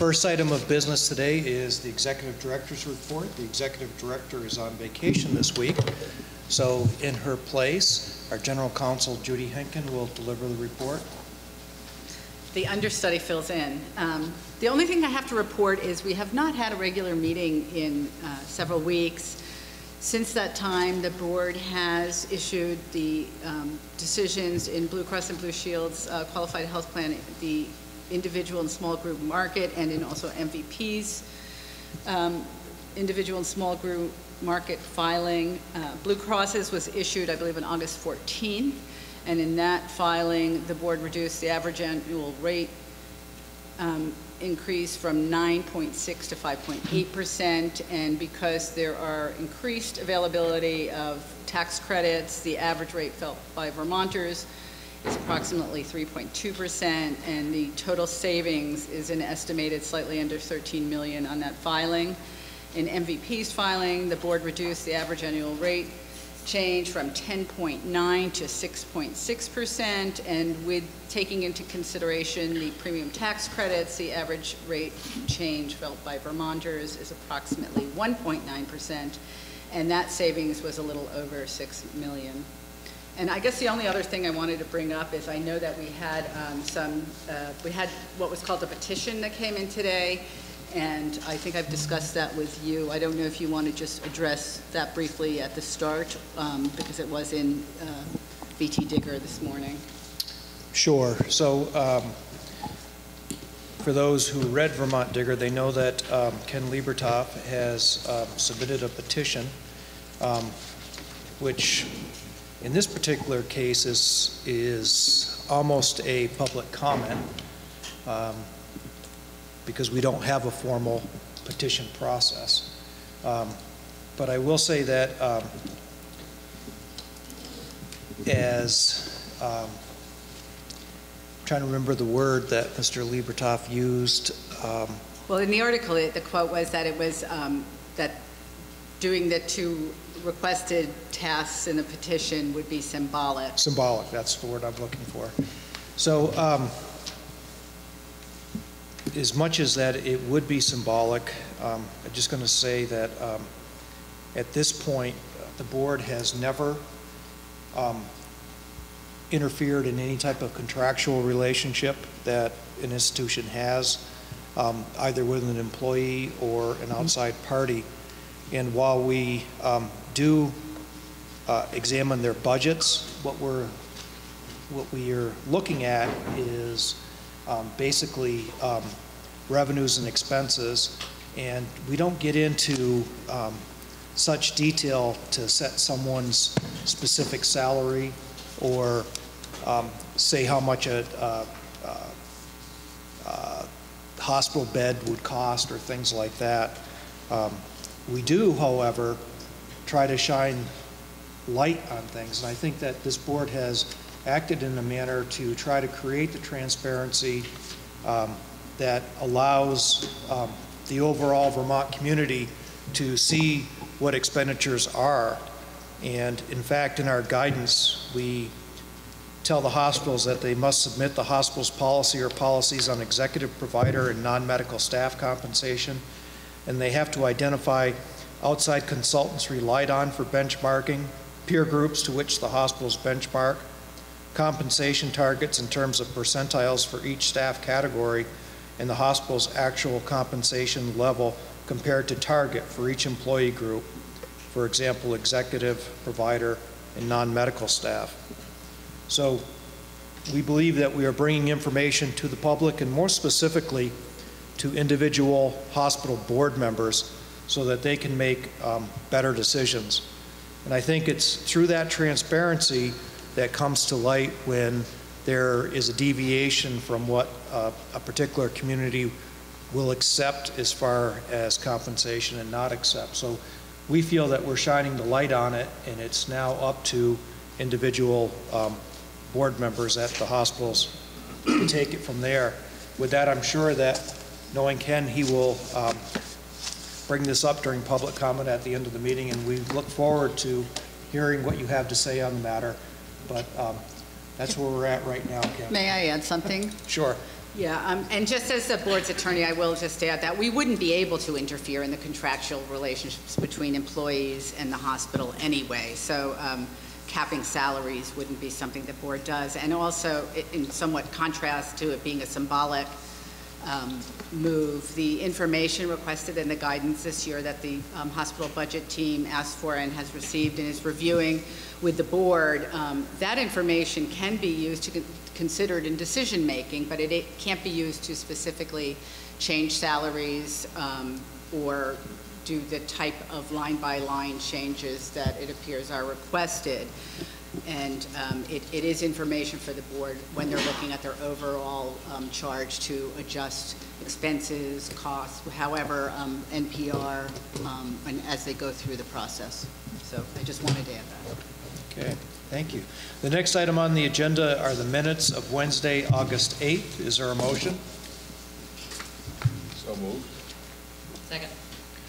First item of business today is the Executive Director's report. The Executive Director is on vacation this week, so in her place, our General Counsel Judy Henkin will deliver the report. The understudy fills in. Um, The only thing I have to report is we have not had a regular meeting in uh, several weeks. Since that time, the board has issued the um, decisions in Blue Cross and Blue Shield's uh, Qualified Health Plan, the individual and small group market, and in also MVP's um, individual and small group market filing. Uh, Blue Crosses was issued, I believe, on August 14th, and in that filing, the board reduced the average annual rate um, increase from 9.6 to 5.8 percent, and because there are increased availability of tax credits, the average rate felt by Vermonters is approximately 3.2 percent, and the total savings is an estimated slightly under 13 million on that filing. In MVP's filing, the board reduced the average annual rate change from 10.9 to 6.6 percent, and with taking into consideration the premium tax credits, the average rate change felt by Vermonters is approximately 1.9 percent, and that savings was a little over 6 million. And I guess the only other thing I wanted to bring up is I know that we had um, some, uh, we had what was called a petition that came in today, and I think I've discussed that with you. I don't know if you want to just address that briefly at the start, um, because it was in uh, VT Digger this morning. Sure. So um, for those who read Vermont Digger, they know that um, Ken Libertoff has um, submitted a petition, um, which in this particular case is, is almost a public comment um, because we don't have a formal petition process. Um, But I will say that um, as um, trying to remember the word that Mr. Libertoff used. Um, Well, in the article, it- the quote was that it was, um, that doing the two requested tasks in the petition would be symbolic. symbolic, that's the word I'm looking for. So, um, as much as that it would be symbolic, um, I'm just going to say that um, at this point, the board has never um, interfered in any type of contractual relationship that an institution has, um, either with an employee or an outside party. And while we um, do uh, examine their budgets, what we're, what we are looking at is um, basically um, revenues and expenses, and we don't get into um, such detail to set someone's specific salary or um, say how much a, uh, uh, uh, hospital bed would cost or things like that. Um, we do, however, try to shine light on things, and I think that this board has acted in a manner to try to create the transparency um, that allows um, the overall Vermont community to see what expenditures are. And in fact, in our guidance, we tell the hospitals that they must submit the hospital's policy or policies on executive provider and non-medical staff compensation, and they have to identify outside consultants relied on for benchmarking, peer groups to which the hospitals benchmark, compensation targets in terms of percentiles for each staff category, and the hospital's actual compensation level compared to target for each employee group, for example, executive, provider, and non-medical staff. So we believe that we are bringing information to the public and more specifically to individual hospital board members so that they can make um, better decisions. And I think it's through that transparency that comes to light when there is a deviation from what uh, a particular community will accept as far as compensation and not accept. So we feel that we're shining the light on it, and it's now up to individual um, board members at the hospitals to take it from there. With that, I'm sure that, knowing Ken, he will um, bring this up during public comment at the end of the meeting, and we look forward to hearing what you have to say on the matter. But um, that's where we're at right now, Ken. May I add something? Sure. Yeah, um, and just as the board's attorney, I will just add that we wouldn't be able to interfere in the contractual relationships between employees and the hospital anyway, so um, capping salaries wouldn't be something the board does. And also, in somewhat contrast to it being a symbolic um, move, the information requested in the guidance this year that the um, hospital budget team asked for and has received and is reviewing with the board, um, that information can be used to con- considered in decision-making, but it- it can't be used to specifically change salaries um, or do the type of line-by-line changes that it appears are requested. And um, it it is information for the board when they're looking at their overall um, charge to adjust expenses, costs, however, um, NPR, um, and as they go through the process. So I just wanted to add that. Okay, thank you. The next item on the agenda are the minutes of Wednesday, August 8th. Is there a motion? So moved. Second.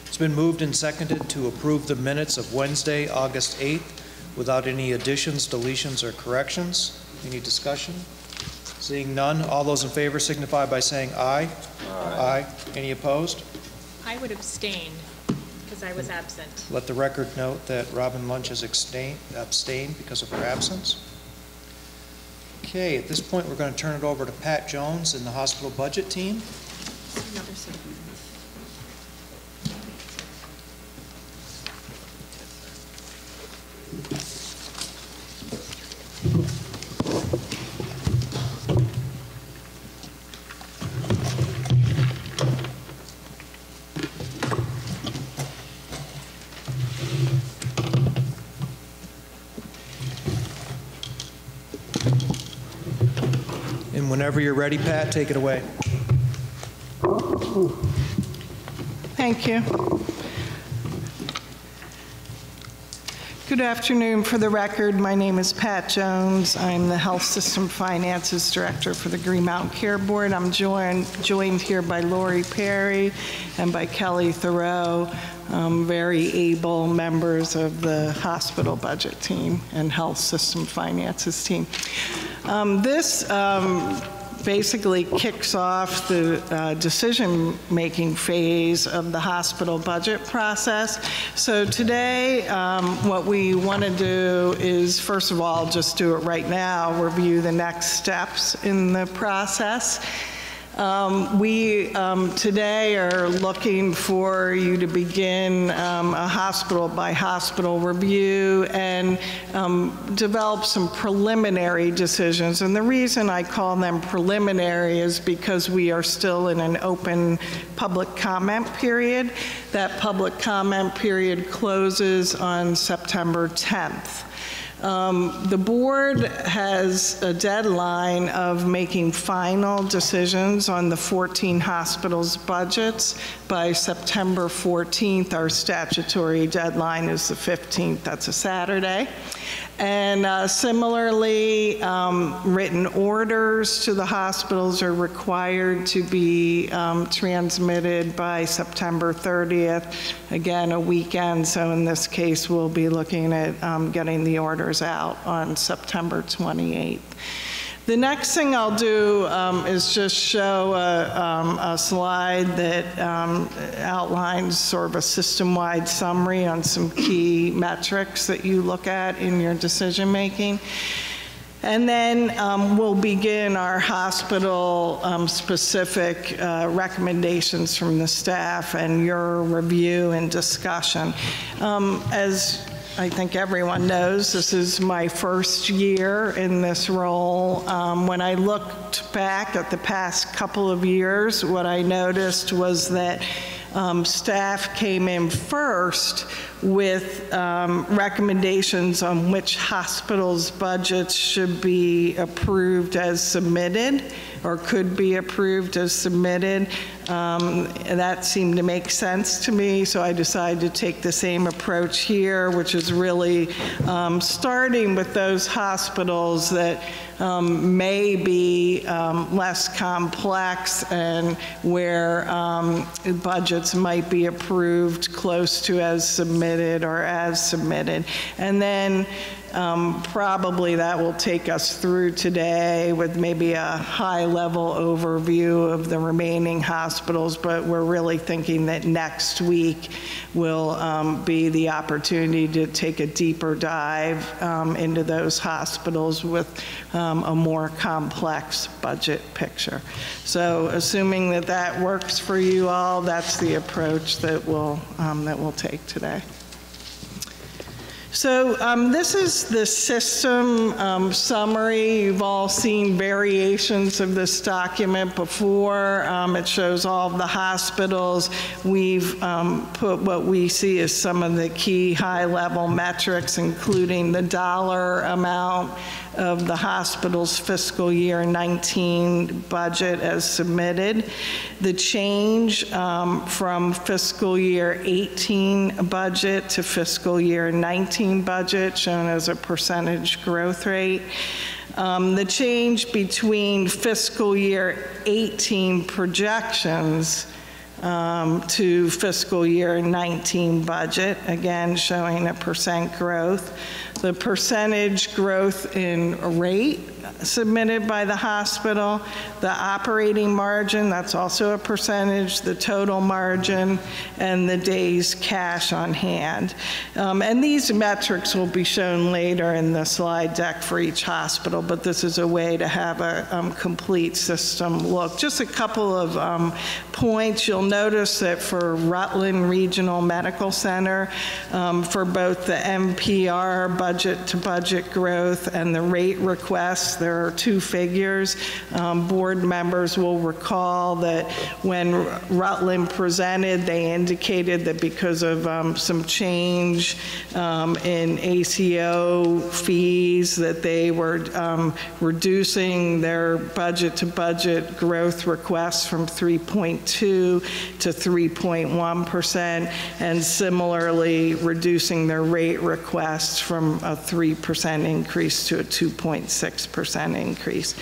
It's been moved and seconded to approve the minutes of Wednesday, August 8th, without any additions, deletions, or corrections. Any discussion? Seeing none, all those in favor signify by saying aye. Aye. Any opposed? I would abstain because I was absent. Let the record note that Robin Lunge has abstained abstained because of her absence. Okay, at this point, we're going to turn it over to Pat Jones and the hospital budget team. Another set whenever you're ready, Pat, take it away. Thank you. Good afternoon. For the record, my name is Pat Jones. I'm the Health System Finances Director for the Green Mountain Care Board. I'm joined, joined here by Lori Perry and by Kelly Thoreau, um, very able members of the hospital budget team and Health System Finances team. Um, This um, basically kicks off the uh, decision-making phase of the hospital budget process. So today, um, what we want to do is, first of all, just do it right now, review the next steps in the process. Um, We um, today are looking for you to begin um, a hospital-by-hospital review and um, develop some preliminary decisions. And the reason I call them preliminary is because we are still in an open public comment period. That public comment period closes on September 10th. Um, The board has a deadline of making final decisions on the 14 hospitals' budgets by September 14th. Our statutory deadline is the 15th, that's a Saturday. And uh, similarly, um, written orders to the hospitals are required to be um, transmitted by September 30th. Again, a weekend, so in this case, we'll be looking at um, getting the orders out on September 28th. The next thing I'll do um, is just show a, um, a slide that um, outlines sort of a system-wide summary on some key metrics that you look at in your decision-making. And then um, we'll begin our hospital-specific recommendations from the staff and your review and discussion. Um, As I think everyone knows, this is my first year in this role. Um, When I looked back at the past couple of years, what I noticed was that um, staff came in first with um, recommendations on which hospitals' budgets should be approved as submitted or could be approved as submitted. Um, That seemed to make sense to me, so I decided to take the same approach here, which is really um, starting with those hospitals that um, may be um, less complex and where um, budgets might be approved close to as submitted or as submitted. And then Um, Probably that will take us through today with maybe a high-level overview of the remaining hospitals, but we're really thinking that next week will um, be the opportunity to take a deeper dive um, into those hospitals with um, a more complex budget picture. So assuming that that works for you all, that's the approach that we'll, um, that we'll take today. So um, this is the system um, summary. You've all seen variations of this document before. Um, It shows all of the hospitals. We've um, put what we see as some of the key high-level metrics, including the dollar amount of the hospital's fiscal year 19 budget as submitted. The change um, from fiscal year 18 budget to fiscal year 19 budget, shown as a percentage growth rate. Um, The change between fiscal year 18 projections um, to fiscal year 19 budget, again showing a percent growth. The percentage growth in rate submitted by the hospital, the operating margin, that's also a percentage, the total margin, and the days cash on hand. Um, And these metrics will be shown later in the slide deck for each hospital, but this is a way to have a um, complete system look. Just a couple of um, points. You'll notice that for Rutland Regional Medical Center, um, for both the NPR budget-to-budget growth and the rate there are two figures. Um, Board members will recall that when Rutland presented, they indicated that because of um, some change um, in ACO fees, that they were um, reducing their budget-to-budget growth requests from 3.2 to 3.1%, and similarly reducing their rate requests from a 3% increase to a 2.6% increase.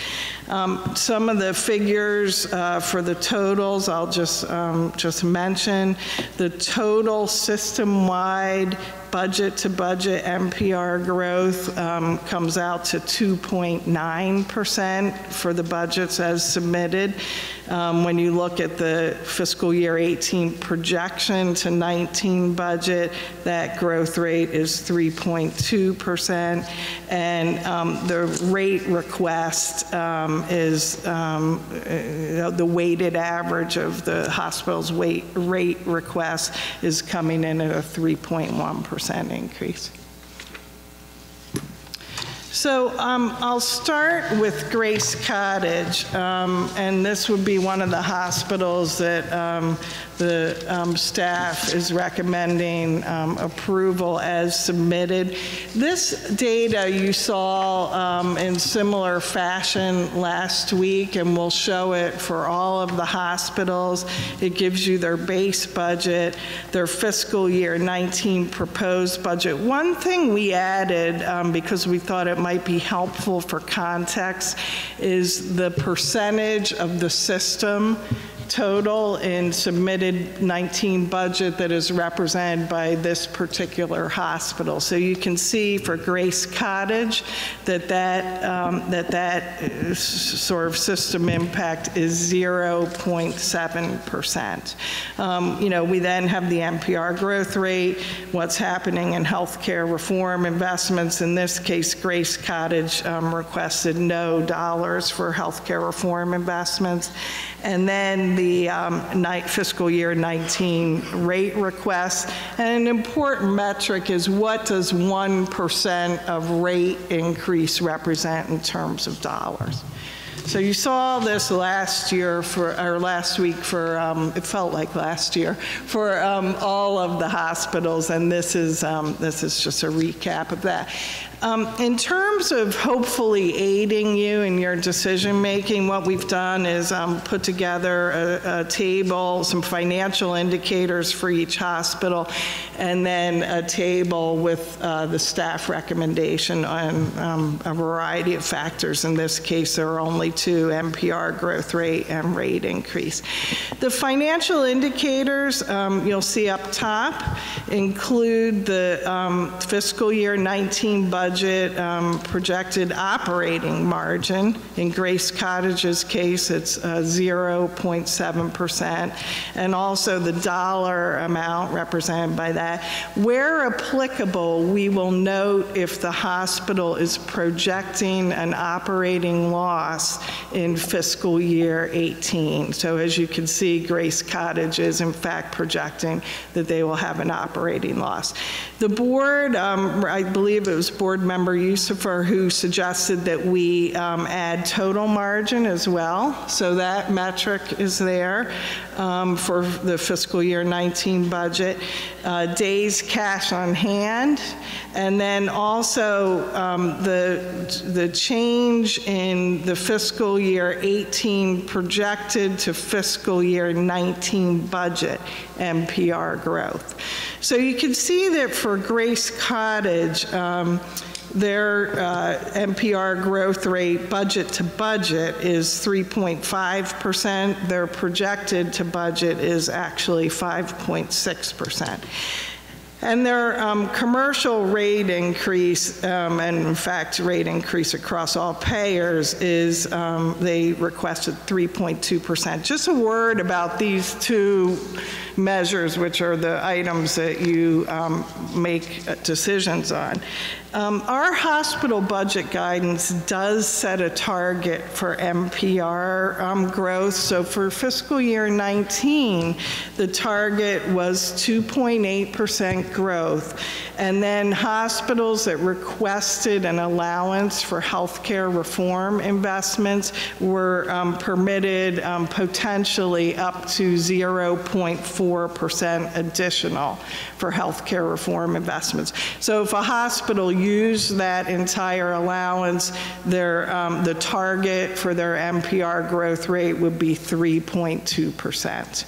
Um, Some of the figures uh, for the totals, I'll just, um, just mention. The total system-wide budget-to-budget NPR growth um, comes out to 2.9% for the budgets as submitted. Um, When you look at the fiscal year 18 projection to 19 budget, that growth rate is 3.2%. And um, the rate request um, is um, uh, the weighted average of the hospital's weight, rate request is coming in at a 3.1% increase. So um, I'll start with Grace Cottage, um, and this would be one of the hospitals that um, the um, staff is recommending um, approval as submitted. This data you saw um, in similar fashion last week, and we'll show it for all of the hospitals. It gives you their base budget, their fiscal year 19 proposed budget. One thing we added, um, because we thought it might be helpful for context, is the percentage of the system total in submitted 19 budget that is represented by this particular hospital. So you can see for Grace Cottage that that, um, that, that sort of system impact is 0.7%. Um, You know, we then have the NPR growth rate, what's happening in healthcare reform investments. In this case, Grace Cottage um, requested no dollars for healthcare reform investments. And then the um, fiscal year 19 rate request. And an important metric is what does 1% of rate increase represent in terms of dollars? So you saw this last year for, or last week for, um, it felt like last year, for um, all of the hospitals, and this is, um, this is just a recap of that. Um, In terms of hopefully aiding you in your decision-making, what we've done is um, put together a, a table, some financial indicators for each hospital, and then a table with uh, the staff recommendation on um, a variety of factors. In this case, there are only two, NPR growth rate and rate increase. The financial indicators, um, you'll see up top, include the um, fiscal year 19 budget budget um, projected operating margin. In Grace Cottage's case, it's uh, 0.7%, and also the dollar amount represented by that. Where applicable, we will note if the hospital is projecting an operating loss in fiscal year 18. So as you can see, Grace Cottage is in fact projecting that they will have an operating loss. The board, um, I believe it was Board Member Usifer who suggested that we um, add total margin as well. So that metric is there um, for the fiscal year 19 budget. Uh, Days cash on hand, and then also um, the, the change in the fiscal year 18 projected to fiscal year 19 budget NPR growth. So you can see that for Grace Cottage, um, their uh, NPR growth rate, budget to budget, is 3.5%. Their projected to budget is actually 5.6%. And their um, commercial rate increase, um, and in fact, rate increase across all payers is, um, they requested 3.2%. Just a word about these two measures, which are the items that you um, make uh, decisions on. Um, Our hospital budget guidance does set a target for NPR um, growth. So for fiscal year 19, the target was 2.8% growth. And then hospitals that requested an allowance for healthcare reform investments were um, permitted um, potentially up to 0.4% additional for healthcare reform investments. So if a hospital used that entire allowance, their, um, the target for their NPR growth rate would be 3.2%.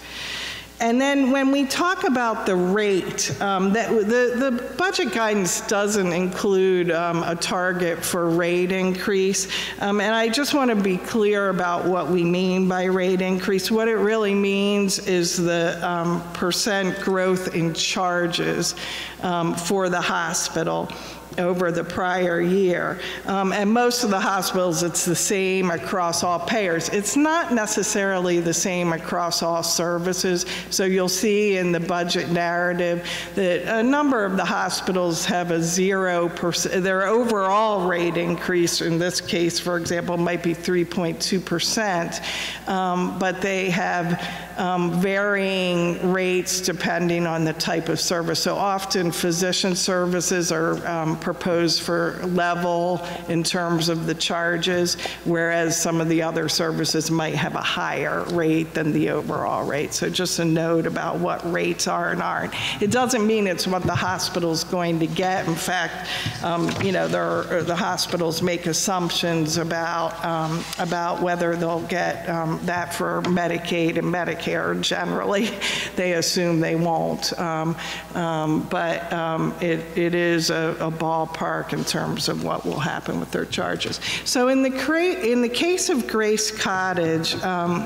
And then when we talk about the rate, um, that, the, the budget guidance doesn't include um, a target for rate increase. Um, and I just want to be clear about what we mean by rate increase. What it really means is the um, percent growth in charges um, for the hospital over the prior year. Um, and most of the hospitals, it's the same across all payers. It's not necessarily the same across all services. So you'll see in the budget narrative that a number of the hospitals have a 0%, their overall rate increase in this case, for example, might be 3.2%, um, but they have um, varying rates depending on the type of service. So often physician services are um, proposed for level in terms of the charges, whereas some of the other services might have a higher rate than the overall rate. So just a note about what rates are and aren't. It doesn't mean it's what the hospital's going to get. In fact, um, you know, are, the hospitals make assumptions about, um, about whether they'll get um, that for Medicaid and Medicare. Generally, they assume they won't. Um, um, But um, it, it is a a ballpark in terms of what will happen with their charges. So in the, in the case of Grace Cottage, um,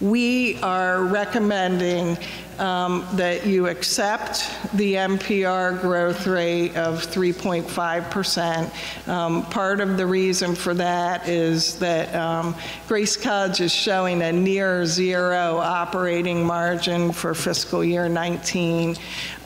we are recommending um, that you accept the NPR growth rate of 3.5%. Um, Part of the reason for that is that um, Grace Cottage is showing a near zero operating margin for fiscal year 19.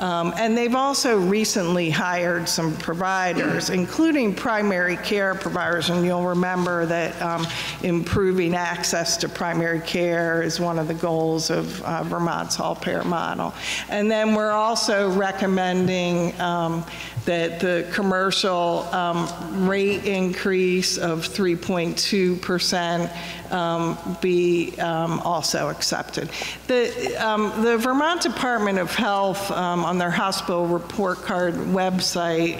Um, And they've also recently hired some providers, including primary care providers. And you'll remember that um, improving access to primary care is one of the goals of uh, Vermont's all payer model. And then we're also recommending um, that the commercial um, rate increase of 3.2% um, be um, also accepted. The, um, the Vermont Department of Health um, on their hospital report card website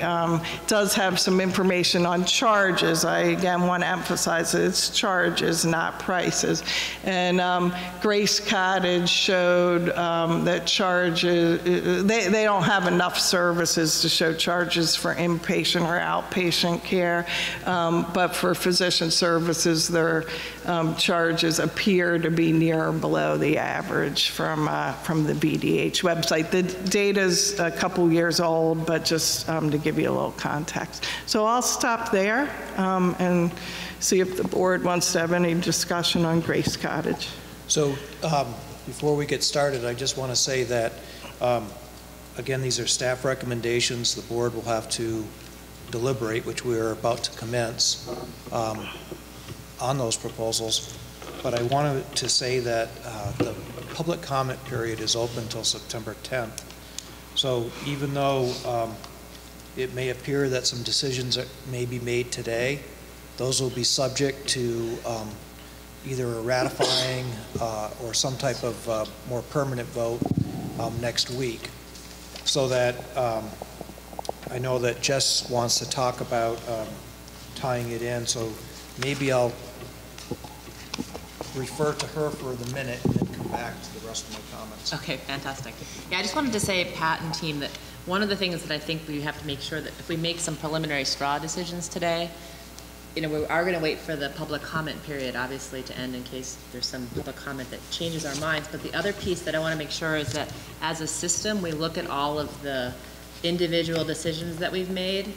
does have some information on charges. I again want to emphasize that it's charges, not prices. And Grace Cottage showed that charges, they, they don't have enough services to show charges charges for inpatient or outpatient care, um, but for physician services, their um, charges appear to be near or below the average from, uh, from the VDH website. The data is a couple years old, but just um, to give you a little context. So I'll stop there um, and see if the board wants to have any discussion on Grace Cottage. So um, before we get started, I just want to say that, um, again, these are staff recommendations. The board will have to deliberate, which we are about to commence, um, on those proposals. But I wanted to say that uh, the public comment period is open until September 10th. So even though um, it may appear that some decisions may be made today, those will be subject to um, either a ratifying uh, or some type of uh, more permanent vote um, next week. So that, um, I know that Jess wants to talk about um, tying it in, so maybe I'll refer to her for the minute and then come back to the rest of my comments. Okay, fantastic. Yeah, I just wanted to say, Pat and team, that one of the things that I think we have to make sure that if we make some preliminary straw decisions today, you know, we are going to wait for the public comment period, obviously, to end in case there's some public comment that changes our minds. But the other piece that I want to make sure is that as a system, we look at all of the individual decisions that we've made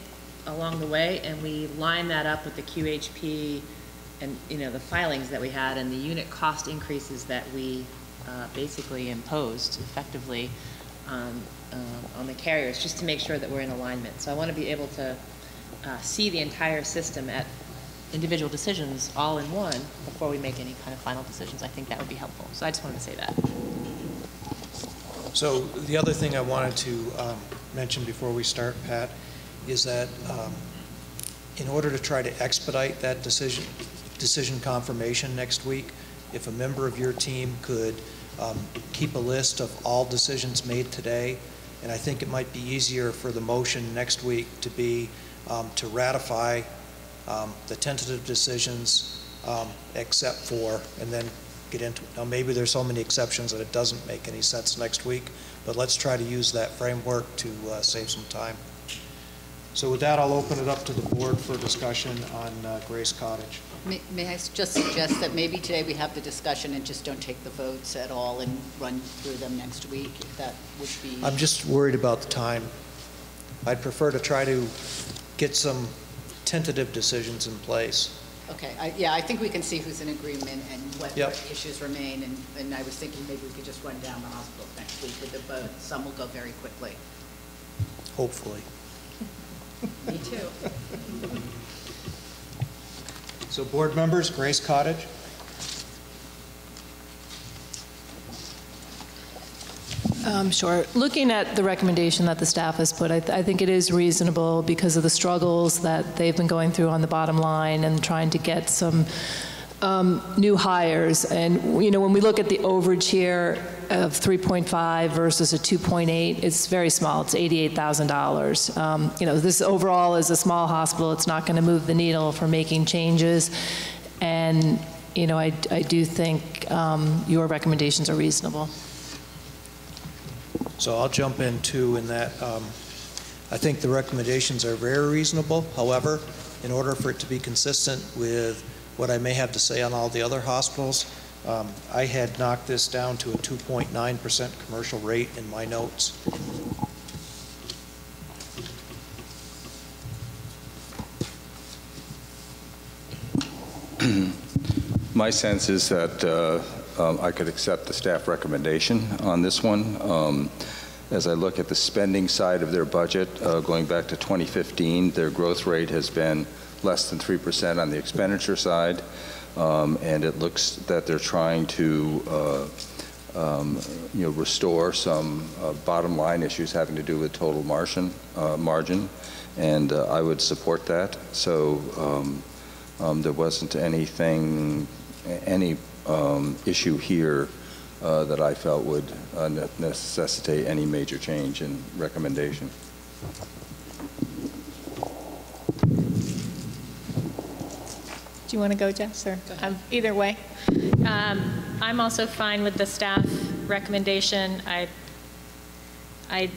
along the way, and we line that up with the QHP and, you know, the filings that we had and the unit cost increases that we uh, basically imposed effectively on, uh, on the carriers, just to make sure that we're in alignment. So I want to be able to uh, see the entire system at individual decisions all in one before we make any kind of final decisions. I think that would be helpful. So I just wanted to say that. So the other thing I wanted to um, mention before we start, Pat, is that um, in order to try to expedite that decision, decision confirmation next week, if a member of your team could um, keep a list of all decisions made today, and I think it might be easier for the motion next week to be um, to ratify um, the tentative decisions um, except for, and then get into, it. now maybe there's so many exceptions that it doesn't make any sense next week, but let's try to use that framework to uh, save some time. So with that, I'll open it up to the board for discussion on uh, Grace Cottage. May may I just suggest that maybe today we have the discussion and just don't take the votes at all and run through them next week? If That would be, I'm just worried about the time. I'd prefer to try to get some tentative decisions in place. okay, I- yeah, I think we can see who's in agreement and what Yep. what issues remain, and and I was thinking maybe we could just run down the hospitals next week with the vote. Some will go very quickly. hopefully. Me too. So board members, Grace Cottage? Um, Sure. Looking at the recommendation that the staff has put, I th- I think it is reasonable because of the struggles that they've been going through on the bottom line and trying to get some um, new hires. And, you know, when we look at the overage here of 3.5 versus a 2.8, it's very small. It's $88,000. Um, You know, this overall is a small hospital. It's not going to move the needle for making changes. And, you know, I I do think um, your recommendations are reasonable. So I'll jump in too in that um, I think the recommendations are very reasonable. However, in order for it to be consistent with what I may have to say on all the other hospitals, um, I had knocked this down to a 2.9% commercial rate in my notes. My sense is that uh, um, I could accept the staff recommendation on this one. Um, As I look at the spending side of their budget, uh, going back to 2015, their growth rate has been less than 3% on the expenditure side, Um, and it looks that they're trying to, uh, um, you know, restore some uh, bottom line issues having to do with total margin, uh, margin, and uh, I would support that. So um, um, There wasn't anything, any um, issue here uh, that I felt would uh, ne- necessitate any major change in recommendation. Do you want to go, Jess, or? Um, Either way. Um, I'm also fine with the staff recommendation. I, I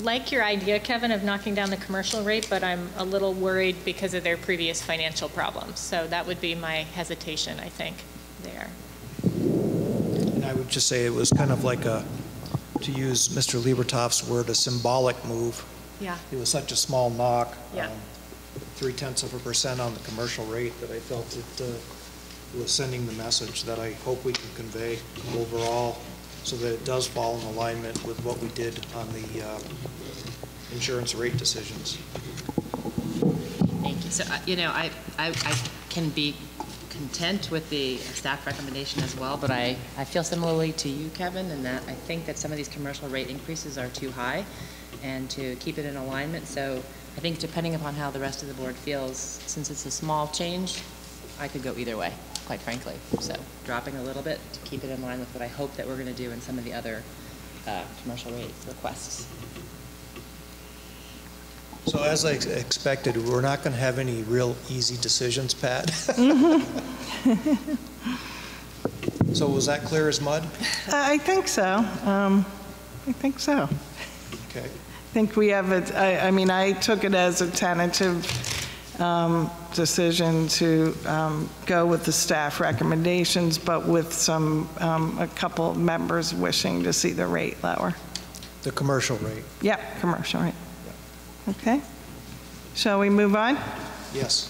like your idea, Kevin, of knocking down the commercial rate, but I'm a little worried because of their previous financial problems. So that would be my hesitation, I think, there. And I would just say it was kind of like a, to use Mr. Libertoff's word, a symbolic move. Yeah. It was such a small knock. Yeah. um, Three tenths of a percent on the commercial rate that I felt it uh, was sending the message that I hope we can convey overall so that it does fall in alignment with what we did on the uh, insurance rate decisions. Thank you. So, uh, you know, I, I, I can be content with the staff recommendation as well, but I, I feel similarly to you, Kevin, in that I think that some of these commercial rate increases are too high, and to keep it in alignment. So I think depending upon how the rest of the board feels, since it's a small change, I could go either way, quite frankly. So dropping a little bit to keep it in line with what I hope that we're going to do in some of the other uh, commercial rate requests. So as I expected, we're not going to have any real easy decisions, Pat. So was that clear as mud? I think so. Um, I think so. Okay. I think we have it, I, I mean, I took it as a tentative um, decision to um, go with the staff recommendations, but with some, um, a couple members wishing to see the rate lower. The commercial rate, Yeah, commercial rate. Okay. Shall we move on? yes.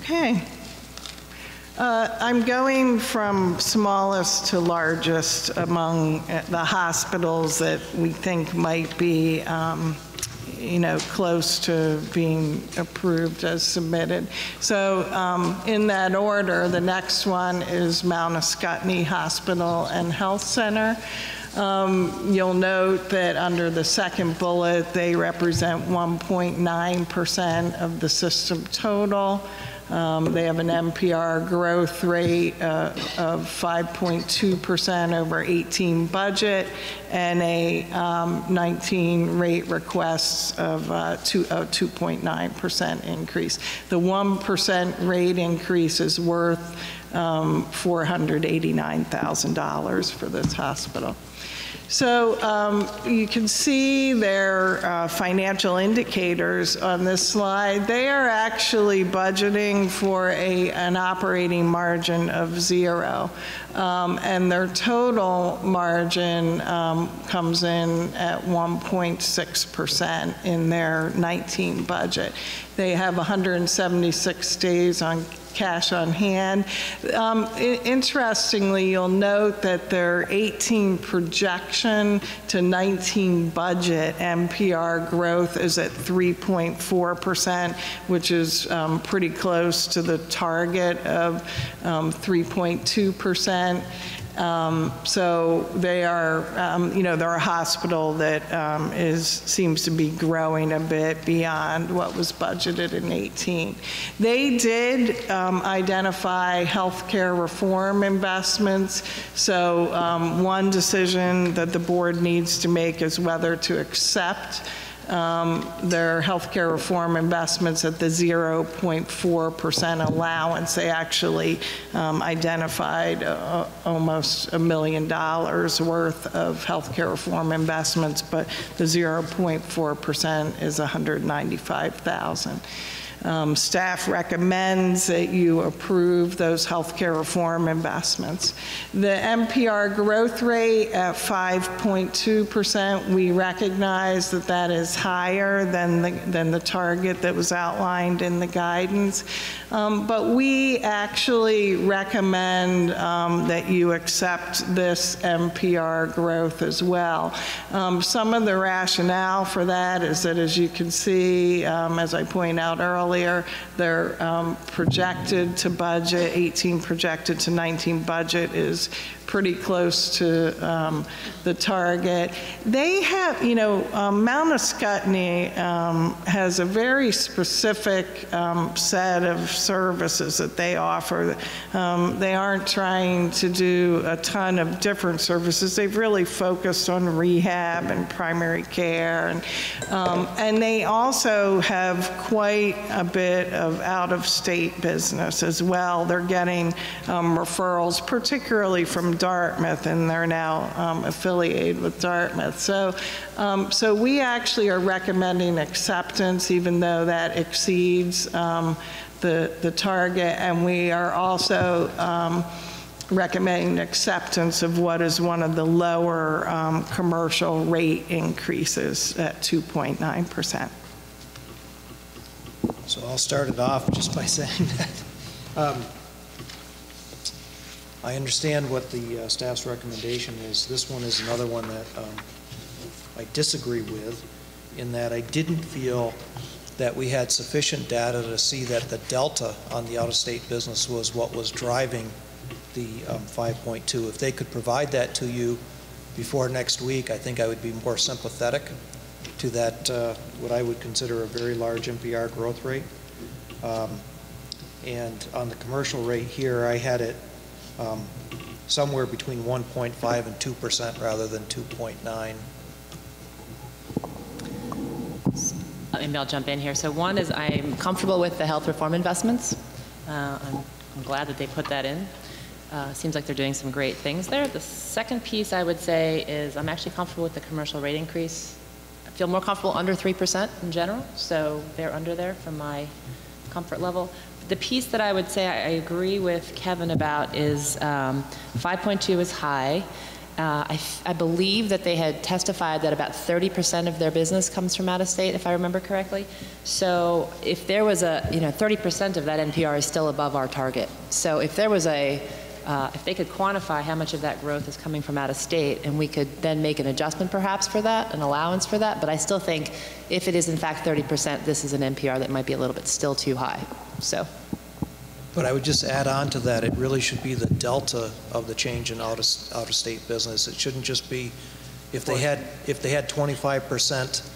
Okay. Uh, I'm going from smallest to largest among uh, the hospitals that we think might be, um, you know, close to being approved as submitted. So um, in that order, the next one is Mount Ascutney Hospital and Health Center. Um, You'll note that under the second bullet, they represent 1.9% of the system total. Um, They have an NPR growth rate uh, of 5.2% over 18 budget and a um, 19 rate requests of uh, of 2.9% increase. The 1% rate increase is worth um, $489,000 for this hospital. So um, you can see their uh, financial indicators on this slide. They are actually budgeting for a, an operating margin of zero. Um, And their total margin um, comes in at 1.6% in their 19 budget. They have 176 days on cash on hand. Um, Interestingly, you'll note that their 18 projection to 19 budget NPR growth is at 3.4%, which is um, pretty close to the target of um, 3.2%. Um, So they are, um, you know, they're a hospital that um, is, seems to be growing a bit beyond what was budgeted in 18. They did um, identify healthcare reform investments, so um, one decision that the board needs to make is whether to accept um, their healthcare reform investments at the 0.4% allowance. They actually um, identified uh, almost a million dollars worth of healthcare reform investments, but the 0.4% is 195,000. Um, Staff recommends that you approve those healthcare reform investments. The NPR growth rate at 5.2%, we recognize that that is higher than the, than the target that was outlined in the guidance. Um, But we actually recommend um, that you accept this MPR growth as well. Um, Some of the rationale for that is that, as you can see, um, as I point out earlier, they're um, projected to budget, 18 projected to 19 budget is pretty close to um, the target. They have, you know, um, Mount Ascutney um, has a very specific um, set of services that they offer. Um, They aren't trying to do a ton of different services. They've really focused on rehab and primary care. And, um, and they also have quite a bit of out-of-state business as well. They're getting referrals, particularly from Dartmouth, and they're now um, affiliated with Dartmouth. So, um, so we actually are recommending acceptance, even though that exceeds um, the, the target, and we are also um, recommending acceptance of what is one of the lower um, commercial rate increases at 2.9%. So I'll start it off just by saying that um, I understand what the uh, staff's recommendation is. This one is another one that um, I disagree with, in that I didn't feel that we had sufficient data to see that the delta on the out-of-state business was what was driving the um, 5.2. If they could provide that to you before next week, I think I would be more sympathetic to that, uh, what I would consider a very large NPR growth rate. Um, And on the commercial rate here, I had it um, somewhere between 1.5 and 2 percent rather than 2.9. Uh, Maybe I'll jump in here. So one is I'm comfortable with the health reform investments. Uh, I'm I'm glad that they put that in. Uh, Seems like they're doing some great things there. The second piece I would say is I'm actually comfortable with the commercial rate increase. I feel more comfortable under 3% in general, so they're under there from my comfort level. The piece that I would say I agree with Kevin about is um, 5.2 is high. Uh, I, I believe that they had testified that about 30% of their business comes from out of state, if I remember correctly. So if there was a, you know, 30% of that NPR is still above our target. So if there was a, uh, if they could quantify how much of that growth is coming from out of state, and we could then make an adjustment perhaps for that, an allowance for that, but I still think if it is in fact 30%, this is an NPR that might be a little bit still too high. So, But I would just add on to that, it really should be the delta of the change in out of, out-of-state business. It shouldn't just be, if they had, if they had 25%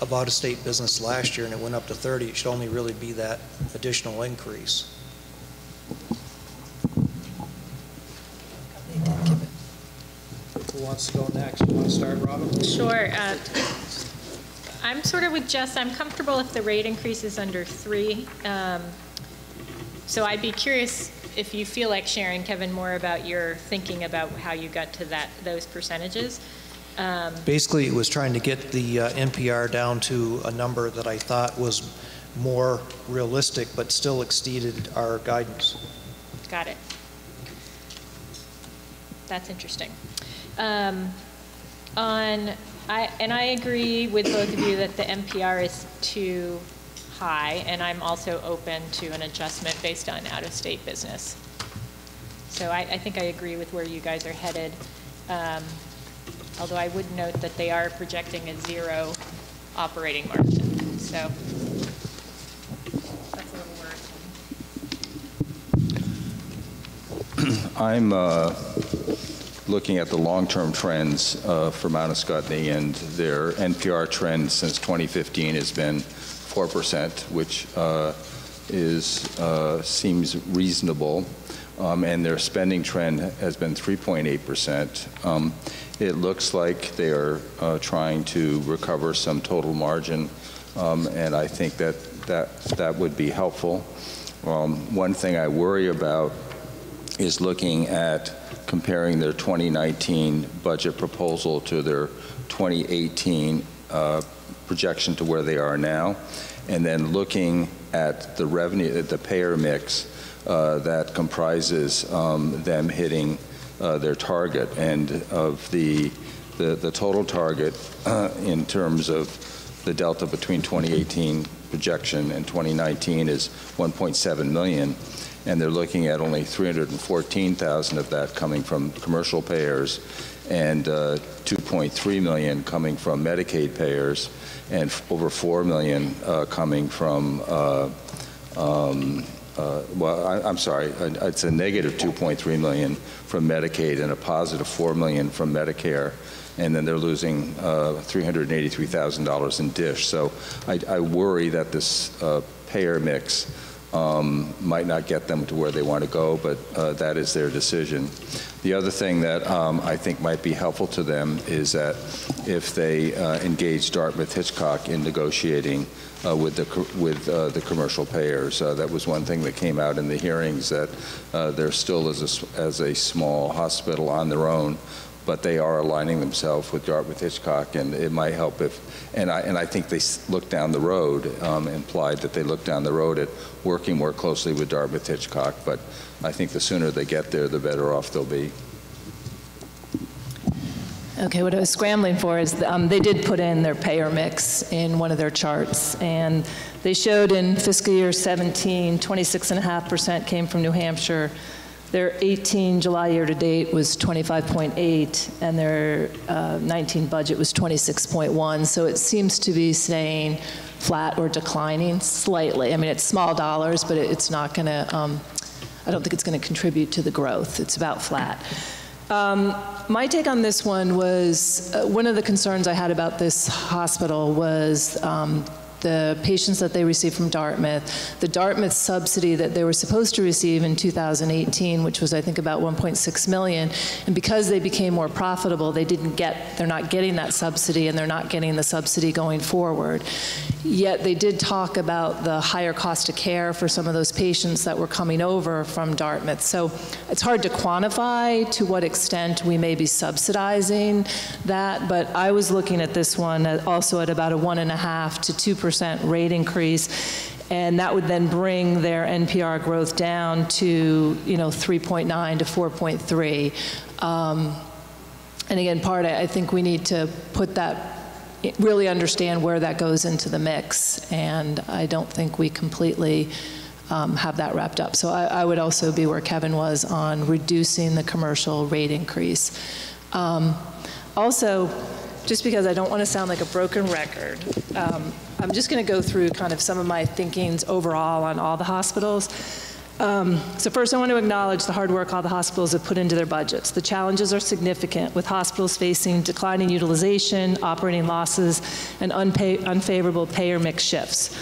of out-of-state business last year and it went up to 30, it should only really be that additional increase. Who wants to go next? You want to start, Robin? Sure. uh, I'm sort of with Jess, I'm comfortable if the rate increase is under three. Um, So I'd be curious if you feel like sharing, Kevin, more about your thinking about how you got to that, those percentages. Um, Basically, it was trying to get the uh, NPR down to a number that I thought was more realistic, but still exceeded our guidance. Got it. That's interesting. Um, On, I, and I agree with both of you that the NPR is too high, and I'm also open to an adjustment based on out-of-state business. So I, I think I agree with where you guys are headed. Um, Although I would note that they are projecting a zero operating margin, so that's a little worrisome. I'm uh, looking at the long-term trends uh, for Mount Ascutney, and their NPR trend since 2015 has been 4%, which uh, is, uh, seems reasonable, Um, and their spending trend has been 3.8%. Um, It looks like they are uh, trying to recover some total margin, um, and I think that that that would be helpful. Um, One thing I worry about is looking at comparing their 2019 budget proposal to their 2018 uh, projection to where they are now, and then looking at the revenue, the payer mix uh, that comprises um, them hitting uh, their target. And of the, the, the total target uh, in terms of the delta between 2018 projection and 2019 is 1.7 million and they're looking at only 314,000 of that coming from commercial payers and uh, 2.3 million coming from Medicaid payers and over 4 million uh, coming from, uh, um, uh, well, I- I'm sorry, it's a negative 2.3 million from Medicaid and a positive 4 million from Medicare. And then they're losing uh, $383,000 in DISH. So I I worry that this uh, payer mix um, might not get them to where they want to go, but uh, that is their decision. The other thing that um, I think might be helpful to them is that if they uh, engage Dartmouth Hitchcock in negotiating uh, with the with uh, the commercial payers, uh, that was one thing that came out in the hearings that uh, they're still as a, as a small hospital on their own, but they are aligning themselves with Dartmouth Hitchcock, and it might help if. And I and I think they s- look down the road, um, implied that they look down the road at working more closely with Dartmouth Hitchcock, but I think the sooner they get there, the better off they'll be. Okay, what I was scrambling for is, um, they did put in their payer mix in one of their charts, and they showed in fiscal year 17, 26.5% came from New Hampshire. Their 18 July year-to-date was 25.8, and their uh, 19 budget was 26.1, so it seems to be staying flat or declining slightly. I mean, it's small dollars, but it- it's not going to, I don't think it's going to contribute to the growth. It's about flat. Um, My take on this one was, uh, one of the concerns I had about this hospital was um, the patients that they received from Dartmouth, the Dartmouth subsidy that they were supposed to receive in 2018, which was, I think, about 1.6 million, and because they became more profitable, they didn't get, they're not getting that subsidy, and they're not getting the subsidy going forward. Yet they did talk about the higher cost of care for some of those patients that were coming over from Dartmouth. So it's hard to quantify to what extent we may be subsidizing that, but I was looking at this one also at about a one and a half to 2% rate increase. And that would then bring their NPR growth down to, you know, 3.9 to 4.3. Um, and again, part, I think we need to put that, really understand where that goes into the mix, and I don't think we completely um, have that wrapped up. So I, I would also be where Kevin was on reducing the commercial rate increase. Um, Also, just because I don't want to sound like a broken record, um, I'm just going to go through kind of some of my thinkings overall on all the hospitals. Um, So first, I want to acknowledge the hard work all the hospitals have put into their budgets. The challenges are significant, with hospitals facing declining utilization, operating losses, and unfavorable payer mix shifts.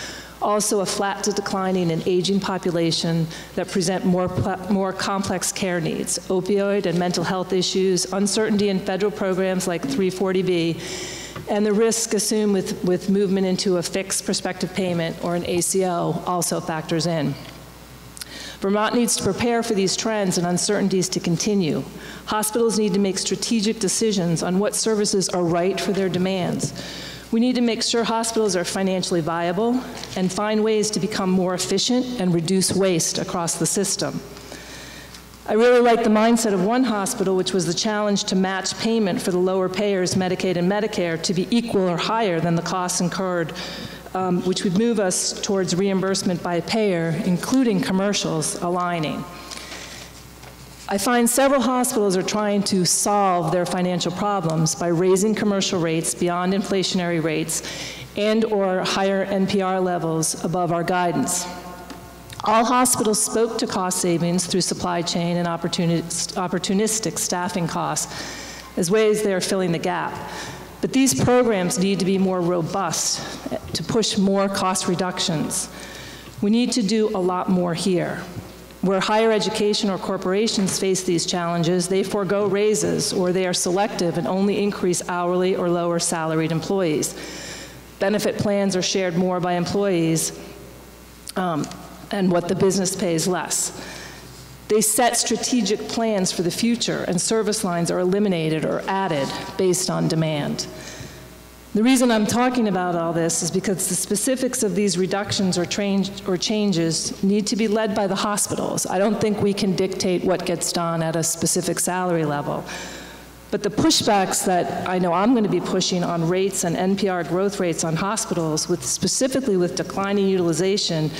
Also, a flat to declining and aging population that present more, more complex care needs, opioid and mental health issues, uncertainty in federal programs like 340B, and the risk assumed with, with movement into a fixed prospective payment or an ACO also factors in. Vermont needs to prepare for these trends and uncertainties to continue. Hospitals need to make strategic decisions on what services are right for their demands. We need to make sure hospitals are financially viable and find ways to become more efficient and reduce waste across the system. I really like the mindset of one hospital, which was the challenge to match payment for the lower payers, Medicaid and Medicare, to be equal or higher than the costs incurred, um, which would move us towards reimbursement by payer, including commercials, aligning. I find several hospitals are trying to solve their financial problems by raising commercial rates beyond inflationary rates and/or higher NPR levels above our guidance. All hospitals spoke to cost savings through supply chain and opportunistic staffing costs as ways they are filling the gap. But these programs need to be more robust to push more cost reductions. We need to do a lot more here. Where higher education or corporations face these challenges, they forego raises or they are selective and only increase hourly or lower salaried employees. Benefit plans are shared more by employees um, and what the business pays less. They set strategic plans for the future, and service lines are eliminated or added based on demand. The reason I'm talking about all this is because the specifics of these reductions or, or changes need to be led by the hospitals. I don't think we can dictate what gets done at a specific salary level. But the pushbacks that I know I'm going to be pushing on rates and NPR growth rates on hospitals, with specifically with declining utilization,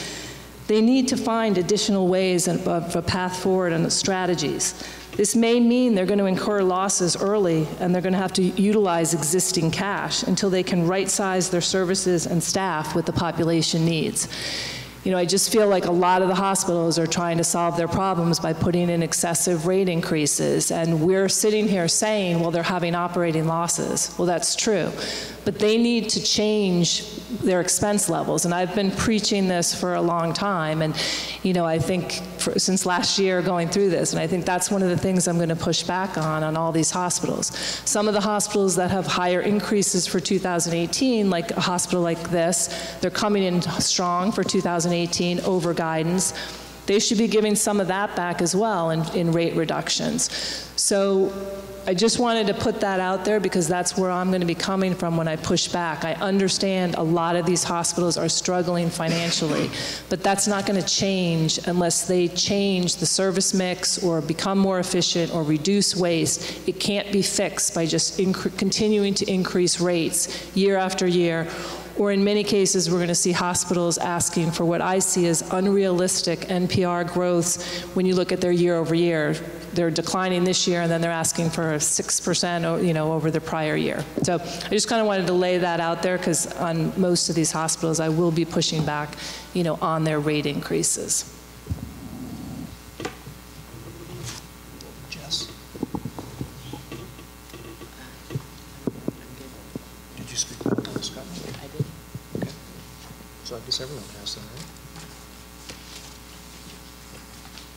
they need to find additional ways of of a path forward and strategies. This may mean they're going to incur losses early and they're going to have to utilize existing cash until they can right-size their services and staff with the population needs. You know, I just feel like a lot of the hospitals are trying to solve their problems by putting in excessive rate increases, and we're sitting here saying, well, they're having operating losses. Well, that's true. but they need to change their expense levels. And I've been preaching this for a long time, and, you know, I think for, since last year going through this, and I think that's one of the things I'm going to push back on, on all these hospitals. Some of the hospitals that have higher increases for 2018, like a hospital like this, they're coming in strong for 2018 over guidance. They should be giving some of that back as well in, in rate reductions. So I just wanted to put that out there because that's where I'm going to be coming from when I push back. I understand a lot of these hospitals are struggling financially, but that's not going to change unless they change the service mix or become more efficient or reduce waste. It can't be fixed by just continuing to increase rates year after year or in many cases, we're going to see hospitals asking for what I see as unrealistic NPR growths when you look at their year over year. They're declining this year, and then they're asking for 6%, you know, over the prior year. So I just kind of wanted to lay that out there, because on most of these hospitals, I will be pushing back, you know, on their rate increases. Jess? Did you speak about that, Scott? I did. Okay. So I guess everyone has them, right?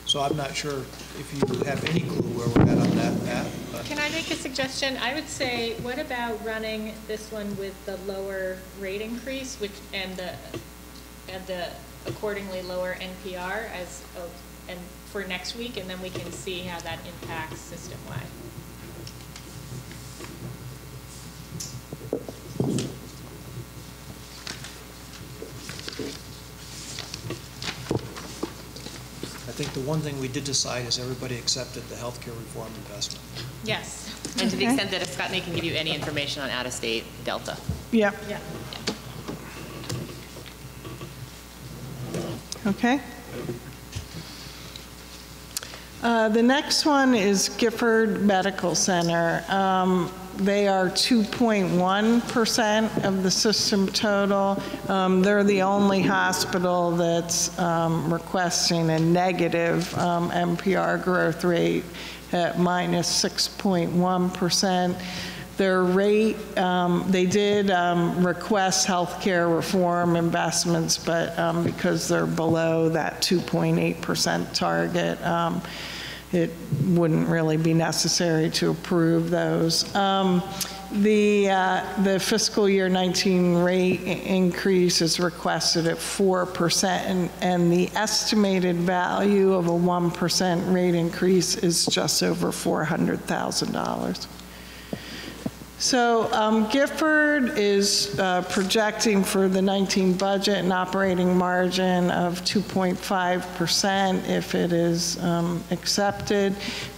So I'm not sure if you have any clue where we're at on that, Matt, but Can I make a suggestion? I would say, what about running this one with the lower rate increase, which, and the, and the accordingly lower NPR as, and for next week, and then we can see how that impacts system-wide. I think the one thing we did decide is everybody accepted the healthcare reform investment. Yes. And to the Okay. extent that if Scott can give you any information on out-of-state Delta. Yep, Yeah. okay. Uh, The next one is Gifford Medical Center. Um, They are 2.1% of the system total. Um, They're the only hospital that's um, requesting a negative um, NPR growth rate at minus 6.1. Their rate, um, they did um, request healthcare reform investments, but um, because they're below that 2.8% target, it wouldn't really be necessary to approve those. Um, The, uh, the fiscal year 19 rate increase is requested at 4%, and- and the estimated value of a 1% rate increase is just over $400,000. So um, Gifford is uh, projecting for the 19 budget an operating margin of 2.5% if it is um, accepted.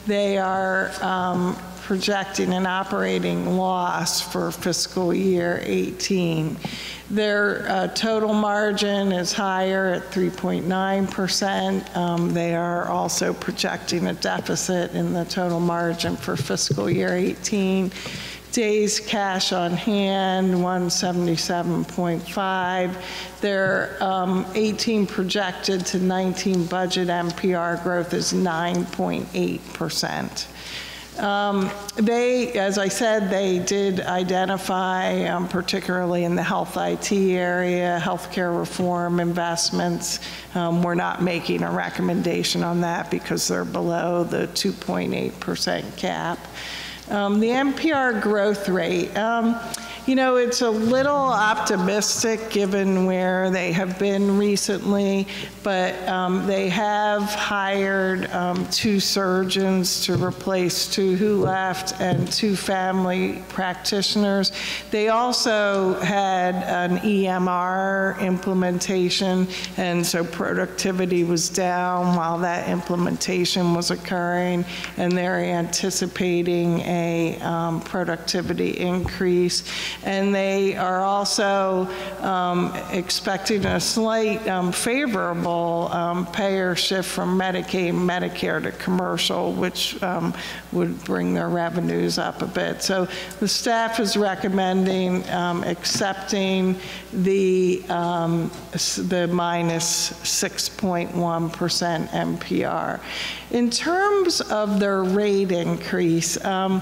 They are um, projecting an operating loss for fiscal year 18. Their uh, total margin is higher at 3.9%. Um, They are also projecting a deficit in the total margin for fiscal year 18. Days cash on hand, 177.5. Their um, 18 projected to 19 budget NPR growth is 9.8%. Um, They, as I said, they did identify, um, particularly in the health IT area, healthcare reform investments. Um, We're not making a recommendation on that because they're below the 2.8% cap. Um, The NPR growth rate, um, you know, it's a little optimistic given where they have been recently, but um, they have hired um, two surgeons to replace two who left and two family practitioners. They also had an EMR implementation, and so productivity was down while that implementation was occurring, and they're anticipating a um, productivity increase. And they are also um, expecting a slight um, favorable um, payer shift from Medicaid, Medicare to commercial, which um, would bring their revenues up a bit. So the staff is recommending um, accepting the, the minus 6.1 NPR. In terms of their rate increase, um,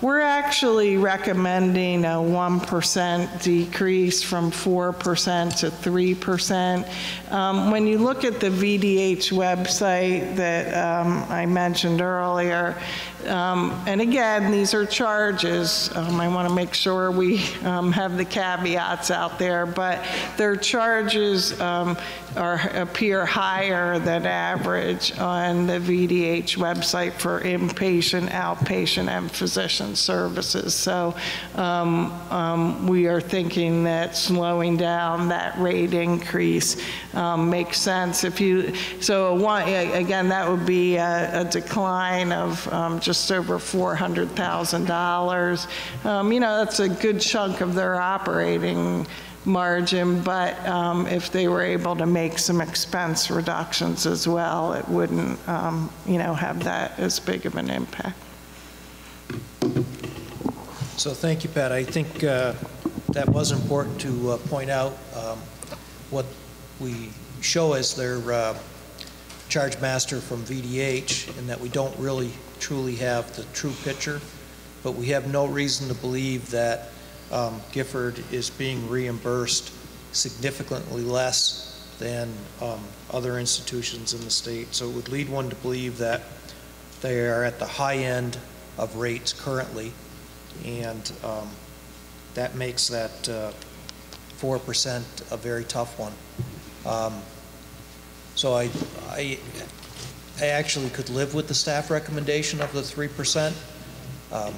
we're actually recommending a 1% decrease from 4% to 3%. Um, When you look at the VDH website that um, I mentioned earlier, um, and again, these are charges, um, I want to make sure we um, have the caveats out there, but their charges um, are, appear higher than average on the VDH website for inpatient, outpatient, and physician services. So um, um, we are thinking that slowing down that rate increase um, makes sense. If you, so one, again, that would be a a decline of um, just over $400,000. Um, You know, that's a good chunk of their operating margin, but um, if they were able to make some expense reductions as well, it wouldn't, um, you know, have that as big of an impact. So thank you, Pat. I think uh, that was important to uh, point out um, what we show as their uh, charge master from VDH, and that we don't really truly have the true picture, but we have no reason to believe that um, Gifford is being reimbursed significantly less than um, other institutions in the state. So it would lead one to believe that they are at the high end of rates currently, and um, that makes that uh, 4% a very tough one. Um, So I, I, I actually could live with the staff recommendation of the 3%. Um,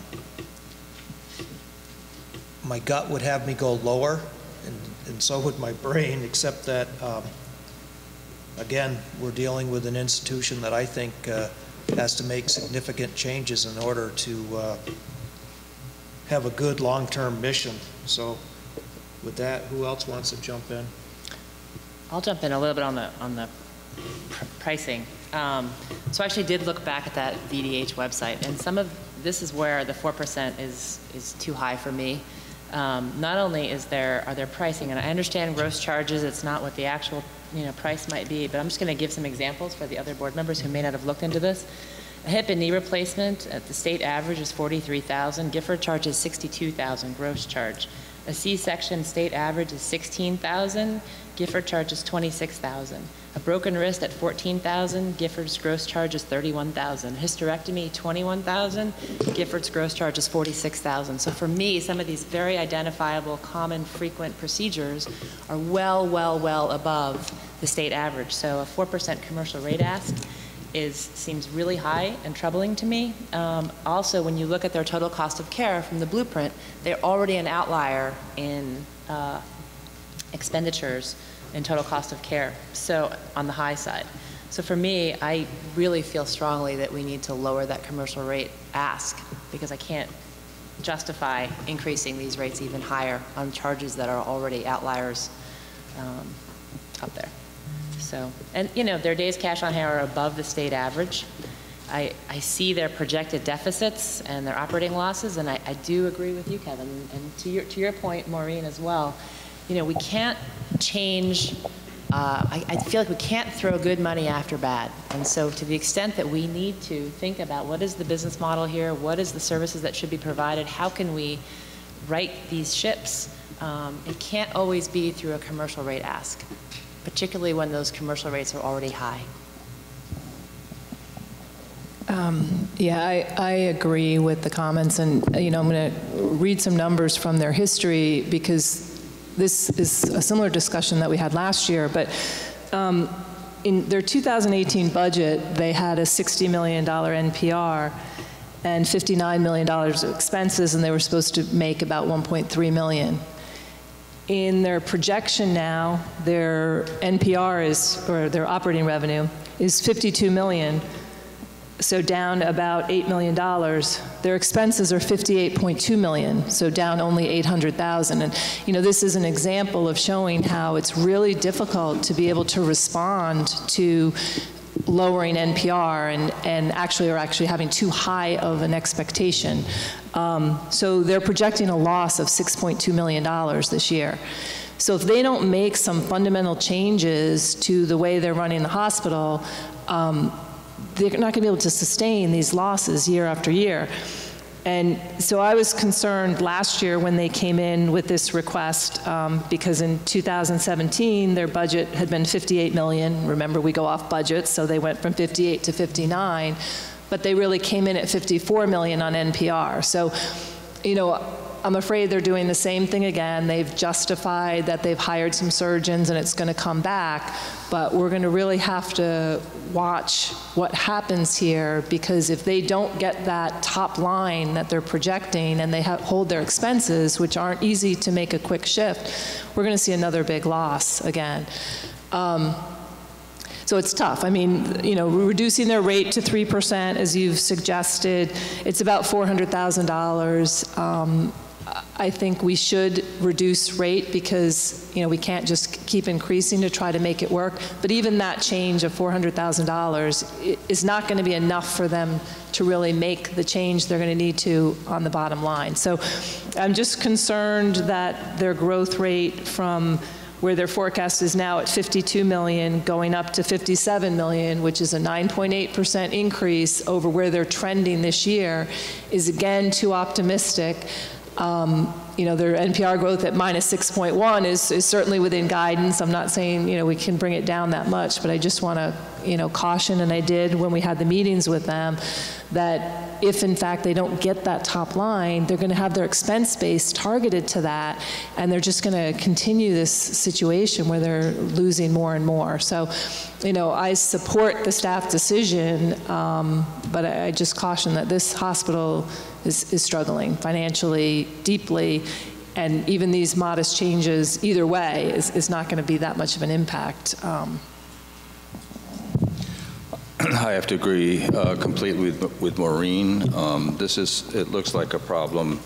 My gut would have me go lower, and, and so would my brain, except that, um, again, we're dealing with an institution that I think uh, has to make significant changes in order to uh, have a good long-term mission. So with that, who else wants to jump in? I'll jump in a little bit on the, on the pr- pricing. Um, So I actually did look back at that VDH website, and some of, this is where the 4% is, is too high for me. Um, Not only is there, are there pricing, and I understand gross charges, it's not what the actual, you know, price might be, but I'm just going to give some examples for the other board members who may not have looked into this. Hip and knee replacement at the state average is 43,000. Gifford charges 62,000 gross charge. A C-section state average is 16,000. Gifford charges 26,000. A broken wrist at 14,000. Gifford's gross charge is 31,000. Hysterectomy 21,000. Gifford's gross charge is 46,000. So for me, some of these very identifiable, common, frequent procedures are well, well, well above the state average. So a 4% commercial rate ask is, seems really high and troubling to me. Um, Also, when you look at their total cost of care from the blueprint, they're already an outlier in uh, expenditures in total cost of care, so on the high side. So for me, I really feel strongly that we need to lower that commercial rate ask, because I can't justify increasing these rates even higher on charges that are already outliers um, up there. So, and, you know, their days cash on hand are above the state average. I, I see their projected deficits and their operating losses, and I, I do agree with you, Kevin. And to your, to your point, Maureen, as well, you know, we can't change, uh, I, I feel like we can't throw good money after bad. And so to the extent that we need to think about what is the business model here, what is the services that should be provided, how can we right these ships, um, it can't always be through a commercial rate ask particularly when those commercial rates are already high. Um, Yeah, I, I agree with the comments, and, you know, I'm going to read some numbers from their history, because this is a similar discussion that we had last year, but um, in their 2018 budget, they had a $60 million NPR and $59 million of expenses, and they were supposed to make about 1.3 million. In their projection now, their NPR is, or their operating revenue, is 52 million, so down about $8 million. Their expenses are 58.2 million, so down only 800,000. And, you know, this is an example of showing how it's really difficult to be able to respond to lowering NPR and, and actually are actually having too high of an expectation. Um, so they're projecting a loss of $6.2 million this year. So if they don't make some fundamental changes to the way they're running the hospital, um, they're not going to be able to sustain these losses year after year. And so I was concerned last year when they came in with this request, um, because in 2017, their budget had been 58 million. Remember, we go off budget, so they went from 58 to 59, but they really came in at 54 million on NPR. So, you know, I'm afraid they're doing the same thing again. They've justified that they've hired some surgeons and it's going to come back, but we're going to really have to watch what happens here because if they don't get that top line that they're projecting and they hold their expenses, which aren't easy to make a quick shift, we're going to see another big loss again. Um, so it's tough. I mean, you know, reducing their rate to 3%, as you've suggested, it's about $400,000. Um, I think we should reduce rate because, you know, we can't just keep increasing to try to make it work. But even that change of $400,000 is not going to be enough for them to really make the change they're going to need to on the bottom line. So I'm just concerned that their growth rate from where their forecast is now at 52 million, going up to 57 million, which is a 9.8% increase over where they're trending this year, is again too optimistic. Um, You know, their NPR growth at minus 6.1 is, is certainly within guidance. I'm not saying, you know, we can bring it down that much, but I just want to, you know, caution, and I did when we had the meetings with them, that if in fact they don't get that top line, they're going to have their expense base targeted to that, and they're just going to continue this situation where they're losing more and more. So, you know, I support the staff decision, um, but I I just caution that this hospital is, is struggling financially deeply, and even these modest changes, either way, is, is not going to be that much of an impact. Um, I have to agree uh, completely with with Maureen. Um, This is, it looks like a problem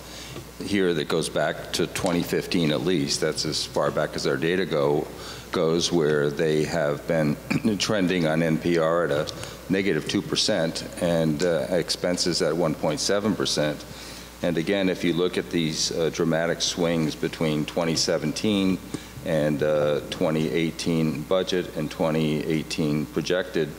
here that goes back to 2015 at least. That's as far back as our data go, goes, where they have been trending on NPR at a negative 2% and uh, expenses at 1.7%. And again, if you look at these uh, dramatic swings between 2017 and uh, 2018 budget and 2018 projected,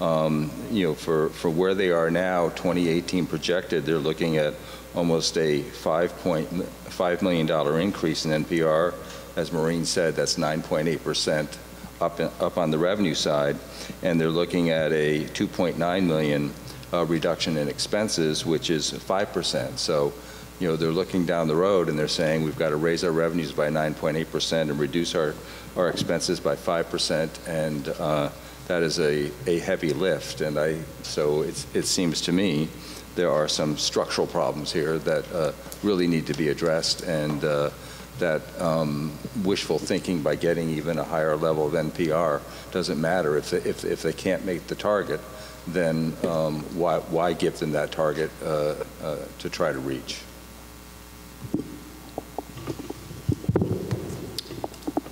um, you know, for, for where they are now, 2018 projected, they're looking at almost a $5.5 million increase in NPR. As Maureen said, that's 9.8% up, up on the revenue side. And they're looking at a 2.9 million uh, reduction in expenses, which is 5%. So, you know, they're looking down the road and they're saying we've got to raise our revenues by 9.8% and reduce our, our expenses by 5%. And uh, that is a, a heavy lift. And I, so it seems to me there are some structural problems here that uh, really need to be addressed and uh, that um, wishful thinking by getting even a higher level of NPR doesn't matter. If they, if, if they can't make the target, then um, why, why give them that target uh, uh, to try to reach?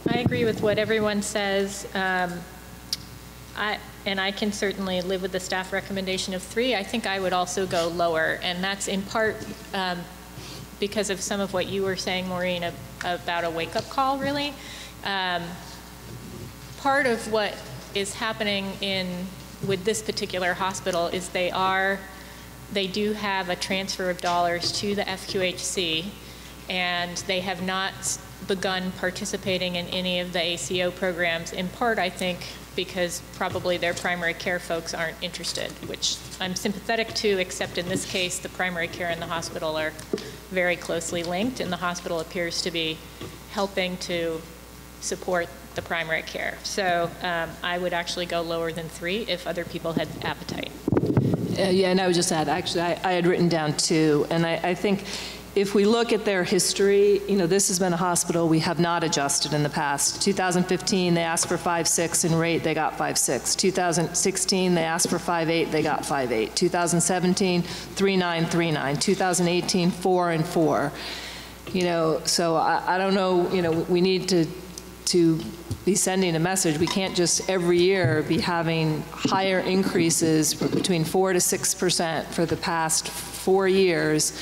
I agree with what everyone says. Um, I, and I can certainly live with the staff recommendation of three. I think I would also go lower, and that's in part um, because of some of what you were saying, Maureen, about a wake-up call, really. Um, part of what is happening in with this particular hospital is they are they do have a transfer of dollars to the FQHC, and they have not begun participating in any of the ACO programs. In part, I think, because probably their primary care folks aren't interested, which I'm sympathetic to, except in this case, the primary care and the hospital are very closely linked, and the hospital appears to be helping to support the primary care. So um, I would actually go lower than three if other people had appetite. Uh, Yeah, and I would just add, actually, I I had written down two, and I I think if we look at their history, you know, this has been a hospital we have not adjusted in the past. 2015, they asked for 5.6 in rate, they got 5.6. 2016, they asked for 5.8, they got 5.8. 2017, 3.939. 2018, 4 and 4. You know, so I I don't know, you know, we need to to be sending a message. We can't just every year be having higher increases between 4 to 6% for the past four years,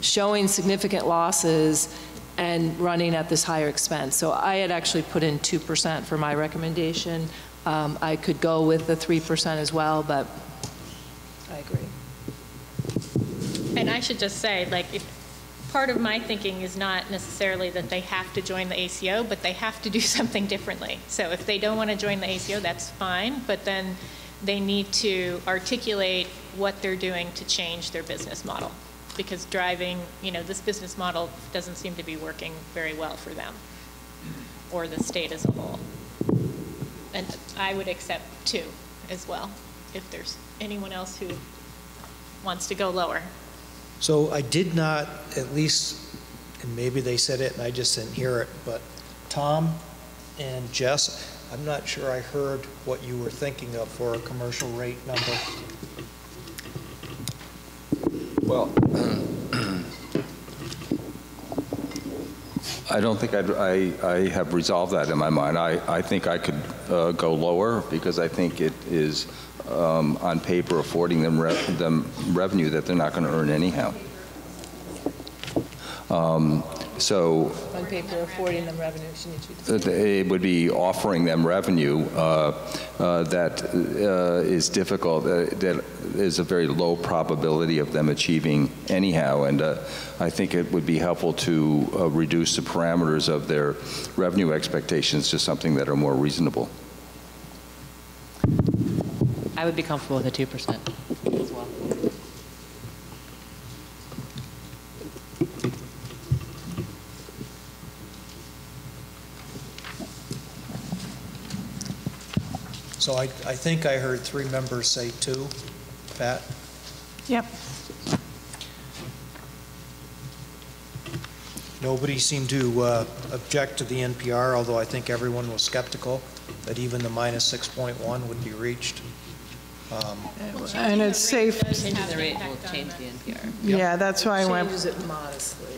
showing significant losses and running at this higher expense. So I had actually put in 2% for my recommendation. Um, I could go with the 3% as well, but I agree. And I should just say, like, part of my thinking is not necessarily that they have to join the ACO, but they have to do something differently. So if they don't want to join the ACO, that's fine, but then they need to articulate what they're doing to change their business model. Because driving, you know, this business model doesn't seem to be working very well for them, or the state as a whole. And I would accept two as well, if there's anyone else who wants to go lower. So I did not, at least, and maybe they said it and I just didn't hear it, but Tom and Jess, I'm not sure I heard what you were thinking of for a commercial rate number. Well, I don't think I'd- I, I have resolved that in my mind. I, I think I could uh, go lower because I think it is um, on paper affording them, re- them revenue that they're not going to earn anyhow. Um, So On paper, affording them revenue, it would be offering them revenue uh, uh, that uh, is difficult, uh, that is a very low probability of them achieving anyhow. And uh, I think it would be helpful to uh, reduce the parameters of their revenue expectations to something that are more reasonable. I would be comfortable with a 2% as well. So I, I think I heard three members say two. Pat? Yep. Nobody seemed to uh, object to the NPR, although I think everyone was skeptical that even the minus 6.1 would be reached. Um, And it's safe, Changing the rate will change the NPR. yeah, that's why I went Changes it modestly, yeah.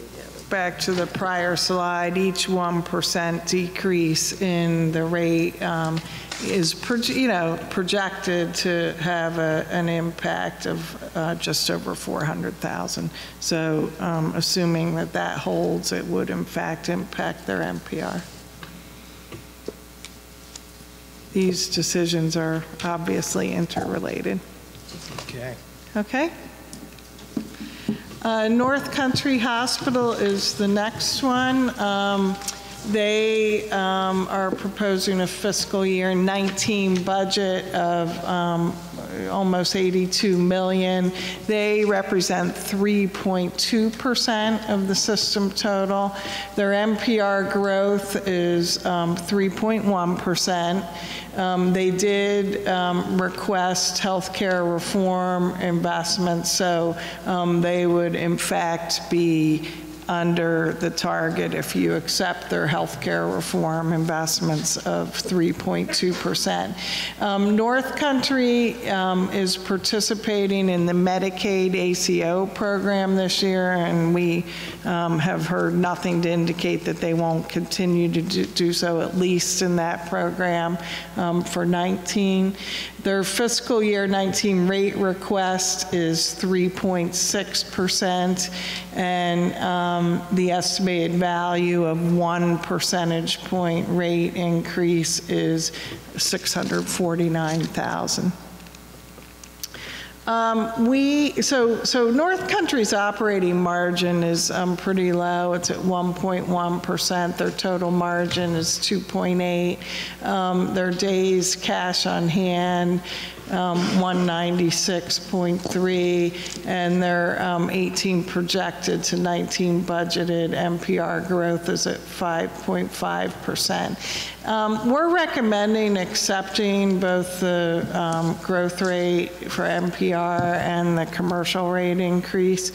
Back to the prior slide. Each 1% decrease in the rate um, is, you know, projected to have a- an impact of uh, just over 400,000. So um, assuming that that holds, it would in fact impact their NPR. These decisions are obviously interrelated. Okay. Okay. Uh, North Country Hospital is the next one. Um, They um, are proposing a fiscal year 19 budget of um, almost 82 million. They represent 3.2% of the system total. Their NPR growth is um, 3.1%. Um, They did um, request healthcare reform investments, so um, they would in fact be under the target if you accept their healthcare reform investments of 3.2%. Um, North Country um, is participating in the Medicaid ACO program this year, and we um, have heard nothing to indicate that they won't continue to do- do so, at least in that program um, for 19. Their fiscal year 19 rate request is 3.6%, and um, the estimated value of one percentage point rate increase is 649,000. Um, We, so, so North Country's operating margin is um, pretty low. It's at 1.1%. Their total margin is 2.8. Um, Their days cash on hand, um, 196.3, and their um, 18 projected to 19 budgeted NPR growth is at 5.5%. Um, We're recommending accepting both the um, growth rate for NPR and the commercial rate increase.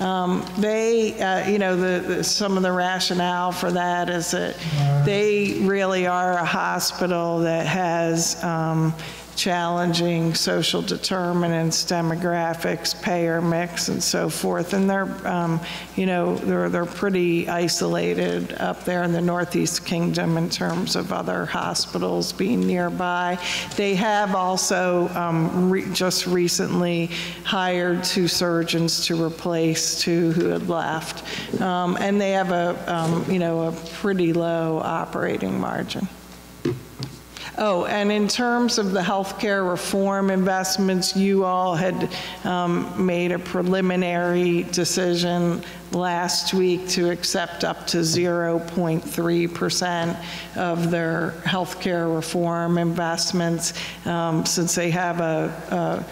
Um, They, uh, you know, the, the- some of the rationale for that is that they really are a hospital that has um, challenging social determinants, demographics, payer mix, and so forth. And they're, um, you know, they're, they're pretty isolated up there in the Northeast Kingdom in terms of other hospitals being nearby. They have also um, re- just recently hired two surgeons to replace two who had left. Um, And they have a, um, you know, a pretty low operating margin. Oh, and in terms of the healthcare reform investments, you all had um, made a preliminary decision last week to accept up to 0.3% of their healthcare reform investments, um, since they have a a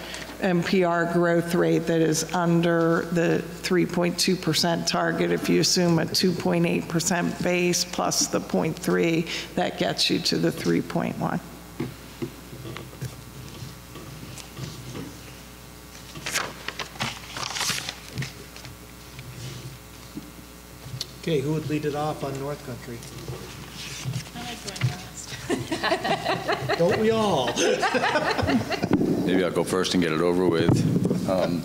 NPR growth rate that is under the 3.2% target. If you assume a 2.8% base plus the 0.3, that gets you to the 3.1. Okay, who would lead it off on North Country? Don't we all? Maybe I'll go first and get it over with. Um,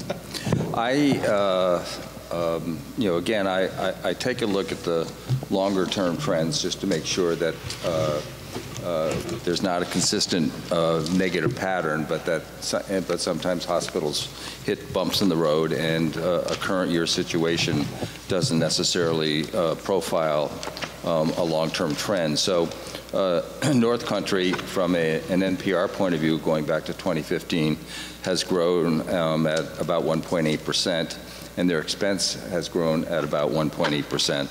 I, uh, um, you know, again, I, I- I take a look at the longer-term trends just to make sure that uh, uh, there's not a consistent uh, negative pattern, but that, but sometimes hospitals hit bumps in the road, and uh, a current year situation doesn't necessarily uh, profile um, a long-term trend. So uh, North Country, from a- an NPR point of view, going back to 2015, has grown um, at about 1.8%, and their expense has grown at about 1.8%,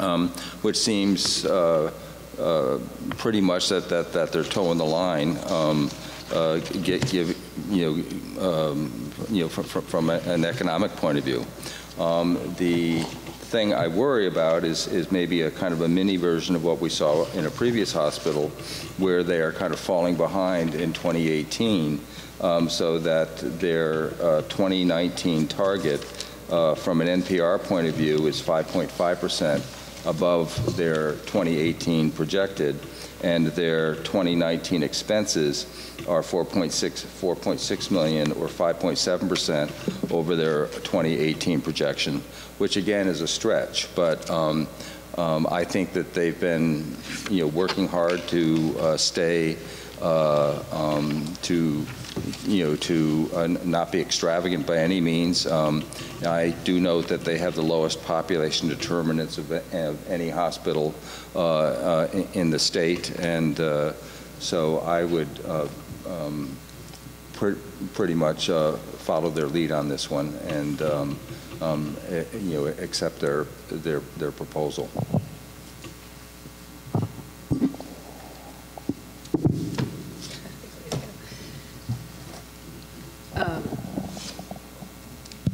um, which seems uh, uh, pretty much that, that, that they're toeing the line, um, uh, get, give, you know, um, you know, from, from an economic point of view. Um, The thing I worry about is, is maybe a kind of a mini version of what we saw in a previous hospital, where they are kind of falling behind in 2018, um, so that their uh, 2019 target, uh, from an NPR point of view, is 5.5% above their 2018 projected, and their 2019 expenses are 4.6, 4.6 million, or 5.7% over their 2018 projection, which again is a stretch, but um, um, I think that they've been, you know, working hard to uh, stay, uh, um, to, you know, to uh, not be extravagant by any means. Um, I do note that they have the lowest population determinants of, of any hospital uh, uh, in- in the state, and uh, so I would um, pre- pretty much follow their lead on this one and, um, eh, you know, accept their, their, their proposal.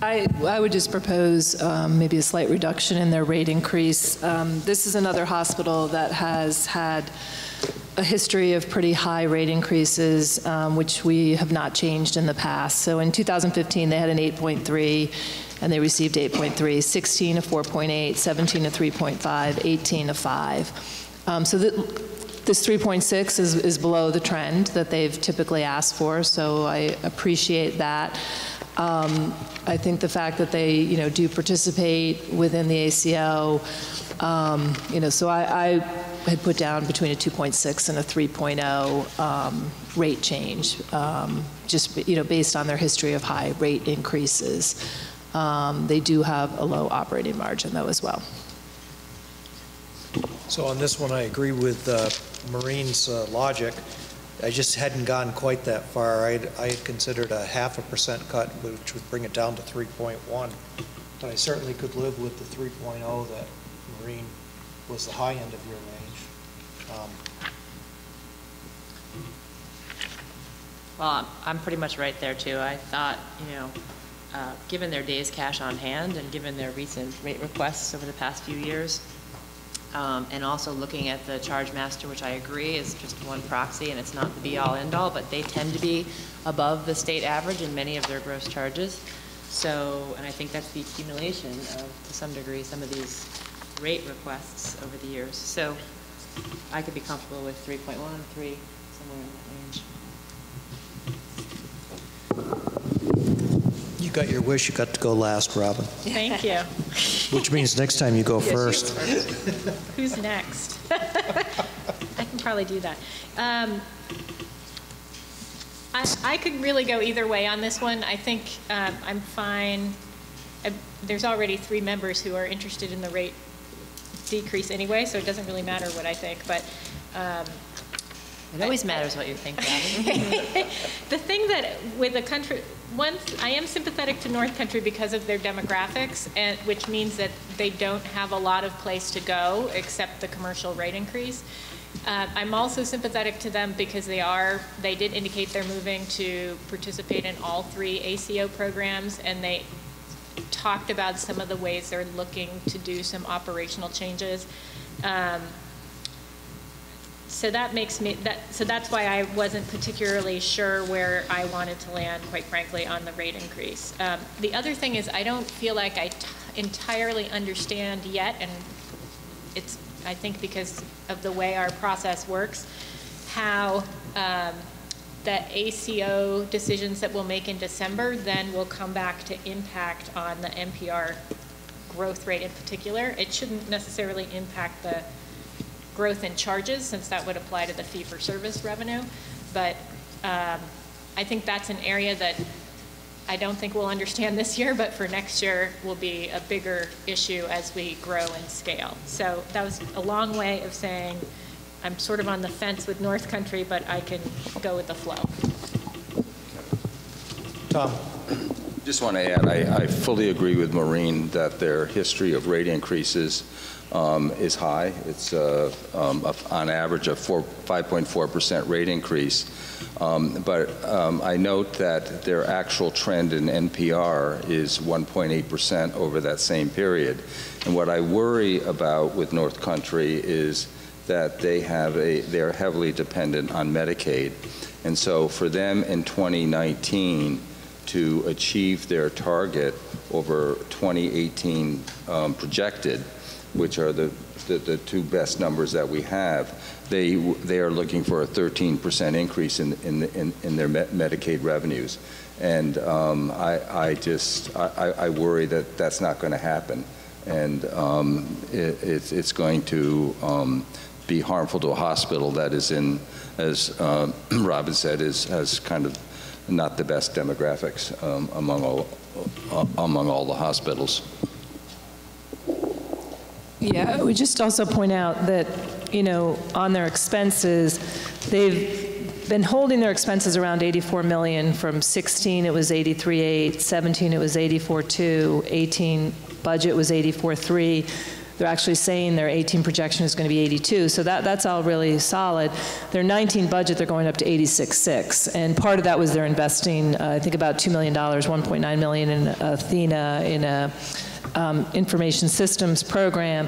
I, I would just propose um, maybe a slight reduction in their rate increase. Um, This is another hospital that has had a history of pretty high rate increases, um, which we have not changed in the past. So in 2015, they had an 8.3, and they received 8.3, 16 a 4.8, 17 a 3.5, 18 a 5. Um, So this 3.6 is, is below the trend that they've typically asked for, so I appreciate that. Um, I think the fact that they, you know, do participate within the ACO, um, you know, so I, I had put down between a 2.6 and a 3.0 um, rate change, um, just, you know, based on their history of high rate increases. Um, They do have a low operating margin, though, as well. So on this one, I agree with uh, Maureen's uh, logic. I just hadn't gone quite that far. I had, I had considered a half a percent cut, which would bring it down to 3.1. But I certainly could live with the 3.0 that Maureen was the high end of your range. Um, Well, I'm- I'm pretty much right there, too. I thought, you know, uh, given their days cash on hand and given their recent rate requests over the past few years, um, and also looking at the charge master, which I agree is just one proxy and it's not the be-all, end-all, but they tend to be above the state average in many of their gross charges. So, and I think that's the accumulation of, to some degree, some of these rate requests over the years. So I could be comfortable with 3.1, 3, somewhere in that range. You got your wish, you got to go last, Robin, Thank you. which means next time you go first. Who's next? I can probably do that. Um, I, I could really go either way on this one. I think um, I'm fine. I- There's already three members who are interested in the rate decrease anyway, so it doesn't really matter what I think. But um, It always matters what you think, Robbie. The thing that with a country, one, I am sympathetic to North Country because of their demographics, and, which means that they don't have a lot of place to go except the commercial rate increase. Uh, I'm also sympathetic to them because they are, they did indicate they're moving to participate in all three ACO programs, and they talked about some of the ways they're looking to do some operational changes. Um, so that makes me, that, so that's why I wasn't particularly sure where I wanted to land, quite frankly, on the rate increase. Um, the other thing is, I don't feel like I entirely understand yet, and it's, I think because of the way our process works, how um, the ACO decisions that we'll make in December then will come back to impact on the NPR growth rate in particular. It shouldn't necessarily impact the growth in charges, since that would apply to the fee-for-service revenue. But um, I think that's an area that I don't think we'll understand this year, but for next year will be a bigger issue as we grow and scale. So that was a long way of saying, I'm sort of on the fence with North Country, but I can go with the flow. Tom? Just want to add, I, I fully agree with Maureen that their history of rate increases um, is high. It's uh, um, a- on average a four- 5.4% rate increase. Um, But um, I note that their actual trend in NPR is 1.8% over that same period. And what I worry about with North Country is that they have a, they're heavily dependent on Medicaid. And so for them in 2019 to achieve their target over 2018 um, projected, which are the, the, the two best numbers that we have, they, they are looking for a 13% increase in, in, in, in their Me- Medicaid revenues. And um, I, I just, I, I worry that that's not going to happen. And um, it, it's, it's going to um, be harmful to a hospital that is in, as um, Robin said, is, has kind of not the best demographics um, among all, uh, among all the hospitals. Yeah, would just also point out that, you know, on their expenses, they've been holding their expenses around 84 million. From 16, it was 83.8, 17, it was 84.2, 18 budget was 84.3. They're actually saying their 18 projection is going to be 82, so that, that's all really solid. Their 19 budget, they're going up to 86.6, and part of that was they're investing, uh, I think, about $2 million, 1.9 million in Athena, in a um, information systems program,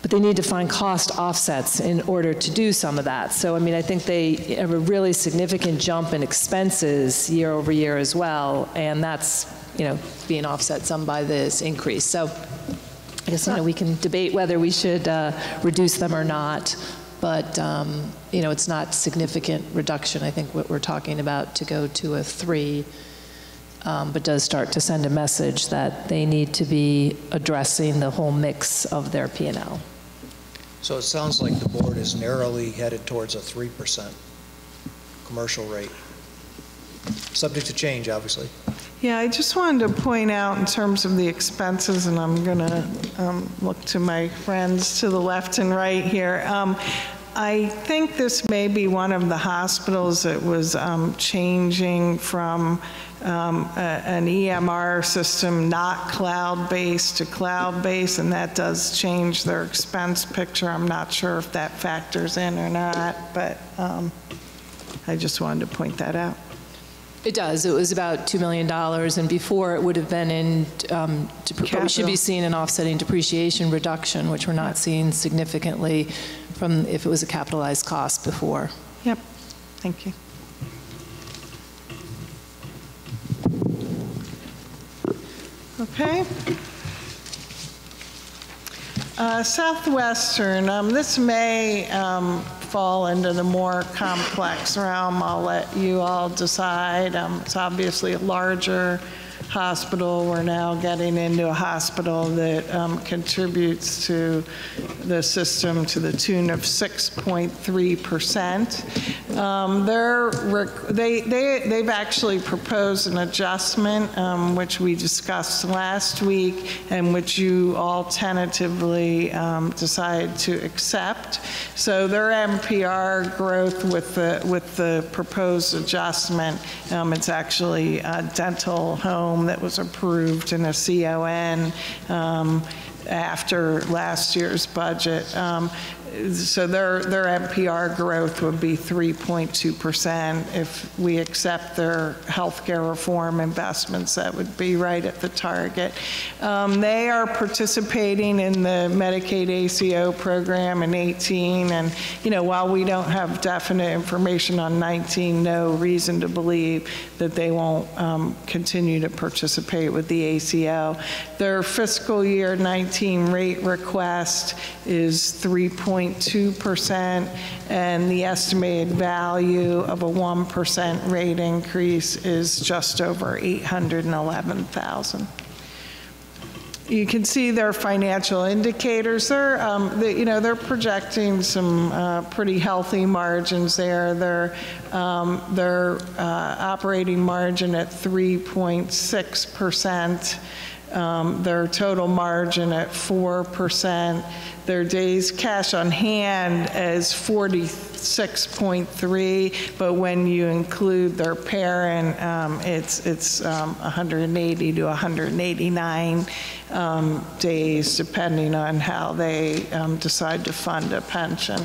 but they need to find cost offsets in order to do some of that. So, I mean, I think they have a really significant jump in expenses year over year as well, and that's, you know, being offset some by this increase. So I guess, you know, we can debate whether we should uh, reduce them or not, but, um, you know, it's not significant reduction, I think, what we're talking about, to go to a three um, but does start to send a message that they need to be addressing the whole mix of their P and L. So it sounds like the board is narrowly headed towards a 3% commercial rate. Subject to change, obviously. Yeah, I just wanted to point out in terms of the expenses, and I'm going to look to my friends to the left and right here. Um, I think this may be one of the hospitals that was um, changing from um, a- an EMR system not cloud-based to cloud-based, and that does change their expense picture. I'm not sure if that factors in or not, but um, I just wanted to point that out. It does. It was about $2 million, and before it would have been in, um, we should be seeing an offsetting depreciation reduction, which we're not seeing significantly from if it was a capitalized cost before. Yep, thank you. Okay. Uh, Southwestern, um, this may um, fall into the more complex realm. I'll let you all decide. Um, It's obviously a larger hospital. We're now getting into a hospital that um, contributes to the system to the tune of 6.3%. Um, They're, they, they, they've actually proposed an adjustment, um, which we discussed last week, and which you all tentatively um, decided to accept. So their NPR growth with the, with the proposed adjustment, um, it's actually a dental home that was approved in a CON um, after last year's budget. Um, So their, their NPR growth would be 3.2%. If we accept their healthcare reform investments, that would be right at the target. Um, They are participating in the Medicaid ACO program in 18, and, you know, while we don't have definite information on 19, no reason to believe that they won't um, continue to participate with the ACO. Their fiscal year 19 rate request is 3.2%, and the estimated value of a 1% rate increase is just over 811,000. You can see their financial indicators. They're, um, they- you know, they're projecting some uh, pretty healthy margins there. Their, um, their uh, operating margin at 3.6%, um, their total margin at 4%, their days cash on hand is 46.3, but when you include their parent, um, it's, it's um, 180 to 189 um, days, depending on how they um, decide to fund a pension.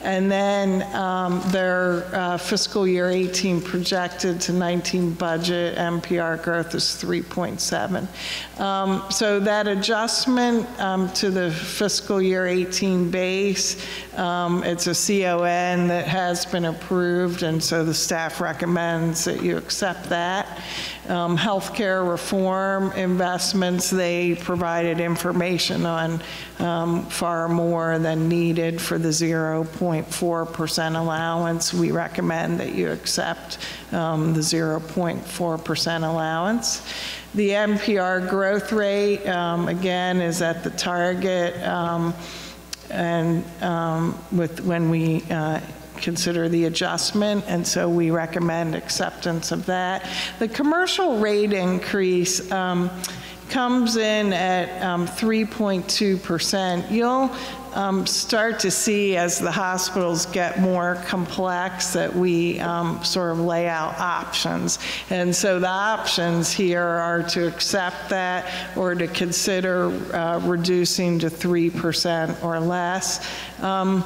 And then um, their uh, fiscal year 18 projected to 19 budget NPR growth is 3.7. Um, So that adjustment um, to the fiscal year 18 base, um, it's a CON that has been approved, and so the staff recommends that you accept that. Um, Healthcare reform investments, they provided information on um, far more than needed for the 0.4% allowance. We recommend that you accept um, the 0.4% allowance. The NPR growth rate, um, again, is at the target, um, and um, with, when we uh, consider the adjustment, and so we recommend acceptance of that. The commercial rate increase um, comes in at um, 3.2%. You'll um, start to see as the hospitals get more complex that we um, sort of lay out options. And so the options here are to accept that or to consider uh, reducing to 3% or less. Um,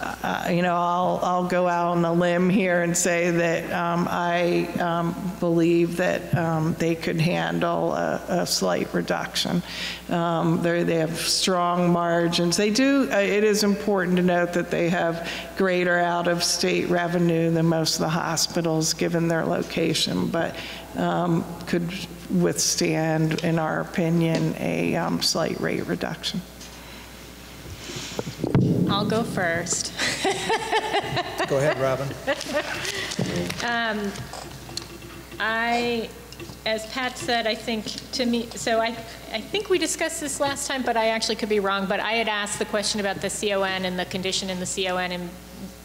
uh, you know, I'll, I'll go out on a limb here and say that um, I um, believe that um, they could handle a, a slight reduction. Um, they're- They have strong margins. They do, uh, it is important to note that they have greater out-of-state revenue than most of the hospitals, given their location, but um, could withstand, in our opinion, a um, slight rate reduction. I'll go first. Go ahead, Robin. Um, I, as Pat said, I think to me, so I, I think we discussed this last time, but I actually could be wrong, but I had asked the question about the CON and the condition in the CON, and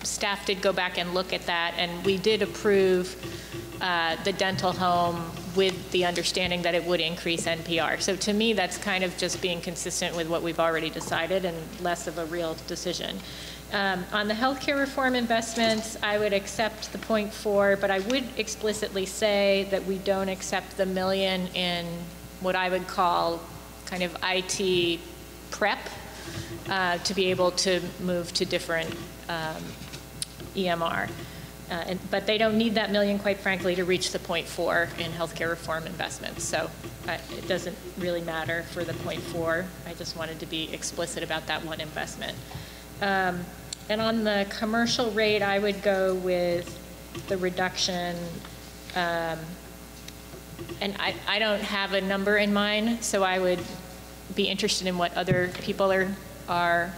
staff did go back and look at that, and we did approve uh, the dental home with the understanding that it would increase NPR. So to me, that's kind of just being consistent with what we've already decided and less of a real decision. Um, On the healthcare reform investments, I would accept the point four, but I would explicitly say that we don't accept the million in what I would call kind of IT prep uh, to be able to move to different um, EMR. Uh, and- But they don't need that million, quite frankly, to reach the point four in healthcare reform investments. So uh, it doesn't really matter for the point four. I just wanted to be explicit about that one investment. Um, And on the commercial rate, I would go with the reduction. um, And I, I don't have a number in mind, so I would be interested in what other people are, are,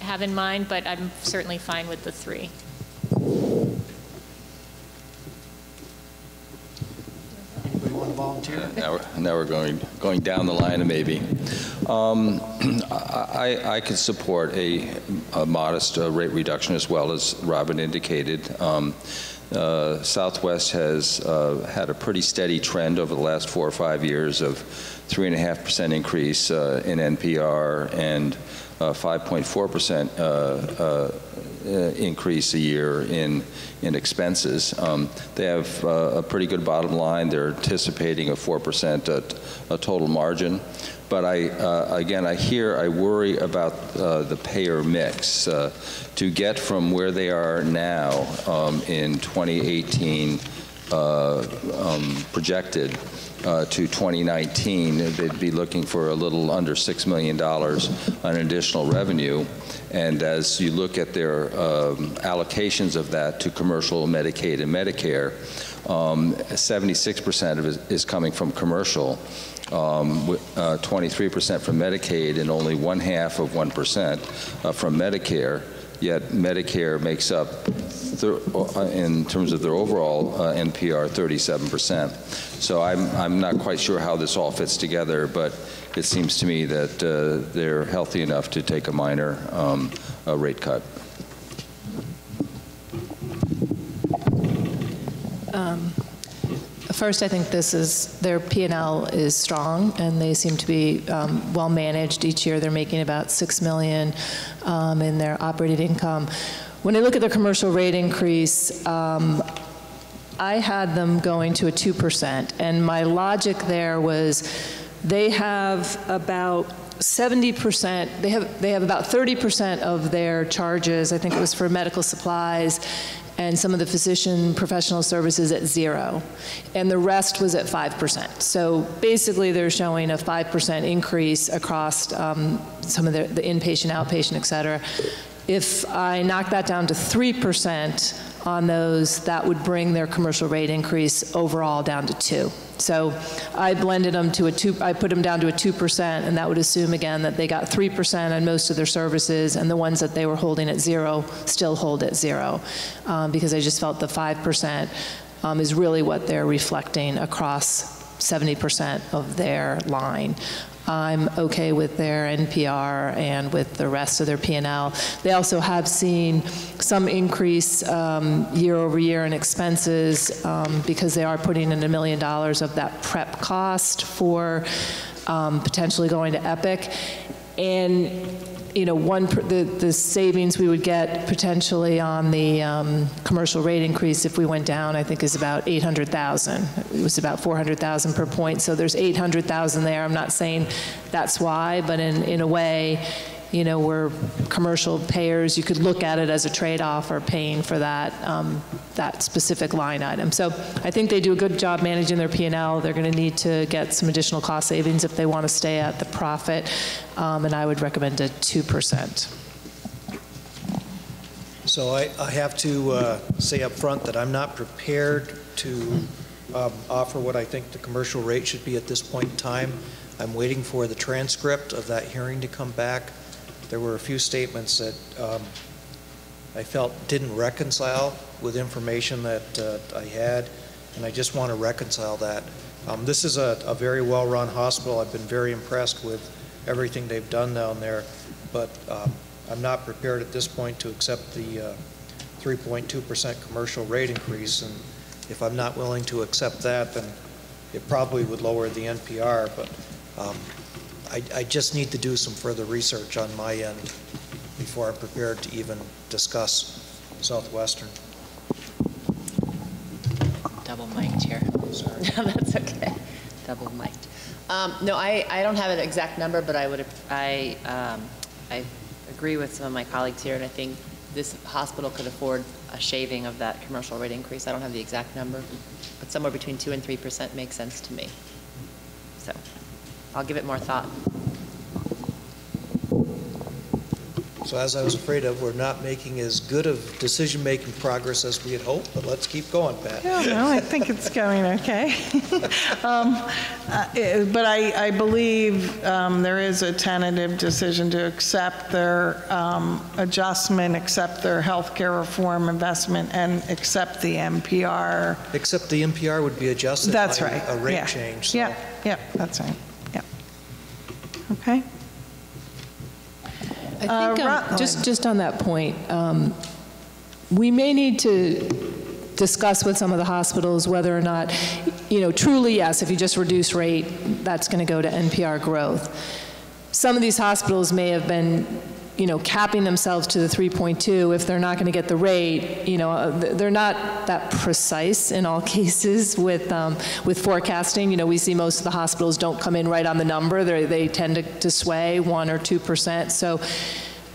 have in mind, but I'm certainly fine with the three. Anybody want to volunteer. Now we're, now we're going, going down the line maybe. Um, I, I- could support a, a modest uh, rate reduction as well, as Robin indicated. Um, uh, Southwest has uh, had a pretty steady trend over the last four or five years of 3.5% increase uh, in NPR and uh, 5.4% uh, uh, uh, increase a year in, in expenses. Um, They have uh, a pretty good bottom line. They're anticipating a 4% uh, t- a total margin. But I, uh, again, I hear, I worry about uh, the payer mix. Uh, To get from where they are now um, in 2018 uh, um, projected uh, to 2019, they'd be looking for a little under $6 million on additional revenue. And as you look at their um, allocations of that to commercial, Medicaid, and Medicare, um, 76% of it is coming from commercial, um, uh, 23% from Medicaid, and only one half of 1% uh, from Medicare. Yet Medicare makes up, in terms of their overall uh, NPR, 37%. So I'm, I'm not quite sure how this all fits together, but it seems to me that uh, they're healthy enough to take a minor um, uh, rate cut. First, I think this is, their P and L is strong, and they seem to be um, well-managed. Each year, they're making about 6 million um, in their operating income. When I look at their commercial rate increase, um, I had them going to a 2%, and my logic there was they have about 70%, they have, they have about 30% of their charges, I think it was for medical supplies, and some of the physician professional services at zero, and the rest was at 5%. So basically, they're showing a 5% increase across um, some of the the inpatient, outpatient, et cetera. If I knock that down to 3% on those, that would bring their commercial rate increase overall down to 2. So I blended them to a 2, I put them down to a 2%, and that would assume, again, that they got 3% on most of their services, and the ones that they were holding at zero still hold at zero, um, because I just felt the 5% um, is really what they're reflecting across 70% of their line. I'm okay with their NPR and with the rest of their p and L. They also have seen some increase um, year over year in expenses um, because they are putting in a million dollars of that prep cost for um, potentially going to Epic. And you know, one, the, the savings we would get potentially on the um, commercial rate increase if we went down, I think is about 800,000. It was about 400,000 per point, so there's 800,000 there. I'm not saying that's why, but in, in a way, you know, we're commercial payers, you could look at it as a trade-off or paying for that, um, that specific line item. So I think they do a good job managing their p and L. They're going to need to get some additional cost savings if they want to stay at the profit, um, and I would recommend a 2%. So I, I have to uh, say up front that I'm not prepared to um, offer what I think the commercial rate should be at this point in time. I'm waiting for the transcript of that hearing to come back. There were a few statements that um, I felt didn't reconcile with information that uh, I had, and I just want to reconcile that. Um, This is a, a very well-run hospital. I've been very impressed with everything they've done down there, but um, I'm not prepared at this point to accept the uh, 3.2% commercial rate increase, and if I'm not willing to accept that, then it probably would lower the NPR, but um, I, I just need to do some further research on my end before I'm prepared to even discuss Southwestern. Double mic'd here. Sorry. No, that's okay. Double mic'd. Um, no, I, I don't have an exact number, but I would, I, um, I agree with some of my colleagues here, and I think this hospital could afford a shaving of that commercial rate increase. I don't have the exact number, but somewhere between 2 and 3% makes sense to me. So I'll give it more thought. So as I was afraid of, we're not making as good of decision-making progress as we had hoped, but let's keep going, Pat. Yeah, no, I think it's going okay. Um, uh, eh, But I, I believe um, there is a tentative decision to accept their um, adjustment, accept their healthcare reform investment, and accept the NPR. Except the NPR would be adjusted by That's right. a yeah. rate change, so. Yeah, yeah, that's right, yeah. Okay? I Uh, think, um, just, just on that point, um, we may need to discuss with some of the hospitals whether or not, you know, truly, yes, if you just reduce rate, that's going to go to NPR growth. Some of these hospitals may have been, you know, capping themselves to the 3.2 if they're not going to get the rate, you know, uh, they're not that precise in all cases with, um, with forecasting. You know, we see most of the hospitals don't come in right on the number. They're, they tend to, to sway 1 or 2%. So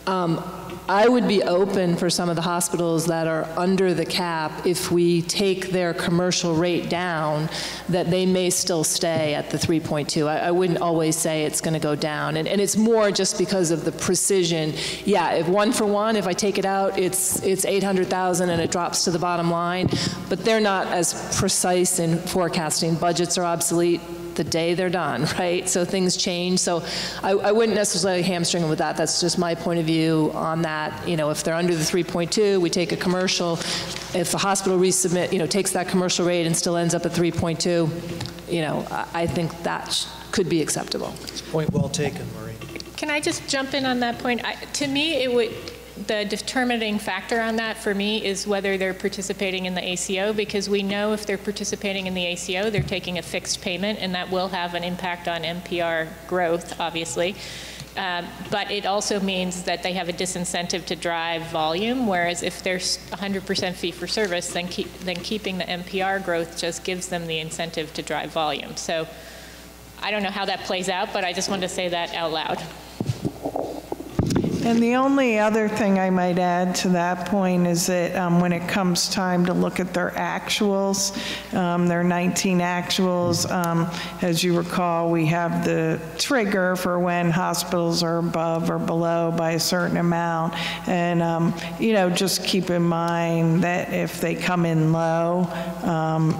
um, I would be open for some of the hospitals that are under the cap, if we take their commercial rate down, that they may still stay at the 3.2. I, I wouldn't always say it's going to go down. And, and it's more just because of the precision. Yeah, if one for one, if I take it out, it's, it's 800,000 and it drops to the bottom line. But they're not as precise in forecasting. Budgets are obsolete the day they're done, right? So things change. So I, I wouldn't necessarily hamstring them with that. That's just my point of view on that. You know, if they're under the 3.2, we take a commercial. If the hospital resubmit, you know, takes that commercial rate and still ends up at 3.2, you know, I, I think that sh- could be acceptable. Point well taken, Maureen. Can I just jump in on that point? I- To me, it would, the determining factor on that for me is whether they're participating in the ACO, because we know if they're participating in the ACO, they're taking a fixed payment, and that will have an impact on NPR growth, obviously. Um, But it also means that they have a disincentive to drive volume, whereas if they're 100% fee-for-service, then keep, then keeping the NPR growth just gives them the incentive to drive volume. So I don't know how that plays out, but I just wanted to say that out loud. And the only other thing I might add to that point is that um, when it comes time to look at their actuals, um, their 19 actuals, um, as you recall, we have the trigger for when hospitals are above or below by a certain amount. And, um, you know, just keep in mind that if they come in low, um,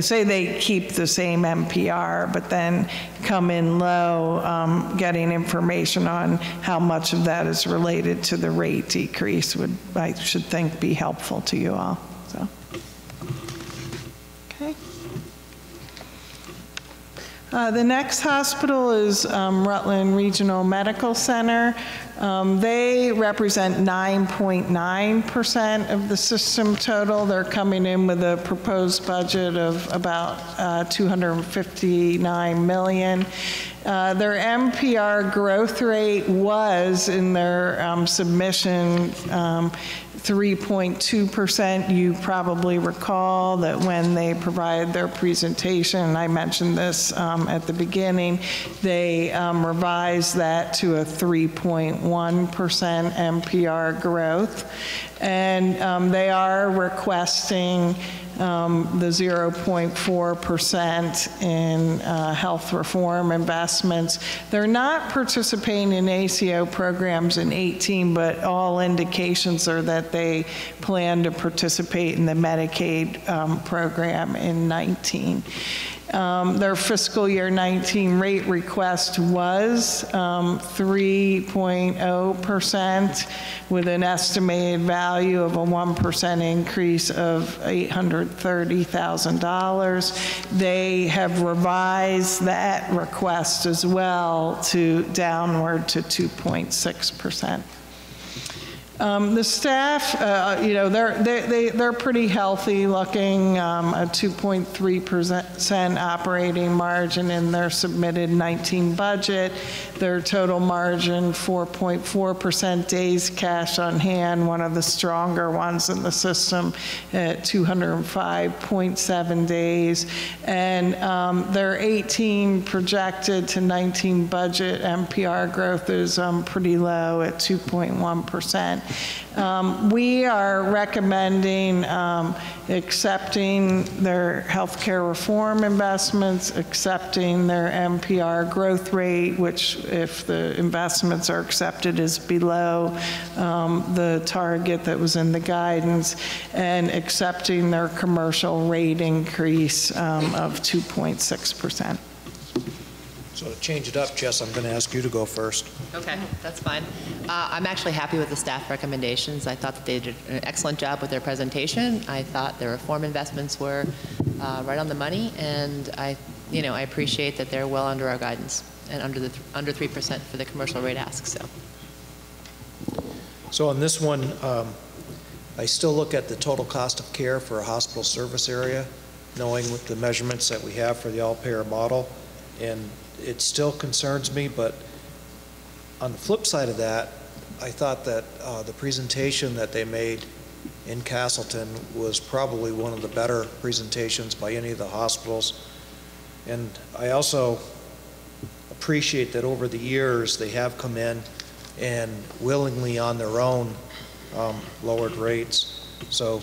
say they keep the same NPR, but then come in low, um, getting information on how much of that is related to the rate decrease would, I should think, be helpful to you all, so. Okay. Uh, The next hospital is um, Rutland Regional Medical Center. Um, They represent 9.9% of the system total. They're coming in with a proposed budget of about uh, 259 million. Uh, Their NPR growth rate was in their um, submission um, 3.2%. You probably recall that when they provided their presentation, and I mentioned this um, at the beginning, they um, revised that to a 3.1% NPR growth. And um, they are requesting um, the 0.4% in uh, health reform investments. They're not participating in ACO programs in 18, but all indications are that they plan to participate in the Medicaid um, program in 19. Um, Their fiscal year 19 rate request was um, 3.0% with an estimated value of a 1% increase of $830,000. They have revised that request as well to downward to 2.6%. Um, The staff, uh, you know, they're, they- they- they're pretty healthy looking, um, a 2.3% operating margin in their submitted 19 budget. Their total margin, 4.4% days cash on hand, one of the stronger ones in the system at 205.7 days. And um, their 18 projected to 19 budget NPR growth is um, pretty low at 2.1%. Um, We are recommending um, accepting their healthcare reform investments, accepting their NPR growth rate, which if the investments are accepted is below um, the target that was in the guidance, and accepting their commercial rate increase um, of 2.6%. So to change it up, Jess, I'm going to ask you to go first. Okay, that's fine. Uh, I'm actually happy with the staff recommendations. I thought that they did an excellent job with their presentation. I thought their reform investments were uh, right on the money, and I, you know, I appreciate that they're well under our guidance and under the, th- under 3% for the commercial rate ask, so. So on this one, um, I still look at the total cost of care for a hospital service area, knowing the measurements that we have for the all-payer model, and it still concerns me, but on the flip side of that, I thought that uh, the presentation that they made in Castleton was probably one of the better presentations by any of the hospitals. And I also appreciate that over the years, they have come in and willingly on their own um, lowered rates. So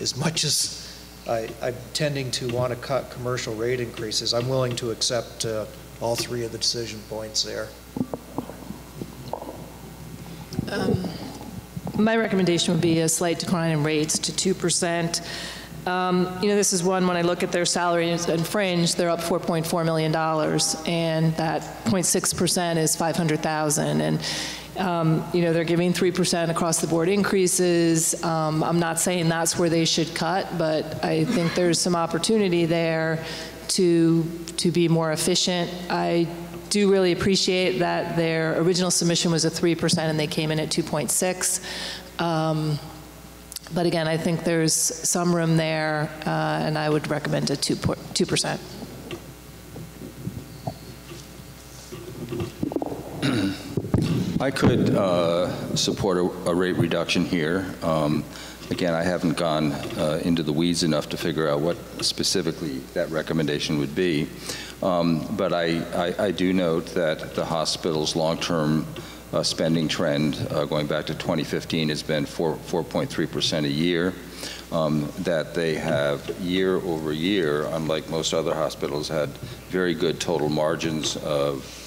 as much as I, I'm tending to want to cut commercial rate increases, I'm willing to accept uh, all three of the decision points there. My recommendation would be a slight decline in rates to 2%. Um, You know, this is one, when I look at their salaries and fringe, they're up $4.4 million, and that 0.6% is 500,000. And, um, you know, they're giving 3% across-the-board increases. Um, I'm not saying that's where they should cut, but I think there's some opportunity there to, to be more efficient. I do really appreciate that their original submission was a 3% and they came in at 2.6. But again, I think there's some room there, uh, and I would recommend a 2 po- 2%. I could uh, support a a rate reduction here. Um, Again, I haven't gone uh, into the weeds enough to figure out what specifically that recommendation would be. Um, But I, I- I do note that the hospital's long-term uh, spending trend, uh, going back to 2015, has been 4.3% a year, um, that they have year over year, unlike most other hospitals, had very good total margins of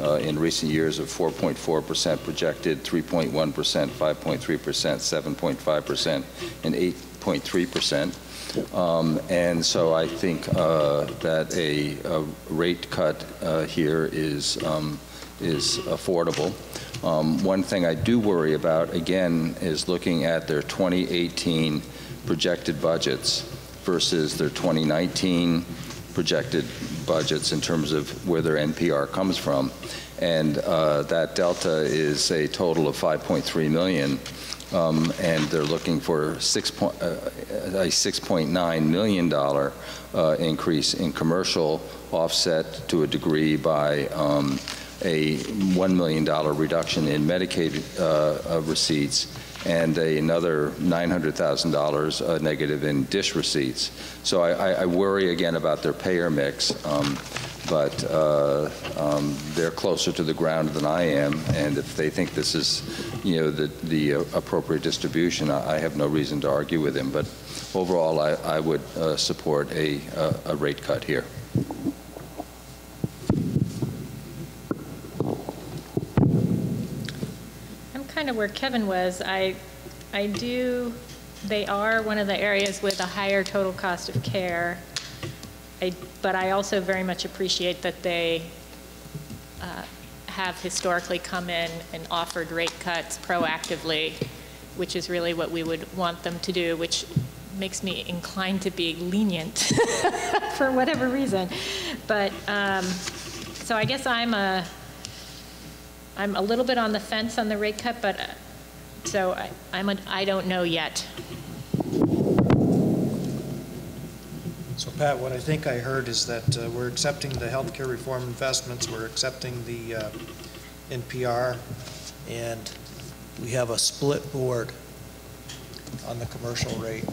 uh, in recent years of 4.4% projected, 3.1%, 5.3%, 7.5%, and 8.3%. Um, And so I think uh, that a a rate cut uh, here is, um, is affordable. Um, One thing I do worry about, again, is looking at their 2018 projected budgets versus their 2019 projected budgets in terms of where their NPR comes from. And uh, that delta is a total of 5.3 million, um, and they're looking for six point, uh, a 6.9 million dollar uh, increase in commercial, offset to a degree by um, a $1 million reduction in Medicaid uh, uh, receipts and a- another $900,000 uh, negative in dish receipts. So I- I worry again about their payer mix, um, but uh, um, they're closer to the ground than I am, and if they think this is, you know, the the uh, appropriate distribution, I I have no reason to argue with them. But overall, I I would uh, support a- a rate cut here. Kind of where Kevin was. I, I do, they are one of the areas with a higher total cost of care. I, but I also very much appreciate that they uh, have historically come in and offered rate cuts proactively, which is really what we would want them to do, which makes me inclined to be lenient for whatever reason. But, um, so I guess I'm a, I'm a little bit on the fence on the rate cut, but, uh, so I- I'm, a- I don't know yet. So Pat, what I think I heard is that uh, we're accepting the healthcare reform investments, we're accepting the uh, NPR, and we have a split board on the commercial rate.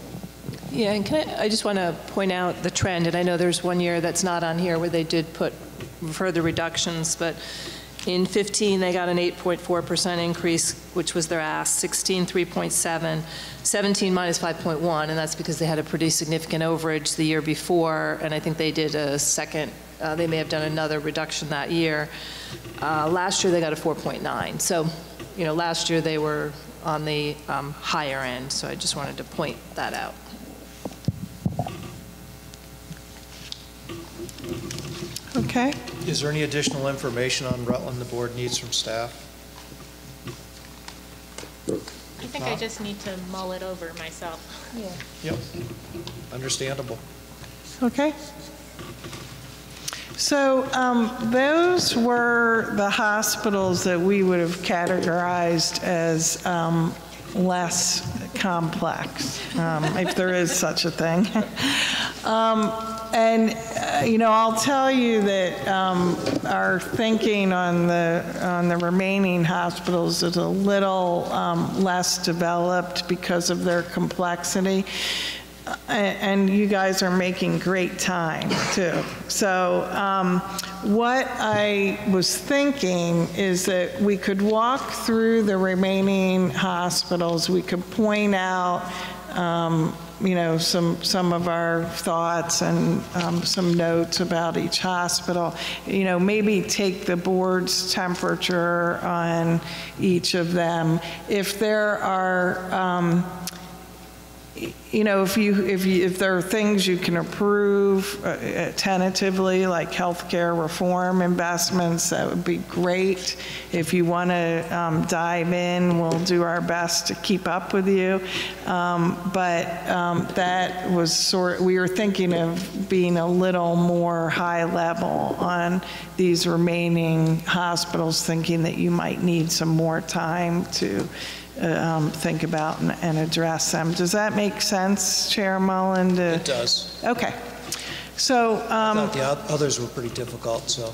Yeah, and can I, I just want to point out the trend, and I know there's one year that's not on here where they did put further reductions, but in 15, they got an 8.4% increase, which was their ask, 16, 3.7, 17 minus 5.1, and that's because they had a pretty significant overage the year before, and I think they did a second uh, they may have done another reduction that year. Uh, Last year, they got a 4.9. So, you know, last year, they were on the um, higher end, so I just wanted to point that out. Okay? Is there any additional information on Rutland the board needs from staff? I think I just need to mull it over myself. Yeah. Yep. Understandable. Okay. So um, those were the hospitals that we would have categorized as um, less complex, um, if there is such a thing. Um, And, uh, you know, I'll tell you that um, our thinking on the, on the remaining hospitals is a little um, less developed because of their complexity. And you guys are making great time, too. So um, what I was thinking is that we could walk through the remaining hospitals, we could point out, um, you know, some, some of our thoughts and um, some notes about each hospital. You know, maybe take the board's temperature on each of them. If there are, um, you know, if you, if you, if there are things you can approve uh, tentatively, like healthcare reform investments, that would be great. If you want to dive in, we'll do our best to keep up with you. Um, But um, that was sort, we were thinking of being a little more high level on these remaining hospitals, thinking that you might need some more time to um, think about and- and address them. Does that make sense, Chair Mullin? to- It does. Okay. So, I um, thought the oth- others were pretty difficult, so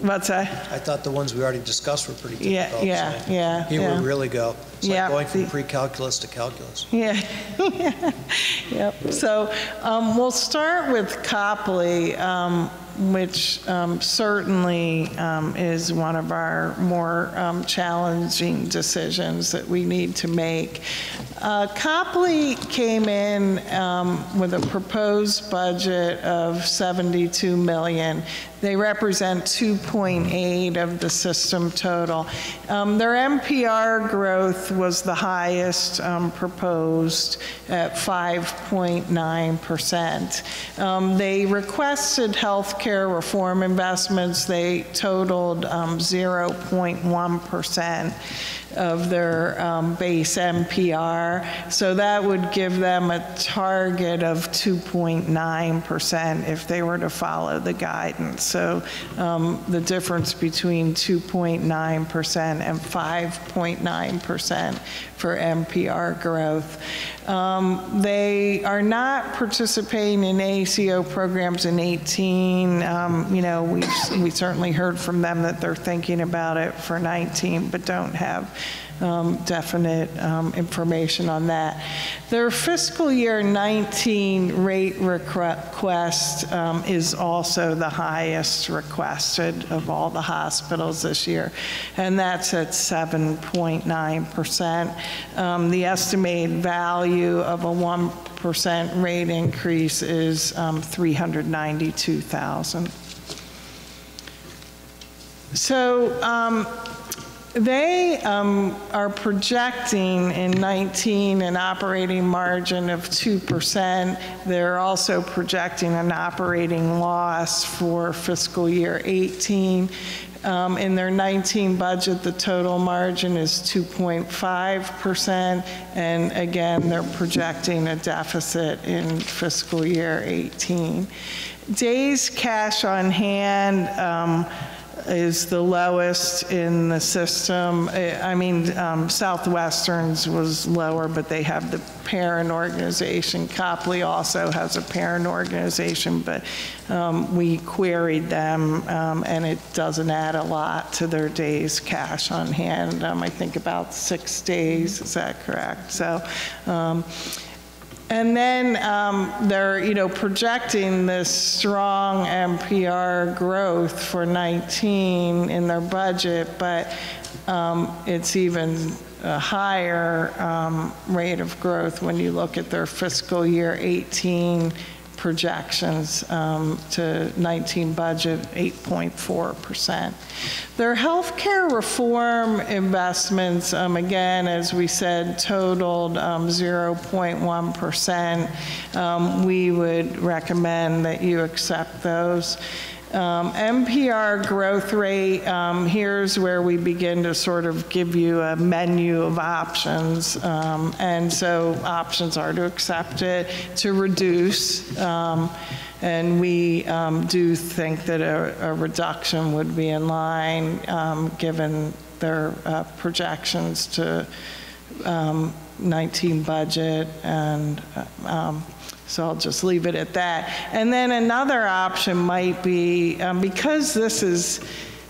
what's that? I thought the ones we already discussed were pretty Yeah, difficult. yeah, so yeah, Here yeah. we really go. It's Yeah, like going from the- pre-calculus to calculus. Yeah, yep. So um, we'll start with Copley, um, which um, certainly um, is one of our more um, challenging decisions that we need to make. Uh, Copley came in um, with a proposed budget of 72 million. They represent 2.8 of the system total. Um, Their NPR growth was the highest um, proposed at 5.9%. Um, They requested healthcare reform investments. They totaled um, 0.1% of their um, base NPR. So that would give them a target of 2.9% if they were to follow the guidance. So um, the difference between 2.9% and 5.9% for NPR growth. Um, They are not participating in ACO programs in 18. Um, You know, we we certainly heard from them that they're thinking about it for 19, but don't have um, definite um, information on that. Their fiscal year 19 rate request um, is also the highest requested of all the hospitals this year, and that's at 7.9%. Um, The estimated value of a 1% rate increase is um, 392,000. So um, they um, are projecting in 19 an operating margin of 2%. They're also projecting an operating loss for fiscal year 18. Um, In their 19 budget, the total margin is 2.5%, and again, they're projecting a deficit in fiscal year 18. Days cash on hand, um, is the lowest in the system. I mean, um, Southwestern's was lower, but they have the parent organization. Copley also has a parent organization, but um, we queried them, um, and it doesn't add a lot to their days cash on hand. Um, I think about six days, is that correct? So, um, and then um, they're, you know, projecting this strong NPR growth for 19 in their budget, but um, it's even a higher um, rate of growth when you look at their fiscal year 18 projections um, to 19 budget, 8.4%. Their healthcare reform investments, um, again, as we said, totaled um, 0.1%. Um, We would recommend that you accept those. Um, NPR growth rate, um, here's where we begin to sort of give you a menu of options. Um, And so options are to accept it, to reduce, um, and we um, do think that a a reduction would be in line, um, given their uh, projections to um, 19 budget, and so I'll just leave it at that. And then another option might be, um, because this is,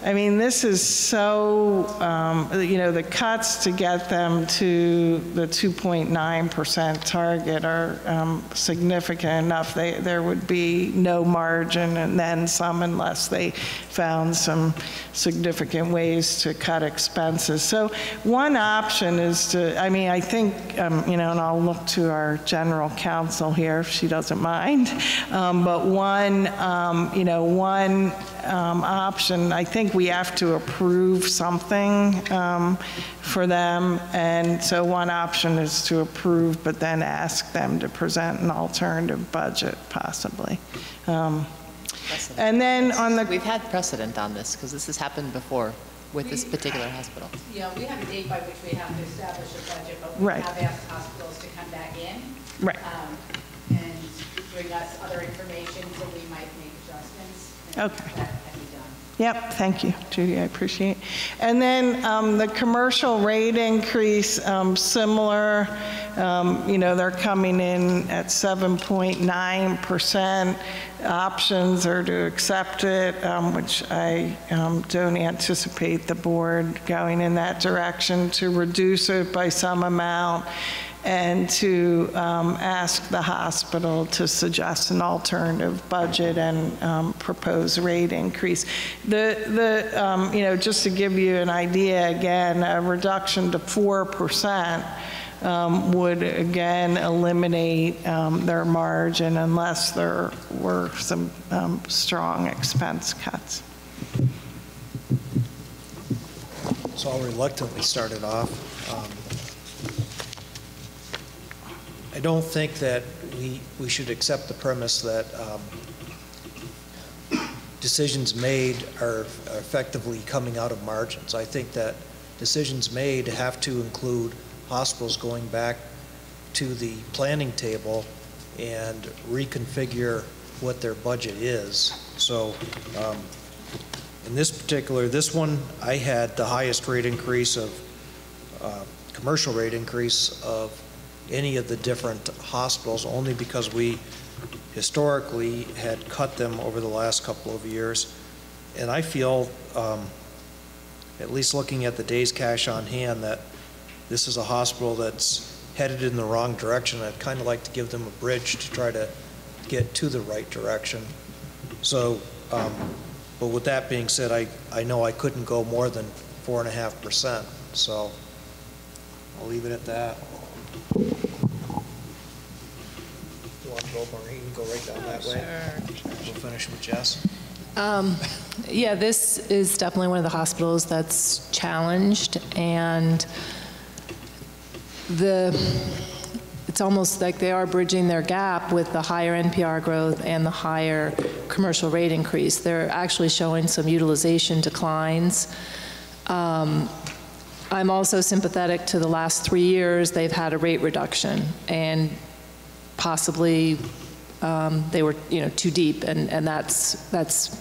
I mean, this is so, um, you know, the cuts to get them to the 2.9% target are um, significant enough. They, there would be no margin and then some unless they found some significant ways to cut expenses. So one option is to, I mean, I think, um, you know, and I'll look to our general counsel here if she doesn't mind, um, but one, um, you know, one um, option, I think we have to approve something um, for them, and so one option is to approve, but then ask them to present an alternative budget, possibly. Um, And then on the We've had precedent on this, because this has happened before with this particular hospital. Yeah, we have a date by which we have to establish a budget, but we Right. have asked hospitals to come back in. Right. um, And bring us other information, so we might make adjustments. and Okay. That can be done. Yep, thank you, Judy, I appreciate. it. And then um, the commercial rate increase, um, similar, um, you know, they're coming in at 7.9%. Options are to accept it, um, which I um, don't anticipate the board going in that direction, to reduce it by some amount, and to um, ask the hospital to suggest an alternative budget and um, propose rate increase. The, the, um, you know, just to give you an idea, again, a reduction to 4% um, would again eliminate um, their margin unless there were some um, strong expense cuts. So I'll reluctantly start it off. I don't think that we, we should accept the premise that um, decisions made are are effectively coming out of margins. I think that decisions made have to include hospitals going back to the planning table and reconfigure what their budget is. So um, in this particular, this one, I had the highest rate increase of, uh, commercial rate increase of any of the different hospitals, only because we historically had cut them over the last couple of years. And I feel, um, at least looking at the days cash on hand, that this is a hospital that's headed in the wrong direction. I'd kind of like to give them a bridge to try to get to the right direction. So, um, but with that being said, I, I know I couldn't go more than four and a half percent, so I'll leave it at that. You want to go, Maureen, go right down that way? We'll finish with Jess. Um, Yeah, this is definitely one of the hospitals that's challenged, and the, it's almost like they are bridging their gap with the higher NPR growth and the higher commercial rate increase. They're actually showing some utilization declines. Um, I'm also sympathetic to the last three years, they've had a rate reduction, and possibly um, they were, you know, too deep, and, and that's, that's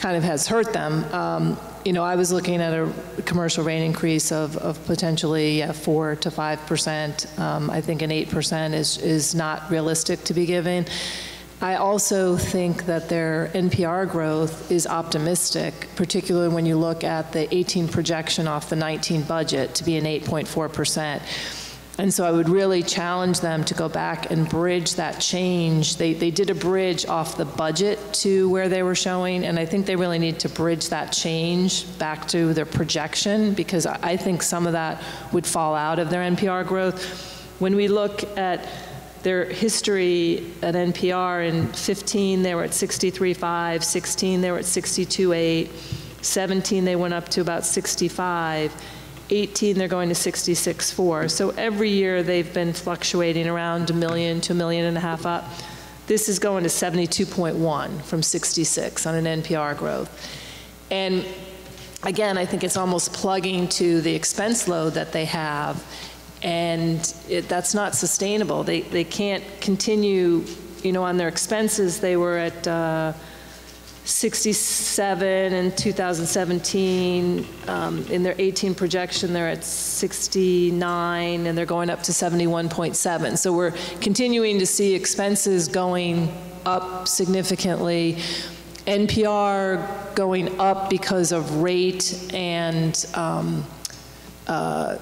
kind of has hurt them. Um, You know, I was looking at a commercial rate increase of, of potentially yeah, 4 to 5%. Um, I think an 8% is, is not realistic to be given. I also think that their NPR growth is optimistic, particularly when you look at the 18 projection off the 19 budget to be an 8.4%. And so I would really challenge them to go back and bridge that change. They, they did a bridge off the budget to where they were showing, and I think they really need to bridge that change back to their projection, because I I think some of that would fall out of their NPR growth. When we look at their history at NPR in 15, they were at 63.5, 16, they were at 62.8, 17, they went up to about 65, 18, they're going to 66.4. So every year, they've been fluctuating around a million to a million and a half up. This is going to 72.1 from 66 on an NPR growth. And again, I think it's almost plugging to the expense load that they have, and it, that's not sustainable. They, they can't continue, you know, on their expenses, they were at uh, 67 in 2017. Um, In their 18 projection, they're at 69, and they're going up to 71.7. So we're continuing to see expenses going up significantly. NPR going up because of rate and, um, uh,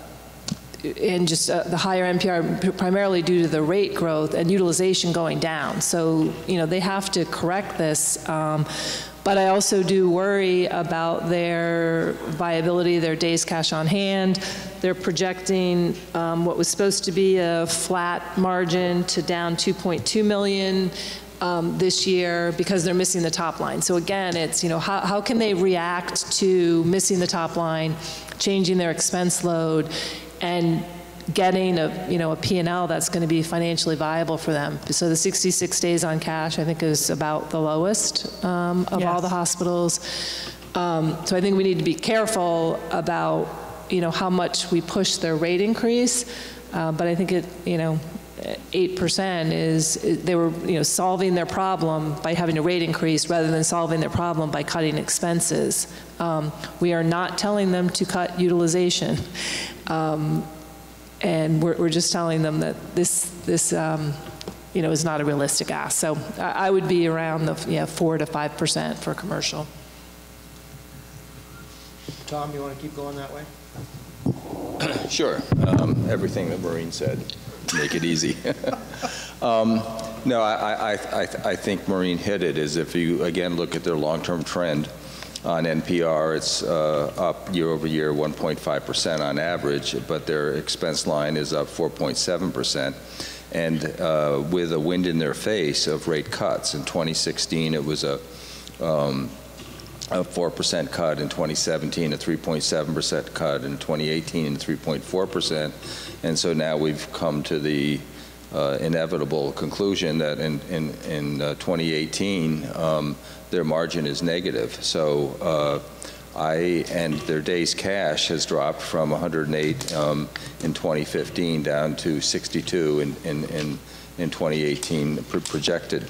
and just uh, the higher NPR primarily due to the rate growth and utilization going down. So, you know, they have to correct this. um, But I also do worry about their viability, their days cash on hand. They're projecting um, what was supposed to be a flat margin to down 2.2 million um, this year because they're missing the top line. So again, it's, you know, how, how can they react to missing the top line, changing their expense load, and getting a, you know, a P&L that's going to be financially viable for them. So the 66 days on cash, I think, is about the lowest um, of all the hospitals. Um, So I think we need to be careful about, you know, how much we push their rate increase. Uh, But I think it, you know, 8% is, they were, you know, solving their problem by having a rate increase rather than solving their problem by cutting expenses. Um, We are not telling them to cut utilization. Um, And we're, we're just telling them that this, this, um, you know, is not a realistic ask. So I, I would be around the, yeah, 4 to 5% for commercial. Tom, you want to keep going that way? Sure. Um, Everything that Maureen said, make it easy. Um, No, I, I, I I think Maureen hit it, is if you, again, look at their long-term trend on NPR, it's uh, up year over year 1.5% on average, but their expense line is up 4.7%. And uh, with a wind in their face of rate cuts, in 2016, it was a um, a 4% cut in 2017, a 3.7% cut in 2018, and 3.4%. And so now we've come to the uh, inevitable conclusion that in, in, in uh, 2018, um, their margin is negative. So uh, I, and their days cash has dropped from 108 um, in 2015 down to 62 in, in, in, in 2018 pro- projected.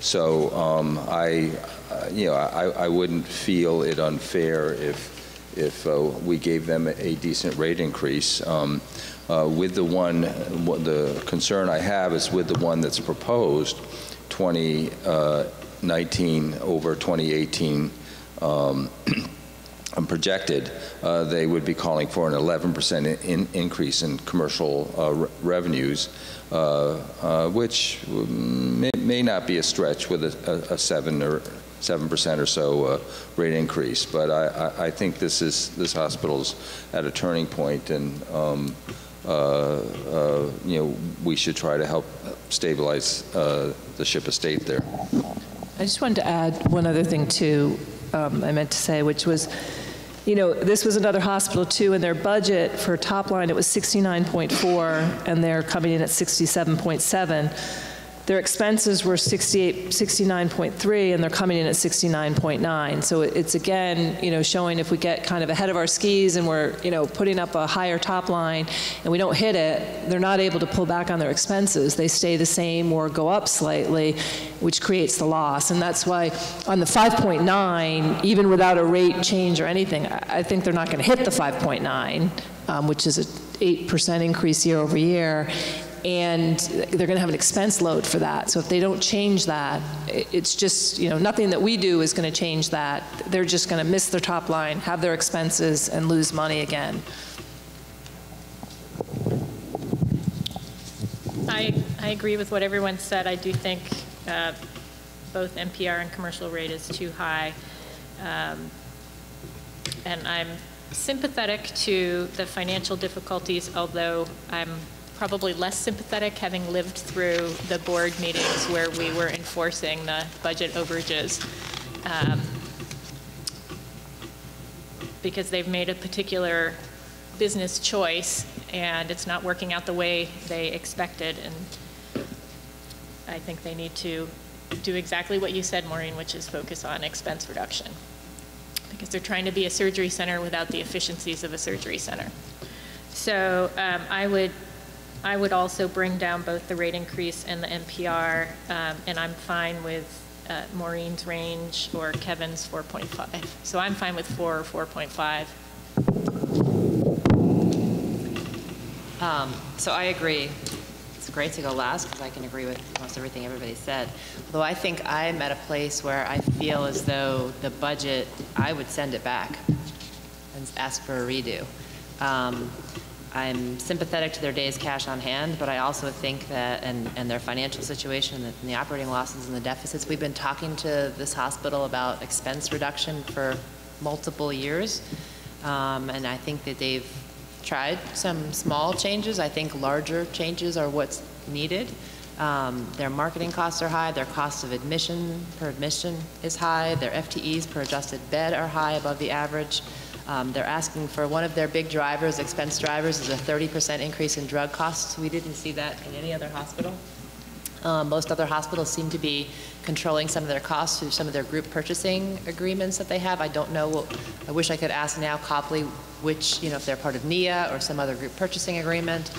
So um, I, uh, you know, I, I wouldn't feel it unfair if, if uh, we gave them a decent rate increase. Um, uh, With the one, the concern I have is with the one that's proposed, 2019 over 2018 um, projected, uh, they would be calling for an 11% in- increase in commercial uh, re- revenues, uh, uh, which may may not be a stretch with a- a a 7 or 7% or so uh, rate increase. But I- I think this is, this hospital's at a turning point, and, um, uh, you know, we should try to help stabilize the ship estate there. I just wanted to add one other thing, too, um, I meant to say, which was, you know, this was another hospital, too, and their budget for top line, it was 69.4, and they're coming in at 67.7. Their expenses were 68, 69.3, and they're coming in at 69.9. So it's, again, you know, showing if we get kind of ahead of our skis and we're, you know, putting up a higher top line, and we don't hit it, they're not able to pull back on their expenses. They stay the same or go up slightly, which creates the loss. And that's why on the 5.9, even without a rate change or anything, I think they're not going to hit the 5.9, um, which is an 8% increase year over year. And they're going to have an expense load for that. So if they don't change that, it's just, you know, nothing that we do is going to change that. They're just going to miss their top line, have their expenses, and lose money again. I, I agree with what everyone said. I do think uh, both NPR and commercial rate is too high. Um, And I'm sympathetic to the financial difficulties, although I'm probably less sympathetic, having lived through the board meetings where we were enforcing the budget overages. um, Because they've made a particular business choice, and it's not working out the way they expected, and I think they need to do exactly what you said, Maureen, which is focus on expense reduction. Because they're trying to be a surgery center without the efficiencies of a surgery center. So um, I would, I would also bring down both the rate increase and the NPR, um, and I'm fine with uh, Maureen's range or Kevin's 4.5. So I'm fine with 4 or 4.5. Um, So I agree. It's great to go last because I can agree with most everything everybody said. Although I think I'm at a place where I feel as though the budget, I would send it back and ask for a redo. Um, I'm sympathetic to their days cash on hand, but I also think that, and, and their financial situation and the, operating losses and the deficits, we've been talking to this hospital about expense reduction for multiple years. Um, and I think that they've tried some small changes. I think larger changes are what's needed. Um, Their marketing costs are high, their cost of admission per admission is high, their FTEs per adjusted bed are high above the average. Um, They're asking for, one of their big drivers, expense drivers, is a 30% increase in drug costs. We didn't see that in any other hospital. Um, Most other hospitals seem to be controlling some of their costs through some of their group purchasing agreements that they have. I don't know, I wish I could ask now Copley which, you know, if they're part of NIA or some other group purchasing agreement.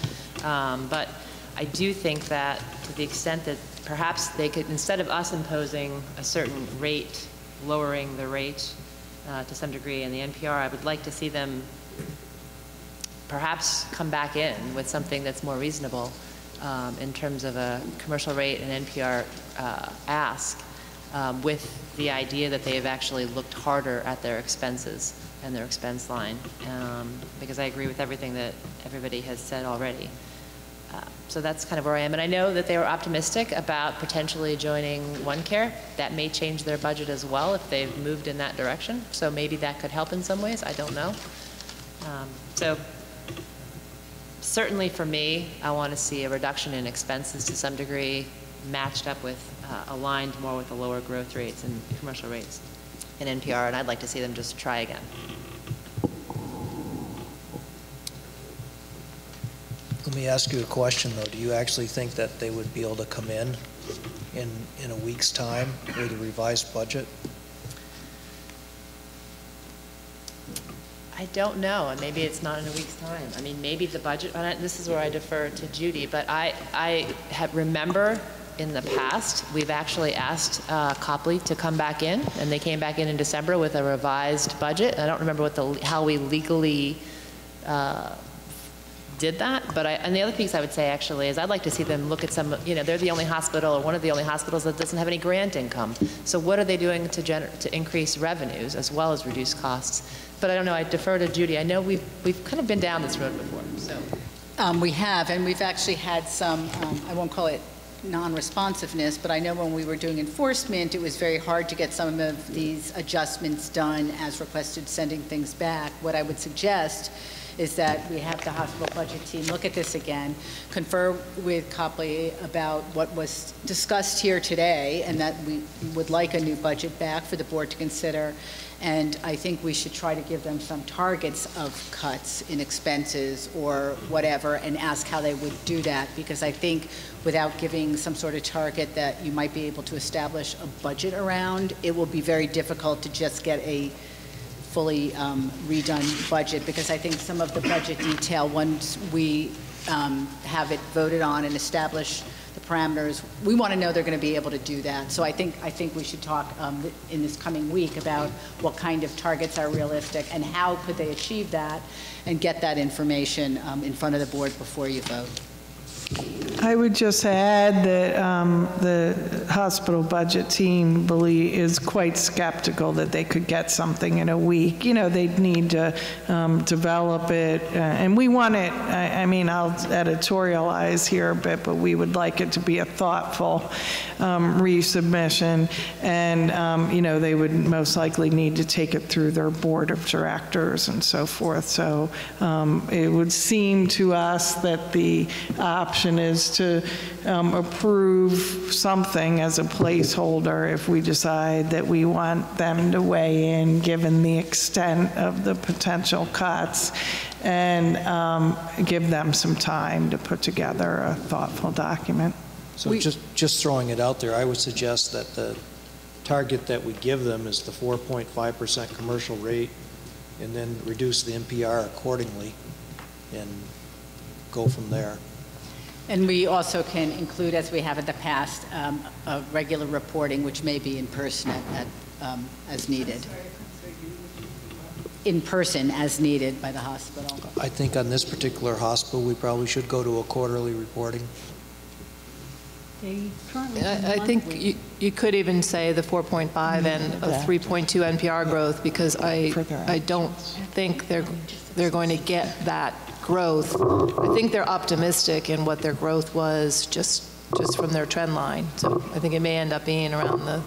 Um, But I do think that to the extent that perhaps they could, instead of us imposing a certain rate, lowering the rate uh, to some degree in the NPR, I would like to see them perhaps come back in with something that's more reasonable um, in terms of a commercial rate and NPR uh, ask, um, with the idea that they have actually looked harder at their expenses and their expense line, um, because I agree with everything that everybody has said already. Uh, So that's kind of where I am. And I know that they were optimistic about potentially joining OneCare. That may change their budget as well if they've moved in that direction. So maybe that could help in some ways. I don't know. Um, So certainly for me, I want to see a reduction in expenses to some degree, matched up with, uh, aligned more with the lower growth rates and commercial rates in NPR, and I'd like to see them just try again. Let me ask you a question, though. Do you actually think that they would be able to come in in, in a week's time with a revised budget? I don't know, and maybe it's not in a week's time. I mean, maybe the budget, and this is where I defer to Judy, but I, I have, remember in the past, we've actually asked uh, Copley to come back in, and they came back in in December with a revised budget. I don't remember what the, how we legally uh, did that, but I, and the other piece I would say actually is I'd like to see them look at some, you know, they're the only hospital or one of the only hospitals that doesn't have any grant income. So what are they doing to gener, to increase revenues as well as reduce costs? But I don't know, I defer to Judy. I know we've, we've kind of been down this road before, so. Um, We have, and we've actually had some, um, I won't call it non-responsiveness, but I know when we were doing enforcement, it was very hard to get some of these adjustments done as requested, sending things back. What I would suggest is that we have the hospital budget team look at this again, confer with Copley about what was discussed here today, and that we would like a new budget back for the board to consider. And I think we should try to give them some targets of cuts in expenses or whatever, and ask how they would do that, because I think without giving some sort of target that you might be able to establish a budget around, it will be very difficult to just get a fully um, redone budget, because I think some of the budget detail, once we um, have it voted on and establish the parameters, we want to know they're going to be able to do that. So I think, I think we should talk um, in this coming week about what kind of targets are realistic and how could they achieve that, and get that information um, in front of the board before you vote. I would just add that um, the hospital budget team believe, is quite skeptical that they could get something in a week. You know, they'd need to um, develop it, uh, and we want it, I I mean, I'll editorialize here a bit, but we would like it to be a thoughtful um, resubmission, and, um, you know, they would most likely need to take it through their board of directors and so forth. So um, it would seem to us that the option is to um, approve something as a placeholder if we decide that we want them to weigh in, given the extent of the potential cuts, and um, give them some time to put together a thoughtful document. So just, just throwing it out there, I would suggest that the target that we give them is the 4.5% commercial rate, and then reduce the NPR accordingly, and go from there. And we also can include, as we have in the past, um, a regular reporting, which may be in person at- at, um, as needed. In person as needed by the hospital. I think on this particular hospital, we probably should go to a quarterly reporting. I I think you you could even say the 4.5 and a 3.2 NPR growth, because I, I don't think they're, they're going to get that growth. I think they're optimistic in what their growth was, just, just from their trend line. So I think it may end up being around the,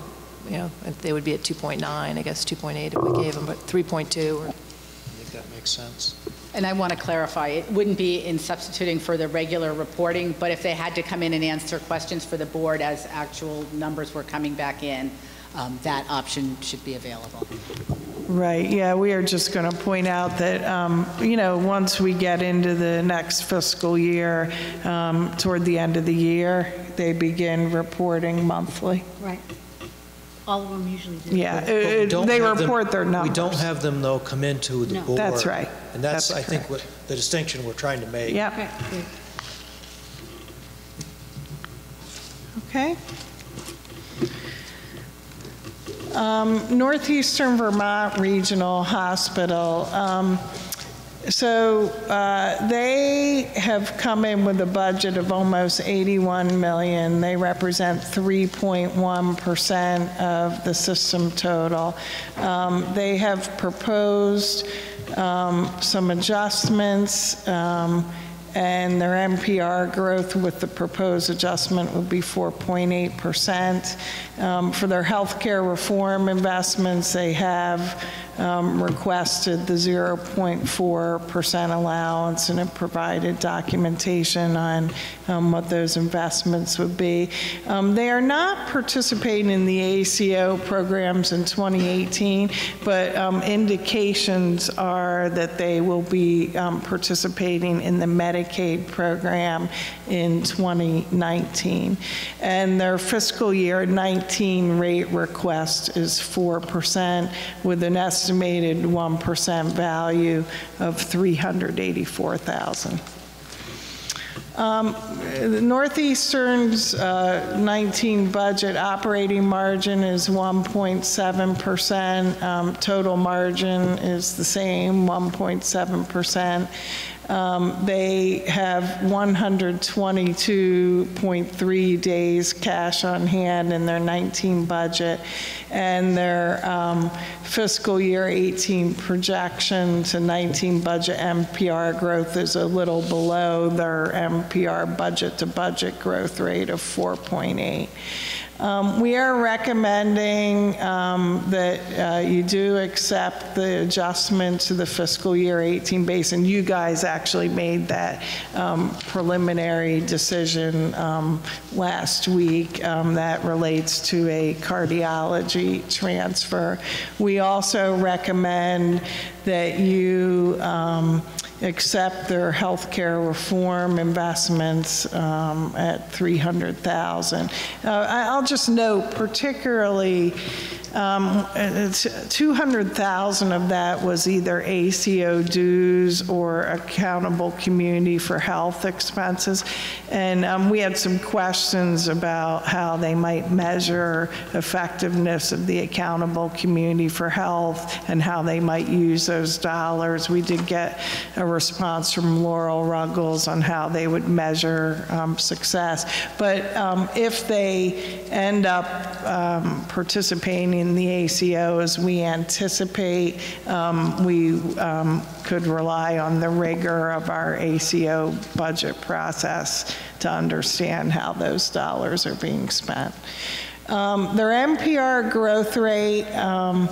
you know, they would be at 2.9, I guess 2.8 if we gave them, but 3.2 or I think that makes sense. And I want to clarify, it wouldn't be in substituting for the regular reporting, but if they had to come in and answer questions for the board as actual numbers were coming back in, um, that option should be available. Right, yeah, we are just going to point out that, um, you know, once we get into the next fiscal year, um, toward the end of the year, they begin reporting monthly. Right. All of them usually do. Yeah, But we it- don't they have them- report their numbers. We don't have them, though, come into the No. board. That's right. And that's, That's I think, what the distinction we're trying to make. Yep, Okay, good. okay. Um, Northeastern Vermont Regional Hospital, um, so uh, they have come in with a budget of almost 81 million. They represent 3.1% of the system total. Um, They have proposed um, some adjustments, um, and their NPR growth with the proposed adjustment would be 4.8%. Um, For their healthcare reform investments, they have um, requested the 0.4% allowance and have provided documentation on um, what those investments would be. Um, They are not participating in the ACO programs in 2018, but um, indications are that they will be um, participating in the Medicaid program in 2019. And their fiscal year 19 rate request is 4% with an estimated 1% value of 384,000. Um, Northeastern's uh, 19 budget operating margin is 1.7%. Um, Total margin is the same, 1.7%. Um, They have 122.3 days cash on hand in their 19 budget, and their um, fiscal year 18 projection to 19 budget NPR growth is a little below their NPR budget-to-budget growth rate of 4.8. Um, We are recommending um, that uh, you do accept the adjustment to the fiscal year 18 base, and you guys actually made that um, preliminary decision um, last week um, that relates to a cardiology transfer. We also recommend that you um, accept their healthcare reform investments um, at 300,000. Uh, I'll just note particularly um, 200,000 of that was either ACO dues or accountable community for health expenses. And um, we had some questions about how they might measure effectiveness of the accountable community for health and how they might use those dollars. We did get a response from Laural Ruggles on how they would measure um, success. But um, if they end up um, participating in the ACO as we anticipate, um, we um, could rely on the rigor of our ACO budget process to understand how those dollars are being spent. Um, Their NPR growth rate, um,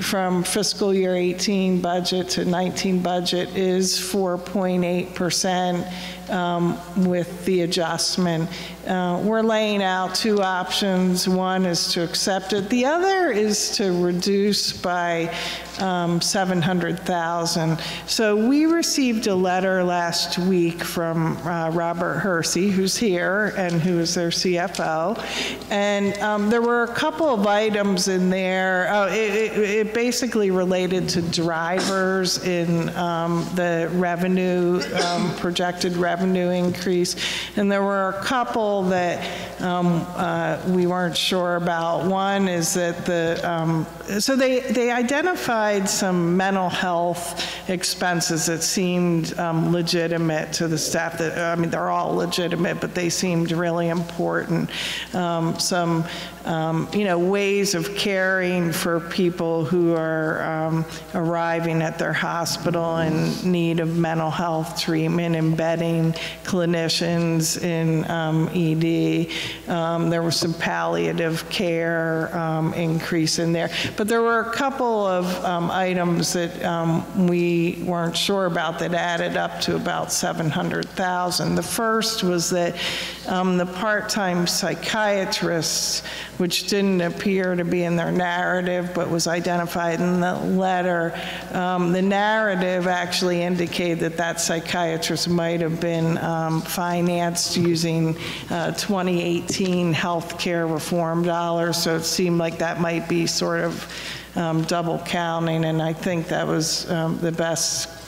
from fiscal year 18 budget to 19 budget is 4.8% um, with the adjustment. Uh, We're laying out two options. One is to accept it. The other is to reduce by um, 700,000. So we received a letter last week from uh, Robert Hersey, who's here and who is their CFO. And um, there were a couple of items in there. Oh, it, it, it basically related to drivers in um, the revenue, um, projected revenue increase. And there were a couple that um, uh, we weren't sure about. One is that the, um, so they, they identified some mental health expenses that seemed um, legitimate to the staff that, I mean, they're all legitimate, but they seemed really important. Um, Some, um, you know, ways of caring for people who are um, arriving at their hospital in need of mental health treatment, embedding clinicians in ED. Um, There was some palliative care um, increase in there. But there were a couple of um, items that um, we weren't sure about that added up to about 700,000. The first was that um, the part-time psychiatrists, which didn't appear to be in their narrative but was identified in the letter, um, the narrative actually indicated that that psychiatrist might have been um, financed using uh, 2018 health care reform dollars, so it seemed like that might be sort of um, double counting, and I think that was um, the best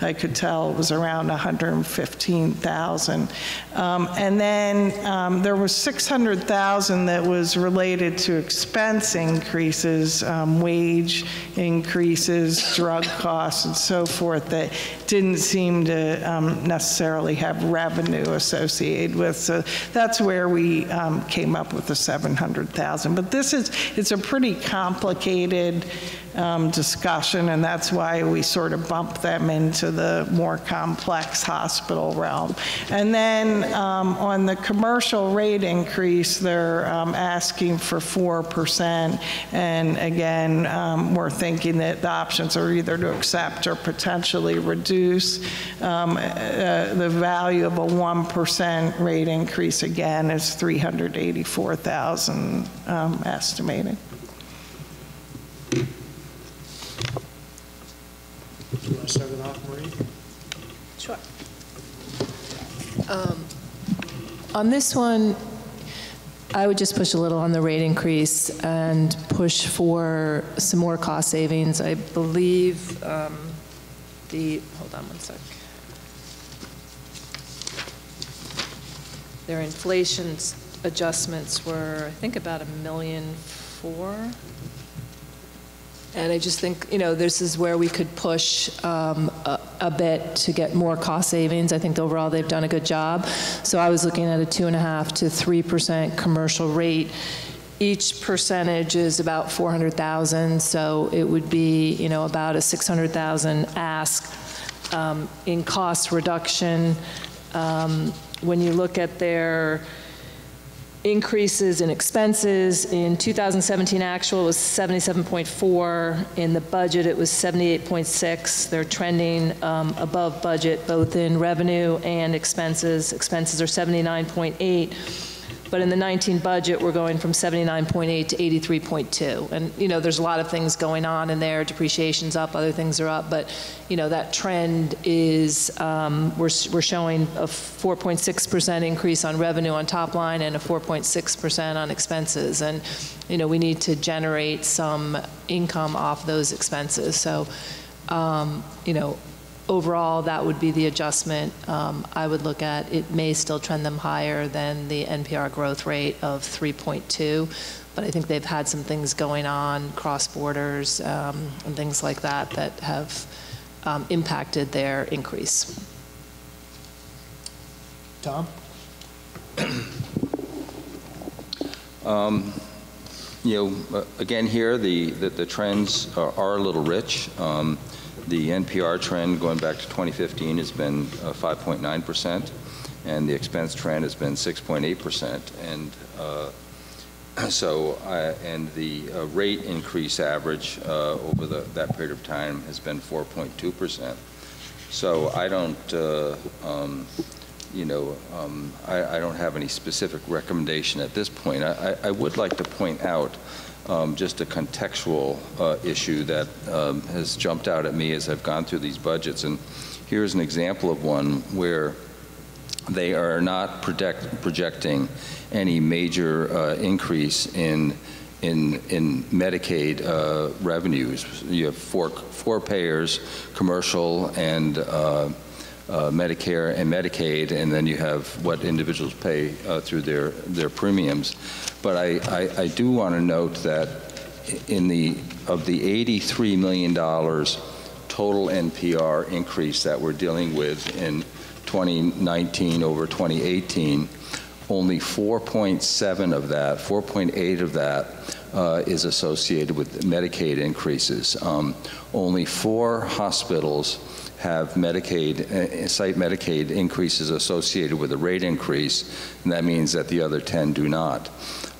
I could tell, it was around 115,000. Um, And then um, there was 600,000 that was related to expense increases, um, wage increases, drug costs, and so forth, that didn't seem to um, necessarily have revenue associated with. So that's where we um, came up with the 700,000. But this is, it's a pretty complicated um, discussion, and that's why we sort of bump them into the more complex hospital realm. And then um, on the commercial rate increase, they're um, asking for 4%. And again, um, we're thinking that the options are either to accept or potentially reduce. Um, uh, The value of a 1% rate increase, again, is 384,000 um, estimated. Do you want to start it off, Marie? Sure. On this one, I would just push a little on the rate increase and push for some more cost savings. I believe um, the, hold on one sec. Their inflation adjustments were, I think, about a million four. And I just think, you know, this is where we could push um, a a bit to get more cost savings. I think overall they've done a good job. So I was looking at a two and a half to 3% commercial rate. Each percentage is about 400,000, so it would be, you know, about a 600,000 ask um, in cost reduction. Um, When you look at their increases in expenses. In 2017 actual, was 77.4. In the budget, it was 78.6. They're trending um, above budget, both in revenue and expenses. Expenses are 79.8. But in the 19 budget, we're going from 79.8 to 83.2. And, you know, there's a lot of things going on in there, depreciation's up, other things are up, but, you know, that trend is, um, we're, we're showing a 4.6% increase on revenue on top line and a 4.6% on expenses. And, you know, we need to generate some income off those expenses. So, um, you know, overall, that would be the adjustment um, I would look at. It may still trend them higher than the NPR growth rate of 3.2, but I think they've had some things going on, cross borders um, and things like that, that have um, impacted their increase. Tom? You know, uh, again here, the, the the trends are are a little rich. The NPR trend going back to 2015 has been uh, 5.9%, and the expense trend has been 6.8%. And uh, so, I- and the uh, rate increase average uh, over the- that period of time has been 4.2%. So I don't, uh, um, you know, um, I I don't have any specific recommendation at this point. I- I would like to point out um, just a contextual uh, issue that um, has jumped out at me as I've gone through these budgets. And here's an example of one where they are not project- projecting any major uh, increase in, in, in Medicaid uh, revenues. You have four, four payers, commercial and uh, Medicare and Medicaid, and then you have what individuals pay uh, through their, their premiums. But I, I, I do want to note that in the, of the $83 million total NPR increase that we're dealing with in 2019 over 2018, only 4.7 of that, 4.8 of that uh, is associated with Medicaid increases. Um, Only four hospitals have Medicaid, uh, site Medicaid increases associated with a rate increase, and that means that the other 10 do not.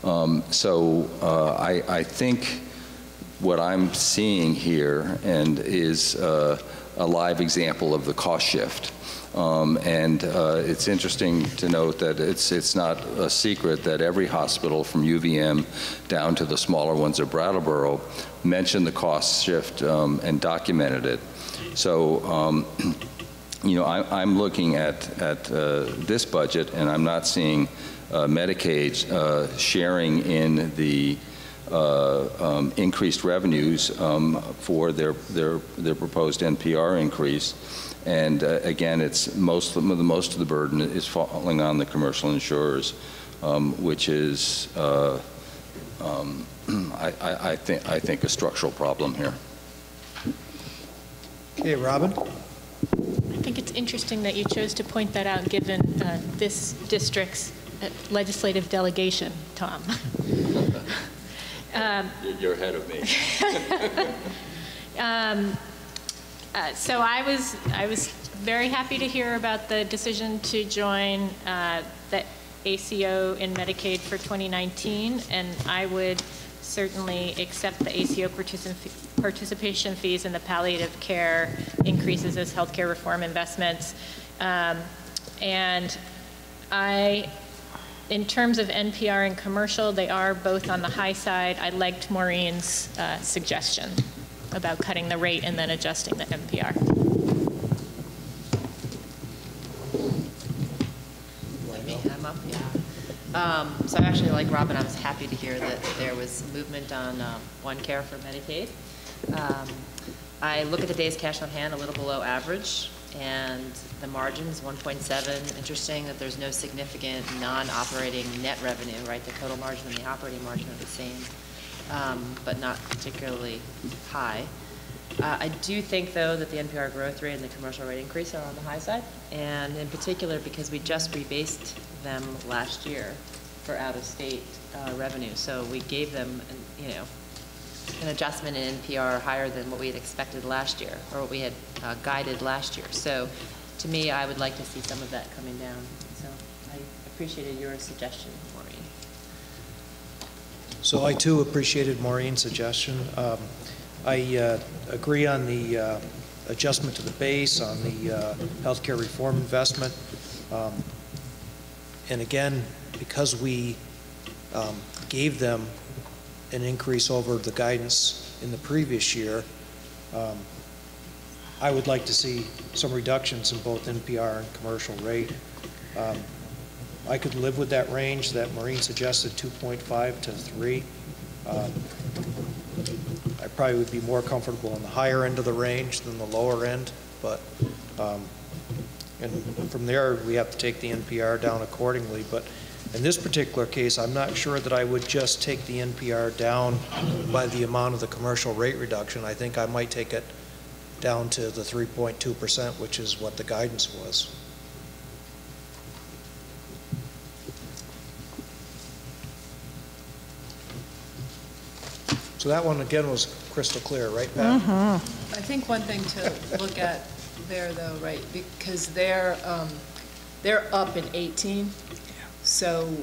Um, So uh, I, I think what I'm seeing here and is uh, a live example of the cost shift. Um, And uh, it's interesting to note that it's, it's not a secret that every hospital from UVM down to the smaller ones at Brattleboro mentioned the cost shift um, and documented it. So, um, you know, I, I'm looking at, at uh, this budget and I'm not seeing uh, Medicaid uh, sharing in the uh, um, increased revenues um, for their, their, their proposed NPR increase. And uh, again, it's most, of the most of the burden is falling on the commercial insurers, um, which is, uh, um, I, I, I think, I think a structural problem here. Okay, Robin? I think it's interesting that you chose to point that out, given uh, this district's uh, legislative delegation, Tom. Um, You're ahead of me. um, uh, So I was, I was very happy to hear about the decision to join uh, the ACO in Medicaid for 2019, and I would certainly accept the ACO particip- participation fees and the palliative care increases as healthcare reform investments. Um, And I in terms of NPR and commercial, they are both on the high side. I liked Maureen's uh, suggestion about cutting the rate and then adjusting the NPR. I'm up, yeah. Um, So I actually, like Robin, I was happy to hear that there was movement on um, One Care for Medicaid. Um, I look at the days cash on hand a little below average, and the margin's 1.7. Interesting that there's no significant non-operating net revenue, right? The total margin and the operating margin are the same, um, but not particularly high. Uh, I do think, though, that the NPR growth rate and the commercial rate increase are on the high side, and in particular because we just rebased them last year for out-of-state uh, revenue. So we gave them, you know, an adjustment in NPR higher than what we had expected last year, or what we had uh, guided last year. So to me, I would like to see some of that coming down. So I appreciated your suggestion, Maureen. So I too appreciated Maureen's suggestion. Um, I uh, agree on the uh, adjustment to the base, on the uh, healthcare reform investment. Um, And again, because we um, gave them an increase over the guidance in the previous year, um, I would like to see some reductions in both NPR and commercial rate. Um, I could live with that range that Maureen suggested, 2.5 to 3. Um, I probably would be more comfortable in the higher end of the range than the lower end, but, um, and from there, we have to take the NPR down accordingly. But in this particular case, I'm not sure that I would just take the NPR down by the amount of the commercial rate reduction. I think I might take it down to the 3.2%, which is what the guidance was. So that one, again, was crystal clear, right, Pat? I think one thing to look at there, though, right, because they're, um, they're up in 18. So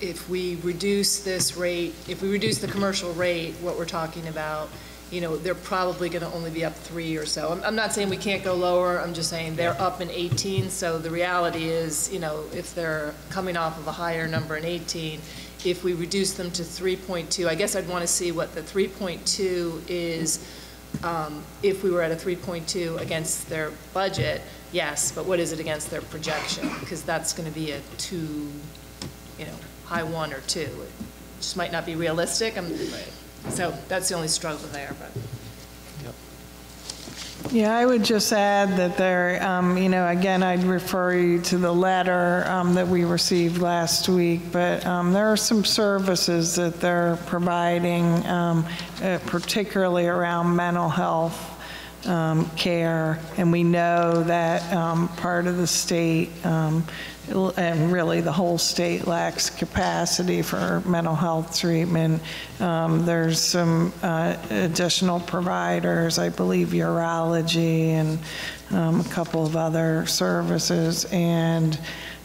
if we reduce this rate, if we reduce the commercial rate, what we're talking about, you know, they're probably going to only be up three or so. I'm, I'm not saying we can't go lower, I'm just saying they're up in 18, so the reality is, you know, if they're coming off of a higher number in 18, if we reduce them to 3.2, I guess I'd want to see what the 3.2 is, um, if we were at a 3.2 against their budget, yes, but what is it against their projection? Because that's going to be a two, you know, high one or two. It just might not be realistic. I'm- So that's the only struggle there, but. Yeah, I would just add that there, um, you know, again, I'd refer you to the letter um, that we received last week, but um, there are some services that they're providing, um, uh, particularly around mental health um, care, and we know that um, part of the state, um, and really the whole state lacks capacity for mental health treatment. Um, There's some uh, additional providers, I believe urology and um, a couple of other services, and,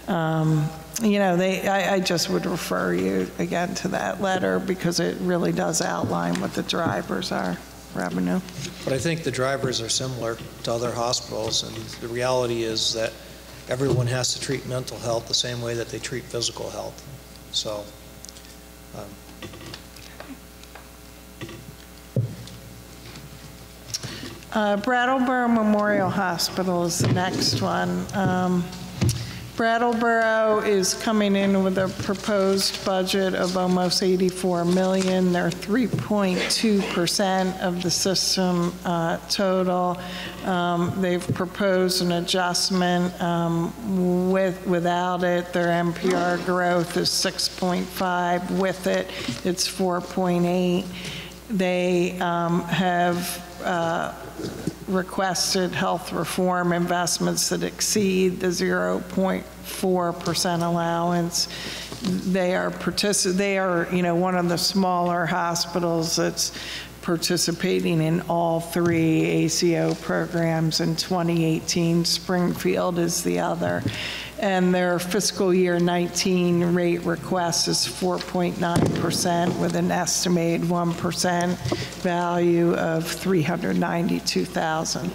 um, you know, they, I, I just would refer you again to that letter because it really does outline what the drivers are, revenue. But I think the drivers are similar to other hospitals, and the reality is that everyone has to treat mental health the same way that they treat physical health. So, um, Uh, Brattleboro Memorial Hospital is the next one. Um, Brattleboro is coming in with a proposed budget of almost 84 million. They're 3.2% of the system uh, total. Um, They've proposed an adjustment um, with, without it. Their NPR growth is 6.5. With it, it's 4.8. They um, have uh, requested health reform investments that exceed the 0.4% allowance. They are they are, you know, one of the smaller hospitals that's participating in all three ACO programs in 2018. Springfield is the other. And their fiscal year 19 rate request is 4.9% with an estimated 1% value of 392,000.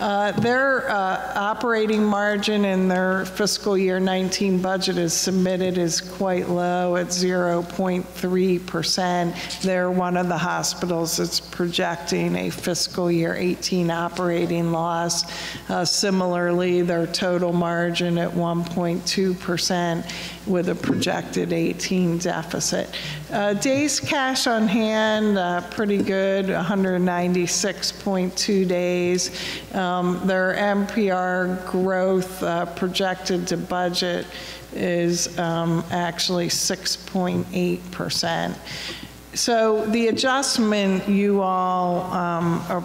Uh, Their uh, operating margin in their fiscal year 19 budget is submitted is quite low at 0.3%. They're one of the hospitals that's projecting a fiscal year 18 operating loss. Uh, Similarly, their total margin at 1.2% with a projected 18 deficit. Uh, Days cash on hand, uh, pretty good, 196.2 days. Um, Their NPR growth uh, projected to budget is um, actually 6.8%. So the adjustment you all um, are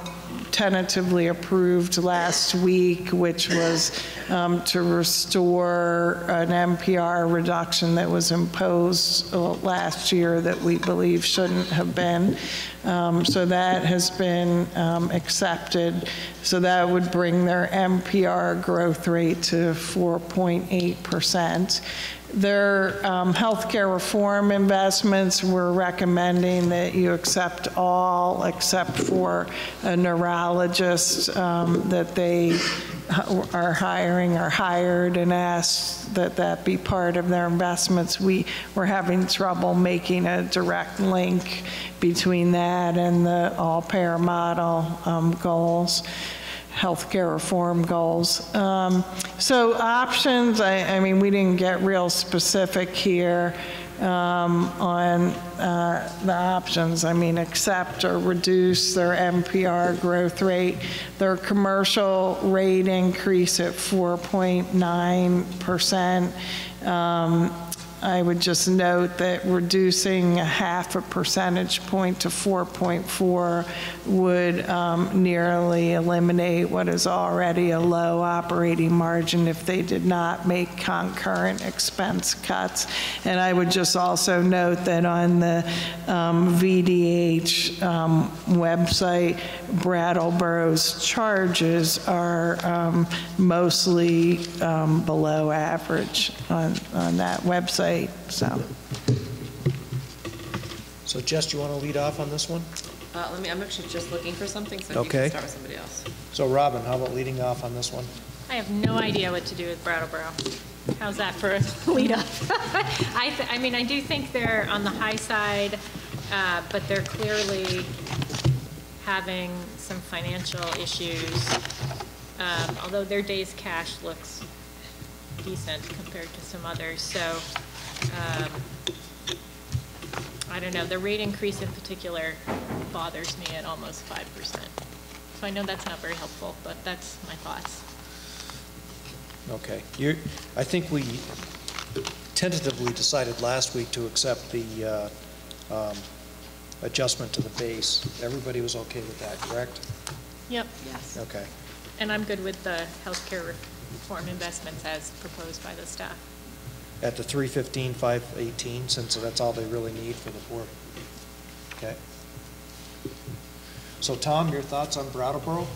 tentatively approved last week, which was um, to restore an NPR reduction that was imposed uh, last year that we believe shouldn't have been. Um, So that has been um, accepted. So that would bring their NPR growth rate to 4.8%. Their um, healthcare reform investments, we're recommending that you accept all except for a neurologist um, that they are hiring are hired and asked that that be part of their investments. We were having trouble making a direct link between that and the all-payer model um, goals healthcare reform goals. Um, So options, I, I mean, we didn't get real specific here um, on uh, the options. I mean, accept or reduce their NPR growth rate, their commercial rate increase at 4.9%. Um, I would just note that reducing a half a percentage point to 4.4 would um, nearly eliminate what is already a low operating margin if they did not make concurrent expense cuts. And I would just also note that on the um, VDH um, website, Brattleboro's charges are um, mostly um, below average on, on that website, so. So Jess, do you want to lead off on this one? Uh, let me, I'm actually just looking for something, so if you Okay. can start with somebody else. So Robin, how about leading off on this one? I have no idea what to do with Brattleboro. How's that for a lead up? I, th- I mean, I do think they're on the high side, uh, but they're clearly having some financial issues. Um, although their days cash looks decent compared to some others, so, um, I don't know, the rate increase in particular bothers me at almost five percent. So I know that's not very helpful, but that's my thoughts. Okay. You, I think we tentatively decided last week to accept the uh, um, adjustment to the base. Everybody was okay with that, correct? Yep. Yes. Okay. And I'm good with the healthcare reform investments as proposed by the staff. At the 315, 518, since that's all they really need for the four. Okay. So Tom, your thoughts on Brattleboro?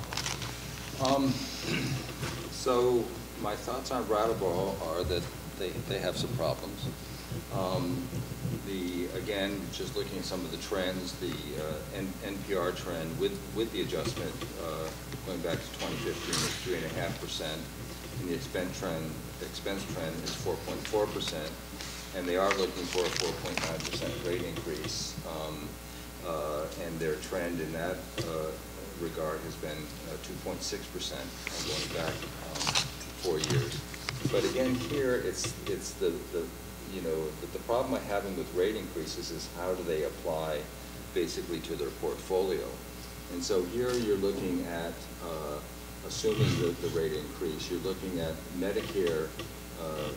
Um, So my thoughts on Brattleboro are that they, they have some problems. Um, The, again, just looking at some of the trends, the uh, N- NPR trend with, with the adjustment, uh, going back to 2015 is three and a half percent. And the expense trend, expense trend is 4.4 percent. And they are looking for a 4.9 percent rate increase. Um, uh, And their trend in that uh, regard has been uh, 2.6 percent going back um, four years. But again, here, it's, it's the, the, you know, the, the problem I'm having with rate increases is how do they apply basically to their portfolio? And so here you're looking at, uh, assuming the, the rate increase, you're looking at Medicare uh,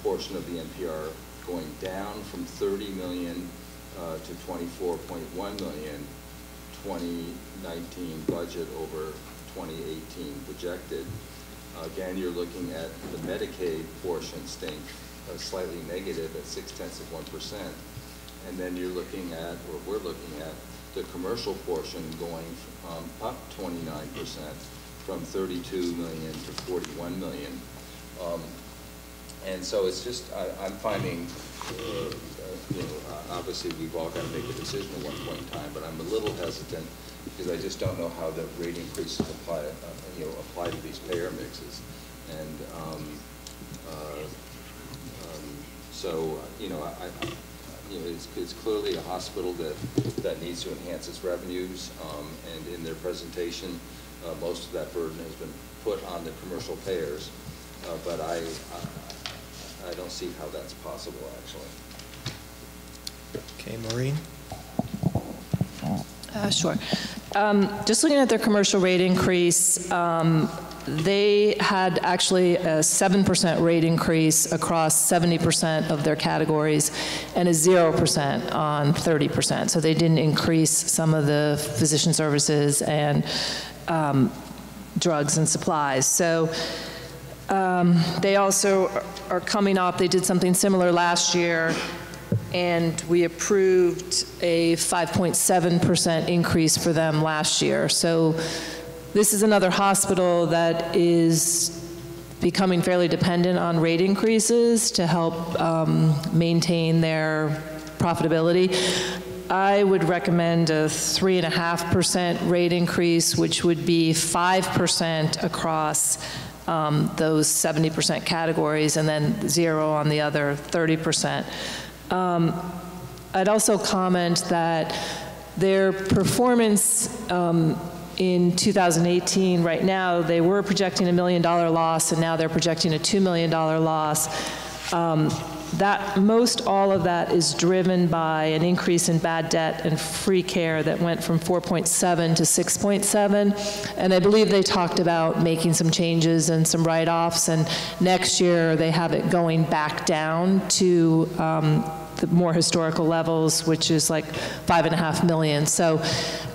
portion of the NPR going down from 30 million uh, to 24.1 million, 2019 budget over 2018 projected. Again, you're looking at the Medicaid portion staying uh, slightly negative at six tenths of one percent. And then you're looking at, or we're looking at, the commercial portion going um, up twenty-nine percent from thirty-two million to forty-one million. Um, And so it's just, I, I'm finding, uh, you know, obviously, we've all got to make a decision at one point in time, but I'm a little hesitant because I just don't know how the rate increases apply, uh, you know, apply to these payer mixes. And, um, uh, um, so, you know, I, I- you know, it's, it's clearly a hospital that, that needs to enhance its revenues, um, and in their presentation, uh, most of that burden has been put on the commercial payers, uh, but I, I, I don't see how that's possible, actually. Okay, Maureen? Uh, Sure. Um, Just looking at their commercial rate increase, um, they had actually a 7% rate increase across 70% of their categories and a 0% on 30%. So they didn't increase some of the physician services and um, drugs and supplies. So um, They also are coming up, they did something similar last year, and we approved a 5.7% increase for them last year. So this is another hospital that is becoming fairly dependent on rate increases to help um, maintain their profitability. I would recommend a 3.5% rate increase, which would be 5% across um, those 70% categories, and then zero on the other 30%. Um, I'd also comment that their performance um, in 2018, right now, they were projecting a million dollar loss, and now they're projecting a $2 million loss. That, most all of that is driven by an increase in bad debt and free care that went from 4.7 to 6.7. And I believe they talked about making some changes and some write-offs, and next year, they have it going back down to um, the more historical levels, which is like five and a half million. So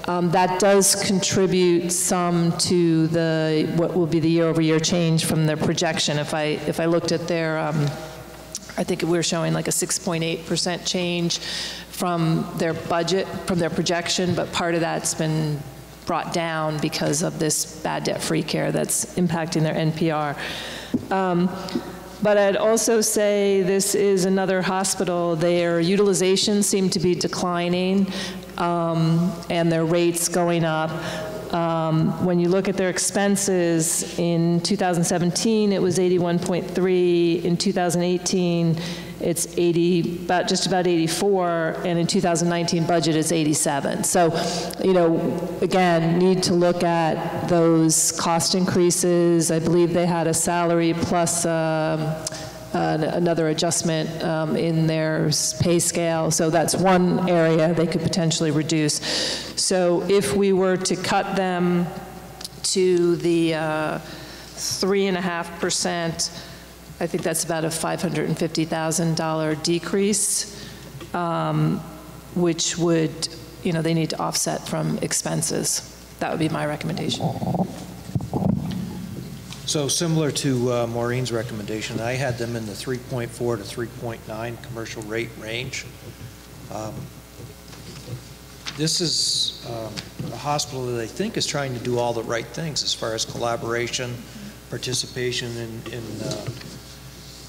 um, that does contribute some to the, what will be the year-over-year change from their projection. If I, if I looked at their, um, I think we're showing like a 6.8% change from their budget, from their projection, but part of that's been brought down because of this bad debt-free care that's impacting their NPR. Um, but I'd also say this is another hospital, their utilization seemed to be declining, um, and their rates going up. Um, When you look at their expenses, in 2017, it was 81.3, in 2018, it's 80, about, just about 84, and in 2019 budget, it's 87. So, you know, again, need to look at those cost increases. I believe they had a salary plus um, an- another adjustment um, in their pay scale. So that's one area they could potentially reduce. So if we were to cut them to the uh, 3.5%, I think that's about a $550,000 decrease, um, which would, you know, they need to offset from expenses. That would be my recommendation. So similar to uh, Maureen's recommendation, I had them in the 3.4 to 3.9 commercial rate range. Um, This is um, a hospital that I think is trying to do all the right things as far as collaboration, participation in, in uh,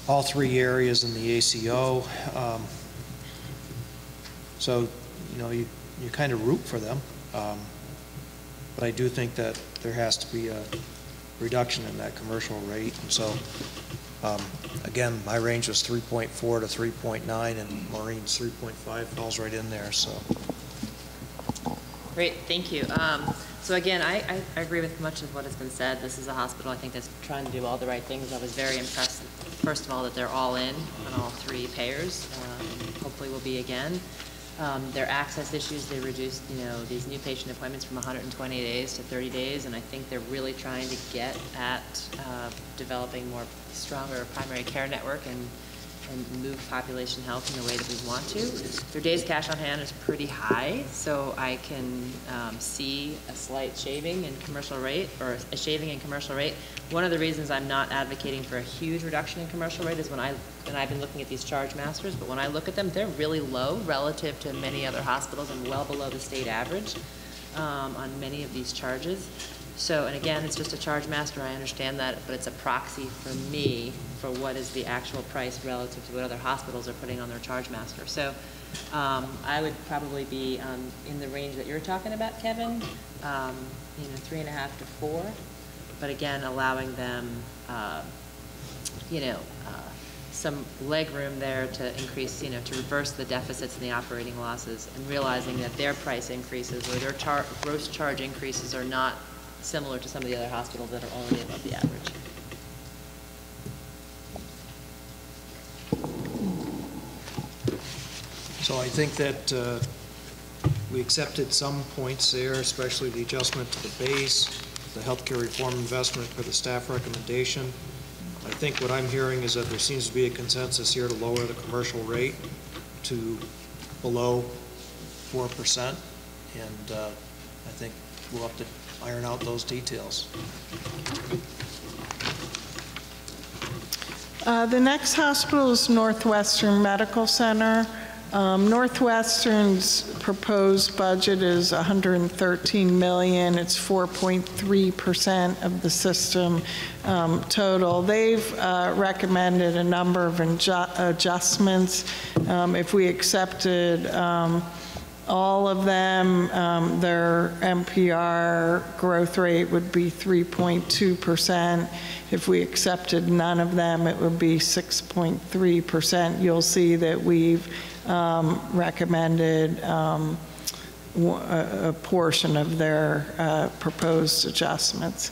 all three areas in the ACO. Um, So, you know, you, you kind of root for them. Um, But I do think that there has to be a reduction in that commercial rate. And so, um, again, my range was 3.4 to 3.9, and Maureen's 3.5 falls right in there, so. Great, thank you. Um, So again, I, I- I agree with much of what has been said. This is a hospital, I think, that's trying to do all the right things. I was very impressed, first of all, that they're all in on all three payers. Um, Hopefully will be again. Um, Their access issues, they reduced, you know, these new patient appointments from 120 days to 30 days, and I think they're really trying to get at uh, developing more stronger primary care network and and move population health in the way that we want to. Their days cash on hand is pretty high, so I can um, see a slight shaving in commercial rate, or a shaving in commercial rate. One of the reasons I'm not advocating for a huge reduction in commercial rate is when I, and I've been looking at these charge masters, but when I look at them, they're really low relative to many other hospitals and well below the state average um, on many of these charges. So, and again, it's just a charge master, I understand that, but it's a proxy for me for what is the actual price relative to what other hospitals are putting on their charge master. So, um, I would probably be, um, in the range that you're talking about, Kevin, um, you know, three and a half to four, but again, allowing them, uh, you know, uh, some leg room there to increase, you know, to reverse the deficits and the operating losses, and realizing that their price increases or their char, gross charge increases are not similar to some of the other hospitals that are already above the average. So I think that uh, we accepted some points there, especially the adjustment to the base, the healthcare reform investment for the staff recommendation. I think what I'm hearing is that there seems to be a consensus here to lower the commercial rate to below 4%, and uh, I think we'll have to iron out those details. Uh, The next hospital is Northwestern Medical Center. Um, Northwestern's proposed budget is 113 million. It's 4.3% of the system um, total. They've uh, recommended a number of adjustments. Um, If we accepted um, all of them, um, their NPR growth rate would be 3.2%. If we accepted none of them, it would be 6.3%. You'll see that we've um, recommended um, a portion of their uh, proposed adjustments.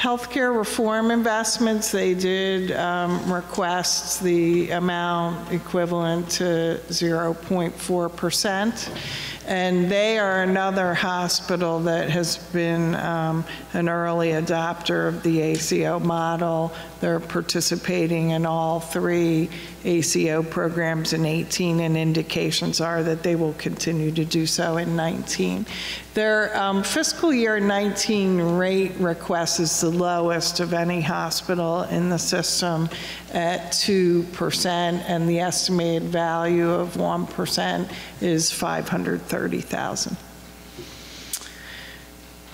Healthcare reform investments, they did um, request the amount equivalent to 0.4%. And they are another hospital that has been um, an early adopter of the ACO model. They're participating in all three ACO programs in 18, and indications are that they will continue to do so in 19. Their um, fiscal year 19 rate request is the lowest of any hospital in the system at 2%, and the estimated value of 1% is 530,000.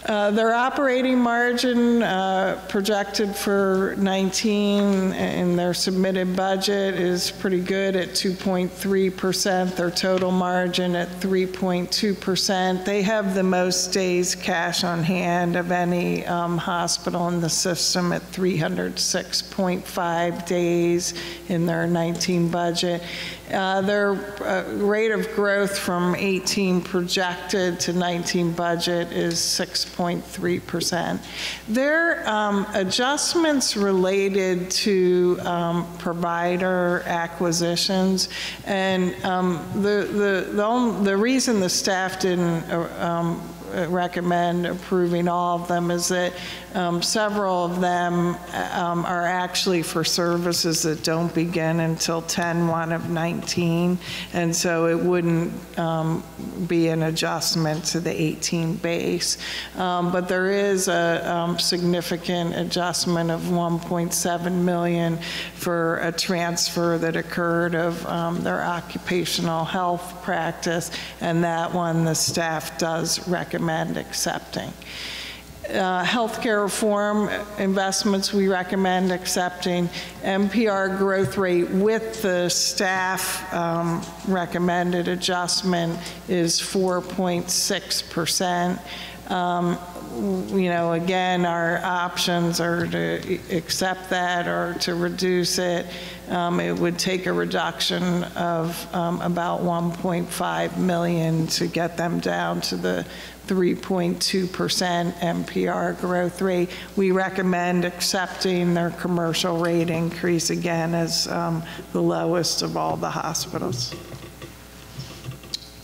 Uh, Their operating margin uh, projected for 19 in their submitted budget is pretty good at 2.3%. Their total margin at 3.2%. They have the most days cash on hand of any um, hospital in the system at 306.5 days in their 19 budget. Uh, Their uh, rate of growth from 18 projected to 19 budget is 6.3%. Their um, adjustments related to um, provider acquisitions, and um, the, the, the only- the reason the staff didn't uh, um, recommend approving all of them is that um, several of them um, are actually for services that don't begin until 10/1 of 19, and so it wouldn't um, be an adjustment to the 18 base. Um, But there is a um, significant adjustment of 1.7 million for a transfer that occurred of um, their occupational health practice, and that one the staff does recommend accepting. Uh, Healthcare reform investments, we recommend accepting. NPR growth rate with the staff um, recommended adjustment is 4.6%. Um, You know, again, our options are to accept that or to reduce it. Um, It would take a reduction of um, about 1.5 million to get them down to the 3.2% NPR growth rate. We recommend accepting their commercial rate increase again as um, the lowest of all the hospitals.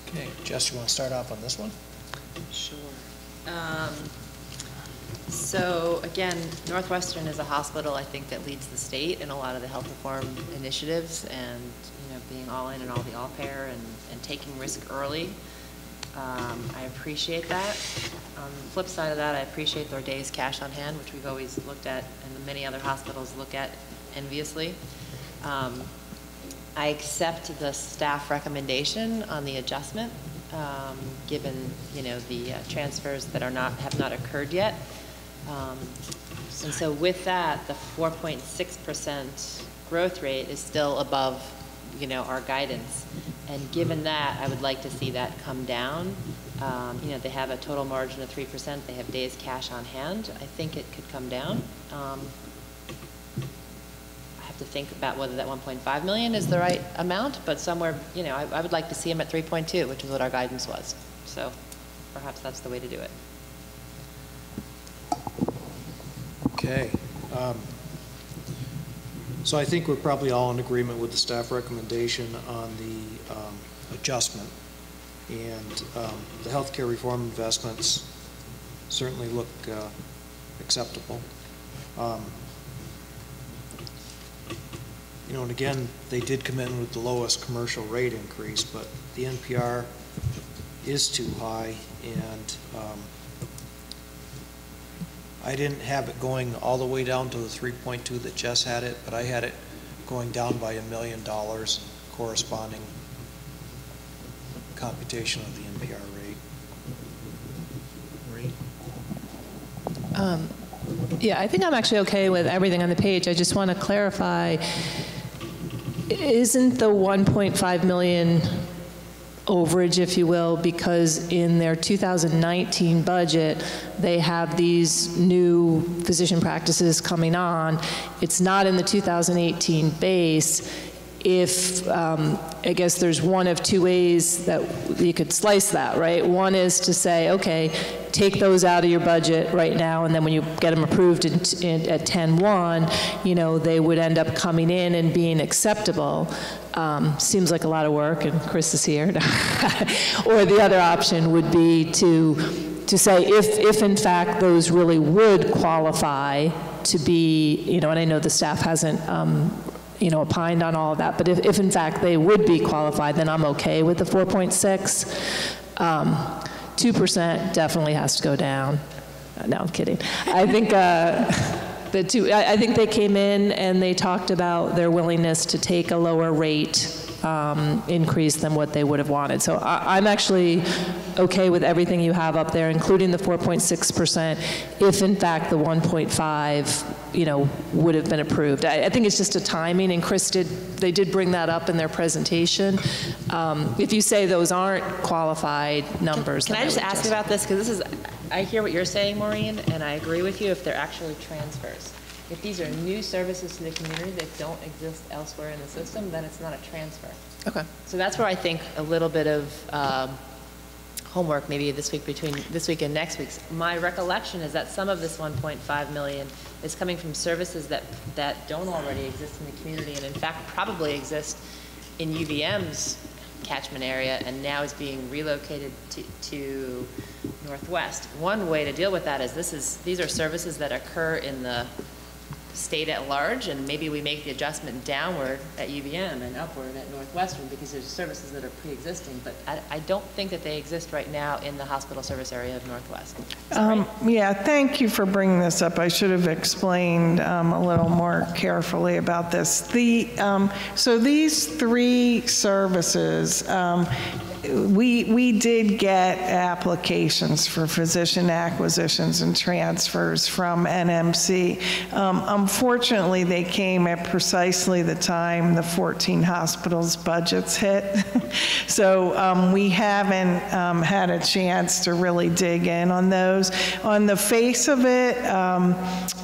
Okay, Jess, you want to start off on this one? Sure. Um, So again, Northwestern is a hospital, I think, that leads the state in a lot of the health reform initiatives and, you know, being all in and all the all-payer and, and taking risk early. Um, I appreciate that. On the flip side of that, I appreciate their days cash on hand, which we've always looked at and many other hospitals look at enviously. Um, I accept the staff recommendation on the adjustment, um, given, you know, the uh, transfers that are not, have not occurred yet. Um, And so with that, the 4.6% growth rate is still above, you know, our guidance. And given that, I would like to see that come down. Um, You know, they have a total margin of 3%, they have days cash on hand. I think it could come down. Um, I have to think about whether that 1.5 million is the right amount, but somewhere, you know, I, I would like to see them at 3.2, which is what our guidance was. So perhaps that's the way to do it. Okay. um, So I think we're probably all in agreement with the staff recommendation on the um, adjustment. And um, the healthcare reform investments certainly look uh, acceptable. Um, You know, and again, they did come in with the lowest commercial rate increase, but the NPR is too high, and um, I didn't have it going all the way down to the 3.2 that Jess had it, but I had it going down by a million dollars corresponding computation of the NPR rate. Rate? Um, Yeah, I think I'm actually okay with everything on the page. I just want to clarify, isn't the 1.5 million overage, if you will, because in their 2019 budget, they have these new physician practices coming on. It's not in the 2018 base. If, um, I guess there's one of two ways that you could slice that, right? One is to say, okay, take those out of your budget right now, and then when you get them approved in, in, at 10-1, you know, they would end up coming in and being acceptable. Um, seems like a lot of work, and Chris is here. or the other option would be to to say if, if in fact those really would qualify to be, you know, and I know the staff hasn't um, you know, opined on all of that, but if, if in fact they would be qualified, then I'm okay with the 4.6. Um, 2% definitely has to go down. No, I'm kidding. I think uh, the two, I, I think they came in and they talked about their willingness to take a lower rate um, increase than what they would have wanted. So I, I'm actually okay with everything you have up there, including the 4.6%, if in fact the 1.5, you know, would have been approved. I, I think it's just a timing, and Chris did, they did bring that up in their presentation. Um, If you say those aren't qualified numbers, Can then I just ask about this? Because this is, I hear what you're saying, Maureen, and I agree with you if they're actually transfers. If these are new services to the community that don't exist elsewhere in the system, then it's not a transfer. Okay. So that's where I think a little bit of um, homework maybe this week between this week and next week's. My recollection is that some of this 1.5 million is coming from services that, that don't already exist in the community and in fact probably exist in UVM's catchment area and now is being relocated to, to Northwest. One way to deal with that is this is, these are services that occur in the state at large, and maybe we make the adjustment downward at UVM and upward at Northwestern because there's services that are pre-existing, but I, I don't think that they exist right now in the hospital service area of Northwest. Um, Yeah, thank you for bringing this up. I should have explained um, a little more carefully about this. The, um, so these three services, um, we, we did get applications for physician acquisitions and transfers from NMC. Um, Unfortunately, they came at precisely the time the 14 hospitals' budgets hit. So um, we haven't um, had a chance to really dig in on those. On the face of it, um,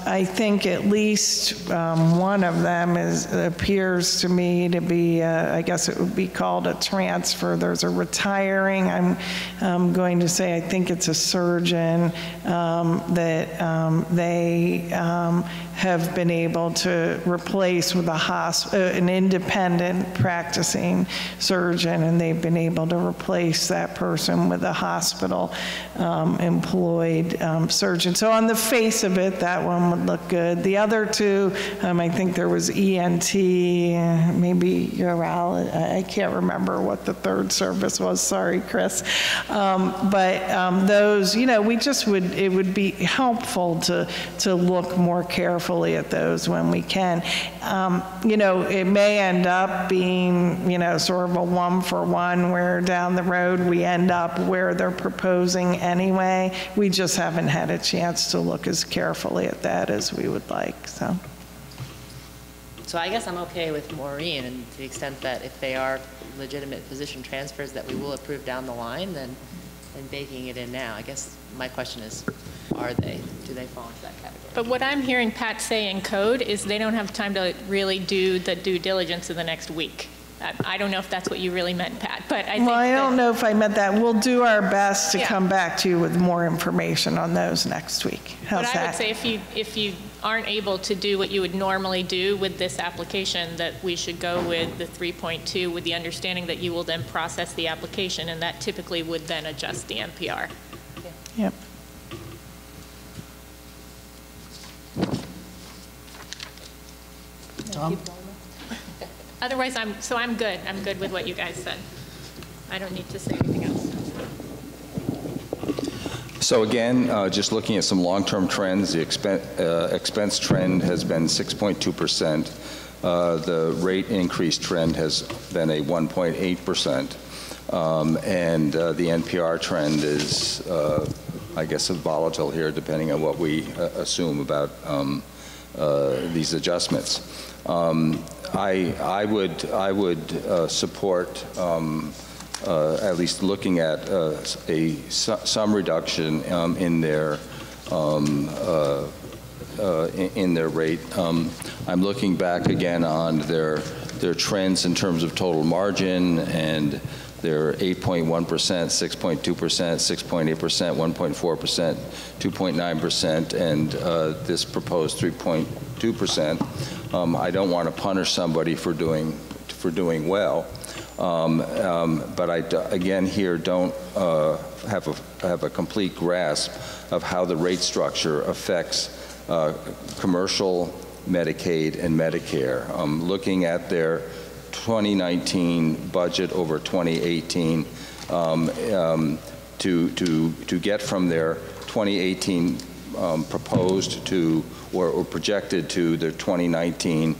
I think at least um, one of them is, appears to me to be, uh, I guess it would be called a transfer. There's a retiring, I'm um, going to say, I think it's a surgeon um, that um, they um, have been able to replace with a hosp, uh, an independent practicing surgeon, and they've been able to replace that person with a hospital um, employed um, surgeon. So on the face of it, that one would look good. The other two, um, I think there was ENT, maybe urology, I I can't remember what the third service was, sorry, Chris. Um, But um, those, you know, we just would, it would be helpful to, to look more carefully at those when we can. Um, You know, it may end up being, you know, sort of a one-for-one, where down the road, we end up where they're proposing anyway. We just haven't had a chance to look as carefully at that as we would like, so. So I guess I'm okay with Maureen, and to the extent that if they are legitimate position transfers that we will approve down the line, then, then baking it in now. I guess my question is, are they, do they fall into that category? But what I'm hearing Pat say in code is they don't have time to really do the due diligence in the next week. I I don't know if that's what you really meant, Pat, but I think Well, I don't that- know if I meant that. We'll do our best to Yeah. come back to you with more information on those next week. How's But I would that? say if you, if you aren't able to do what you would normally do with this application, that we should go with the 3.2 with the understanding that you will then process the application, and that typically would then adjust the NPR. Yep. Tom? Otherwise, I'm, so I'm good. I'm good with what you guys said. I don't need to say anything else. So again, uh, just looking at some long-term trends, the expen- uh, expense trend has been 6.2%. Uh, The rate increase trend has been a 1.8%. Um, And uh, the NPR trend is, uh, I guess, volatile here, depending on what we uh, assume about um, uh, these adjustments. Um, I I would, I would uh, support um, uh, at least looking at a, some reduction um, in their, um, in their rate. I'm looking back again on their, their trends in terms of total margin, and they're 8.1%, 6.2%, 6.8%, 1.4%, 2.9%, and uh, this proposed 3.2%. Um, I don't want to punish somebody for doing, for doing well, um, um, but I, again, here, don't uh, have a, have a complete grasp of how the rate structure affects uh, commercial Medicaid and Medicare. Um, Looking at their 2019 budget over 2018, um, um, to, to, to get from their 2018 um, proposed to, or or projected to their 2019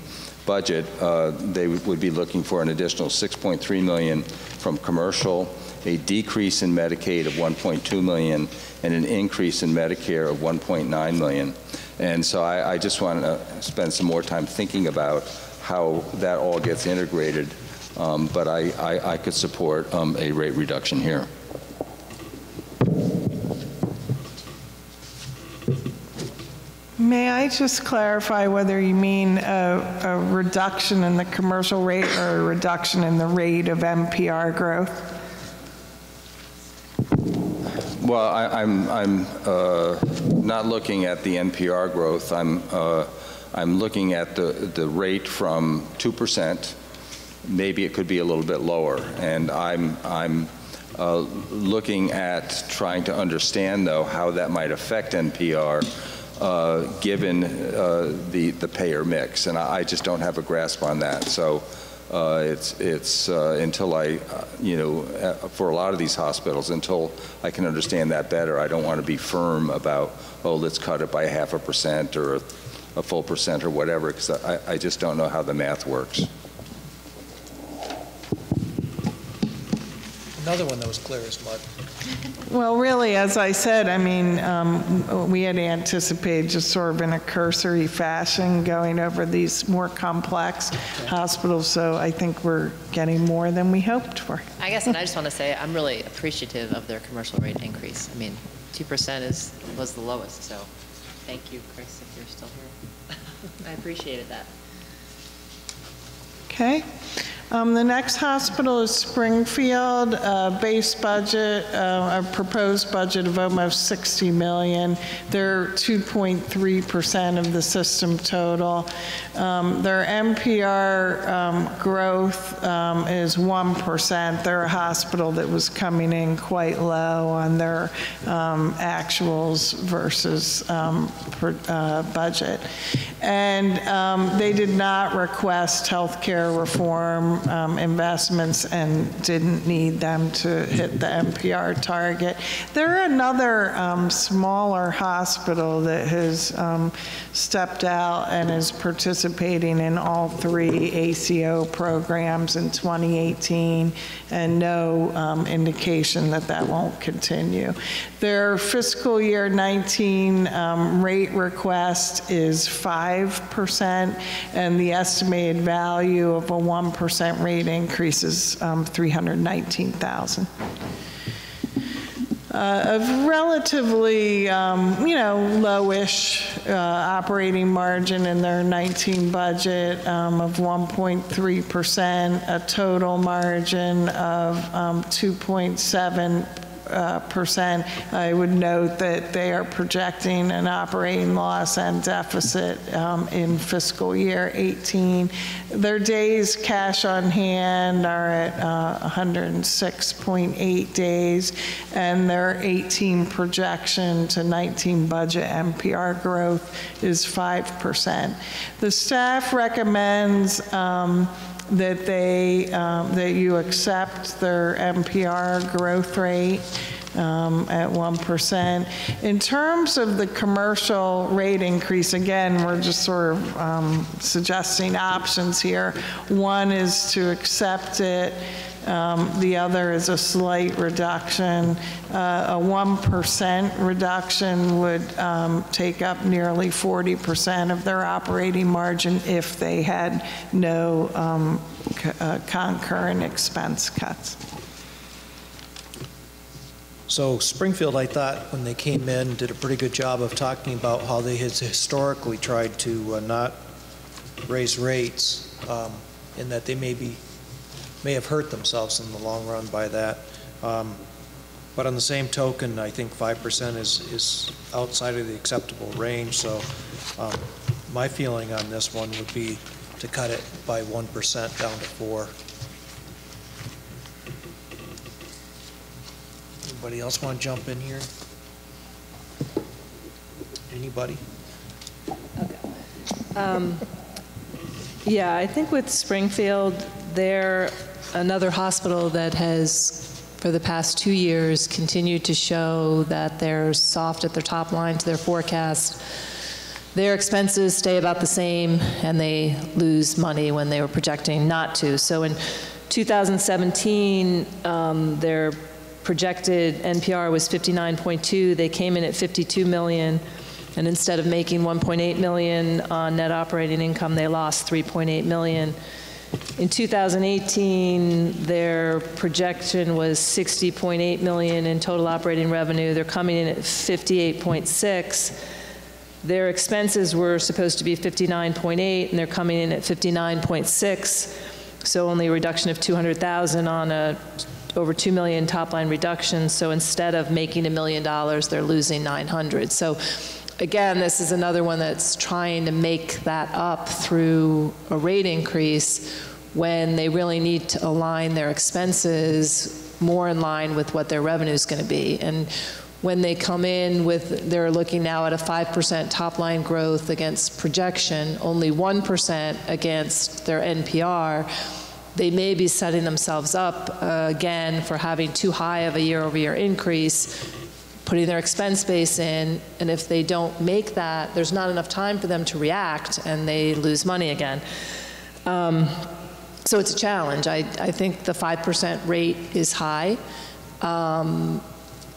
budget, uh, they would be looking for an additional 6.3 million from commercial, a decrease in Medicaid of 1.2 million, and an increase in Medicare of 1.9 million. And so I, I just want to spend some more time thinking about how that all gets integrated, um, but I, I, I could support um, a rate reduction here. May I just clarify whether you mean a, a reduction in the commercial rate or a reduction in the rate of NPR growth? Well, I, I'm, I'm uh, not looking at the NPR growth. I'm, uh, I'm looking at the, the rate from 2%. Maybe it could be a little bit lower. And I'm, I'm uh, looking at trying to understand, though, how that might affect NPR, uh, given uh, the, the payer mix. And I, I just don't have a grasp on that. So uh, it's, it's uh, until I, uh, you know, for a lot of these hospitals, until I can understand that better, I don't want to be firm about, oh, let's cut it by half a percent or a, a full percent or whatever, because I, I just don't know how the math works. Another one that was clear as mud. Well, really, as I said, I mean, um, we had anticipated just sort of in a cursory fashion going over these more complex hospitals, so I think we're getting more than we hoped for. I guess, and I just want to say, I'm really appreciative of their commercial rate increase. I mean, 2% is, was the lowest, so thank you, Chris, if you're still here. I appreciated that. Okay. Um, The next hospital is Springfield, uh, base budget, uh, a proposed budget of almost 60 million. They're 2.3% of the system total. Um, Their NPR um, growth um, is 1%. They're a hospital that was coming in quite low on their um, actuals versus um, per- uh, budget. And they did not request healthcare reform um, investments and didn't need them to hit the NPR target. They're another um, smaller hospital that has um, stepped out and is participating in all three ACO programs in 2018, and no um, indication that that won't continue. Their fiscal year 19 um, rate request is 5%, and the estimated value of a 1% rate increase is um, 319,000 uh, of relatively, um, you know, lowish uh, operating margin in their 19 budget um, of 1.3%, a total margin of um, 2.7 uh, percent. I would note that they are projecting an operating loss and deficit um, in fiscal year 18. Their days cash on hand are at uh, 106.8 days, and their 18 projection to 19 budget NPR growth is 5%. The staff recommends um, that they, um, that you accept their NPR growth rate um, at 1%. In terms of the commercial rate increase, again, we're just sort of um, suggesting options here. One is to accept it. Um, The other is a slight reduction. Uh, A 1% reduction would um, take up nearly 40% of their operating margin if they had no um, uh, concurrent expense cuts. So Springfield, I thought, when they came in, did a pretty good job of talking about how they had historically tried to uh, not raise rates, um, and that they maybe, may have hurt themselves in the long run by that. Um, But on the same token, I think 5% is, is outside of the acceptable range, so um, my feeling on this one would be to cut it by 1% down to 4. Anybody else want to jump in here? Anybody? Um, Yeah, I think with Springfield, they're another hospital that has, for the past two years, continued to show that they're soft at their top line to their forecast. Their expenses stay about the same, and they lose money when they were projecting not to. So in 2017, um, their projected NPR was 59.2. They came in at 52 million. And instead of making 1.8 million on net operating income, they lost 3.8 million. In 2018, their projection was 60.8 million in total operating revenue. They're coming in at 58.6. Their expenses were supposed to be 59.8, and they're coming in at 59.6. So only a reduction of 200,000 on a over 2 million top line reduction. So instead of making a million dollars, they're losing 900. So again, this is another one that's trying to make that up through a rate increase when they really need to align their expenses more in line with what their revenue is going to be. And when they come in with, they're looking now at a 5% top line growth against projection, only 1% against their NPR, they may be setting themselves up uh, again for having too high of a year over year increase putting their expense base in, and if they don't make that, there's not enough time for them to react, and they lose money again. Um, so it's a challenge. I, I think the 5% rate is high. Um,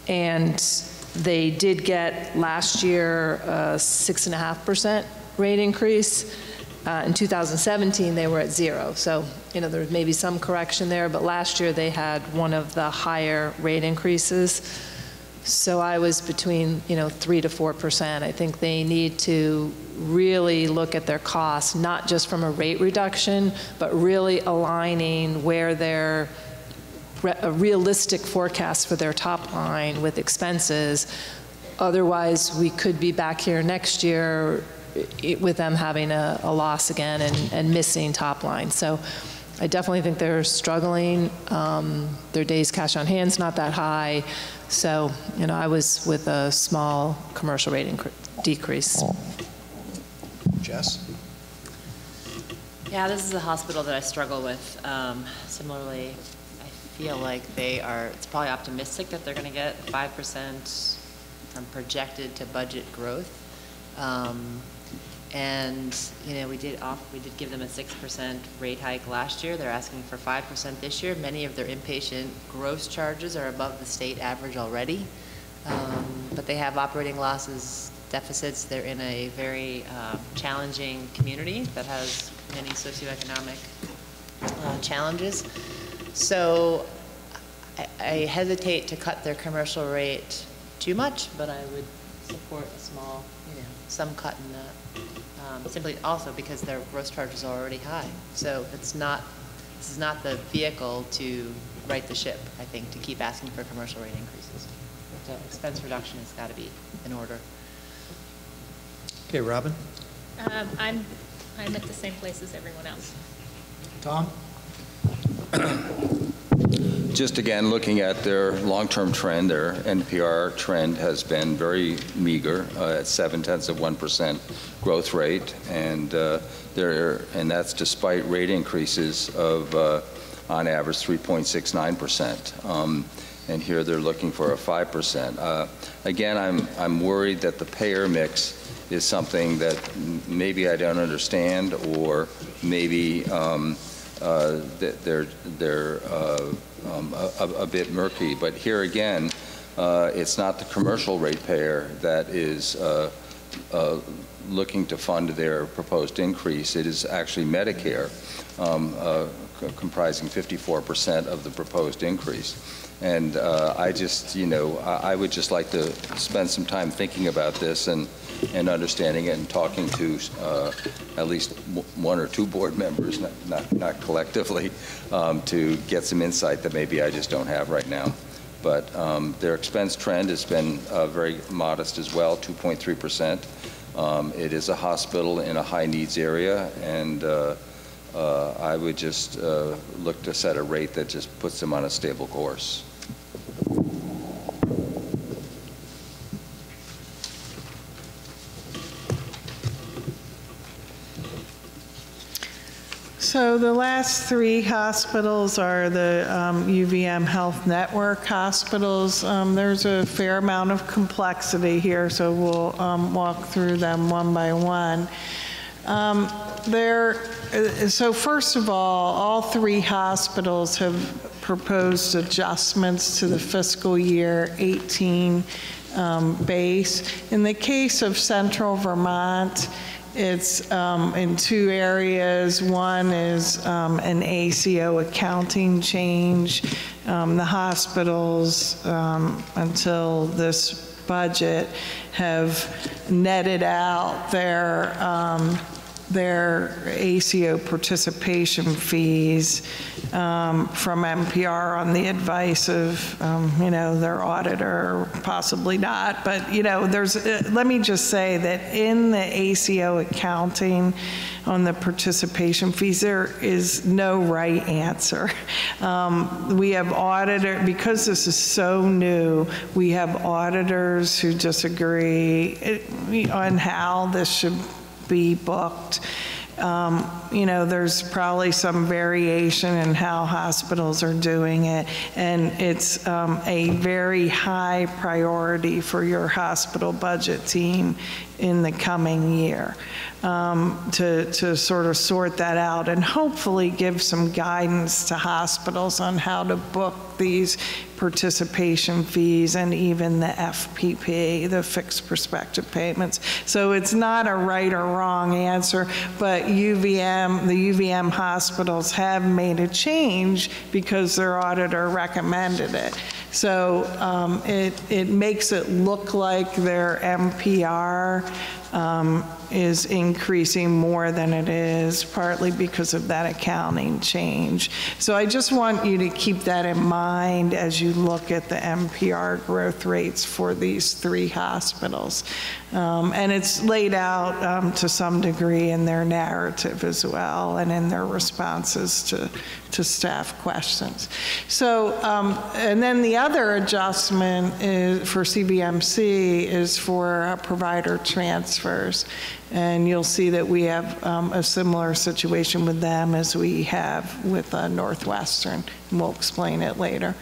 and they did get last year a 6.5% rate increase. Uh, in 2017, they were at zero. So, you know, there may be some correction there, but last year they had one of the higher rate increases. So I was between, you know, 3 to 4%. I think they need to really look at their costs, not just from a rate reduction, but really aligning where their re- a realistic forecast for their top line with expenses. Otherwise, we could be back here next year with them having a, a loss again and, and missing top line. So I definitely think they're struggling. Um, Their days cash on hand's not that high. So, you know, I was with a small commercial rate incre- decrease. Jess? Yeah, this is a hospital that I struggle with. Um, Similarly, I feel like they are, it's probably optimistic that they're going to get 5% from projected to budget growth. Um, And, you know, we did off, we did give them a 6% rate hike last year. They're asking for 5% this year. Many of their inpatient gross charges are above the state average already. Um, But they have operating losses, deficits. They're in a very um, challenging community that has many socioeconomic uh, challenges. So I- I hesitate to cut their commercial rate too much, but I would support a small, you know, some cut in that. Um, Simply also because their gross charges are already high. So it's not, this is not the vehicle to right the ship, I think, to keep asking for commercial rate increases. So expense reduction has got to be in order. Okay, Robin? Um, I'm, I'm at the same place as everyone else. Tom? Just again, looking at their long-term trend, their NPR trend has been very meager, uh, at seven tenths of 1% growth rate, and uh, there, and that's despite rate increases of, uh, on average, 3.69%. Um, And here they're looking for a 5%. Uh, Again, I'm, I'm worried that the payer mix is something that maybe I don't understand, or maybe um, uh, they're, they're uh, um, a a- bit murky. But here again, uh, it's not the commercial ratepayer that is uh, uh, looking to fund their proposed increase. It is actually Medicare, um, uh, comprising 54% of the proposed increase. And I just, you know, I I would just like to spend some time thinking about this and, and understanding it and talking to uh, at least one or two board members, not, not not collectively, um, to get some insight that maybe I just don't have right now. But um, their expense trend has been uh, very modest as well, 2.3%. Um, It is a hospital in a high-needs area, and uh, uh, I would just uh, look to set a rate that just puts them on a stable course. So the last three hospitals are the um, UVM Health Network hospitals. Um, There's a fair amount of complexity here, so we'll um, walk through them one by one. Um, There, uh, so first of all, all three hospitals have proposed adjustments to the fiscal year 18 um, base. In the case of Central Vermont, it's um, in two areas. One is um, an ACO accounting change. Um, The hospitals, um, until this budget, have netted out their, um, their ACO participation fees um, from NPR on the advice of, um, you know, their auditor, possibly not, but, you know, there's, uh, let me just say that in the ACO accounting on the participation fees, there is no right answer. Um, We have auditor, because this is so new, we have auditors who disagree on how this should be booked. Um, You know, there's probably some variation in how hospitals are doing it, and it's um, a very high priority for your hospital budget team in the coming year um, to, to sort of sort that out and hopefully give some guidance to hospitals on how to book these participation fees and even the FPP, the fixed prospective payments. So it's not a right or wrong answer, but UVM, the UVM hospitals have made a change because their auditor recommended it. So um, it, it makes it look like their NPR um, is increasing more than it is, partly because of that accounting change. So I just want you to keep that in mind as you look at the NPR growth rates for these three hospitals. Um, And it's laid out um, to some degree in their narrative as well and in their responses to, to staff questions. So, um, and then the other adjustment is, for CVMC is for uh, provider transfers. And you'll see that we have um, a similar situation with them as we have with uh, Northwestern, and we'll explain it later.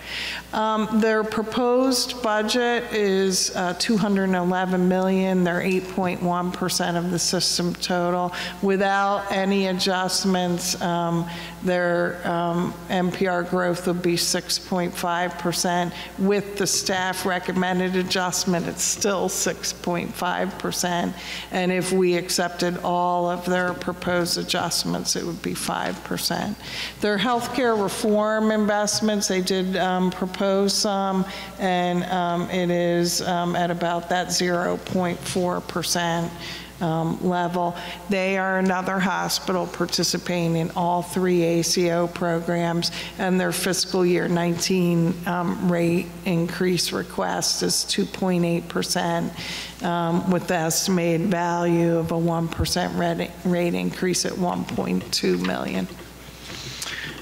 Um, Their proposed budget is uh, 211 million, they're 8.1% of the system total. Without any adjustments, um, their um, NPR growth will be 6.5%. With the staff recommended adjustment, it's still 6.5%. And if we accepted all of their proposed adjustments, it would be 5%. Their healthcare reform investments, they did um, propose some, and um, it is um, at about that 0.4% um, level. They are another hospital participating in all three ACO programs, and their fiscal year 19 um, rate increase request is 2.8%, um, with the estimated value of a 1% rate- rate increase at 1.2 million.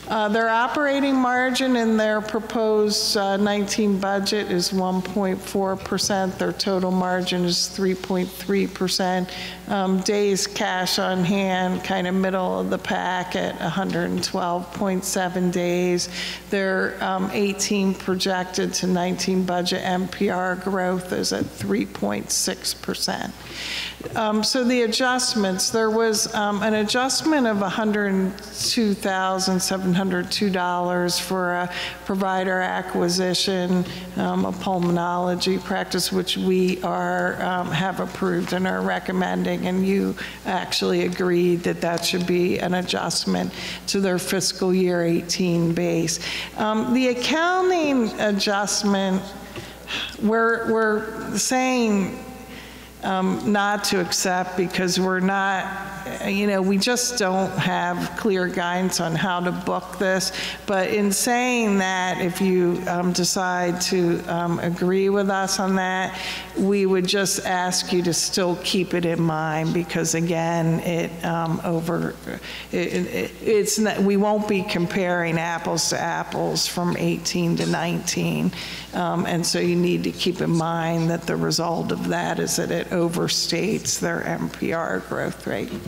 Uh, Their operating margin in their proposed uh, 19 budget is 1.4%. Their total margin is 3.3%. Um, Days cash on hand, kind of middle of the pack at 112.7 days. Their um, 18 projected to 19 budget NPR growth is at 3.6%. Um, So the adjustments, there was um, an adjustment of $102,702 for a provider acquisition, um, a pulmonology practice, which we are, um, have approved and are recommending, and you actually agreed that that should be an adjustment to their fiscal year 18 base. Um, The accounting adjustment, we're, we're saying um, not to accept because we're not, you know, we just don't have clear guidance on how to book this. But in saying that, if you um, decide to um, agree with us on that, we would just ask you to still keep it in mind because again, it um, over, it- it- it's, not- we won't be comparing apples to apples from 18 to 19. Um, And so you need to keep in mind that the result of that is that it overstates their NPR growth rate.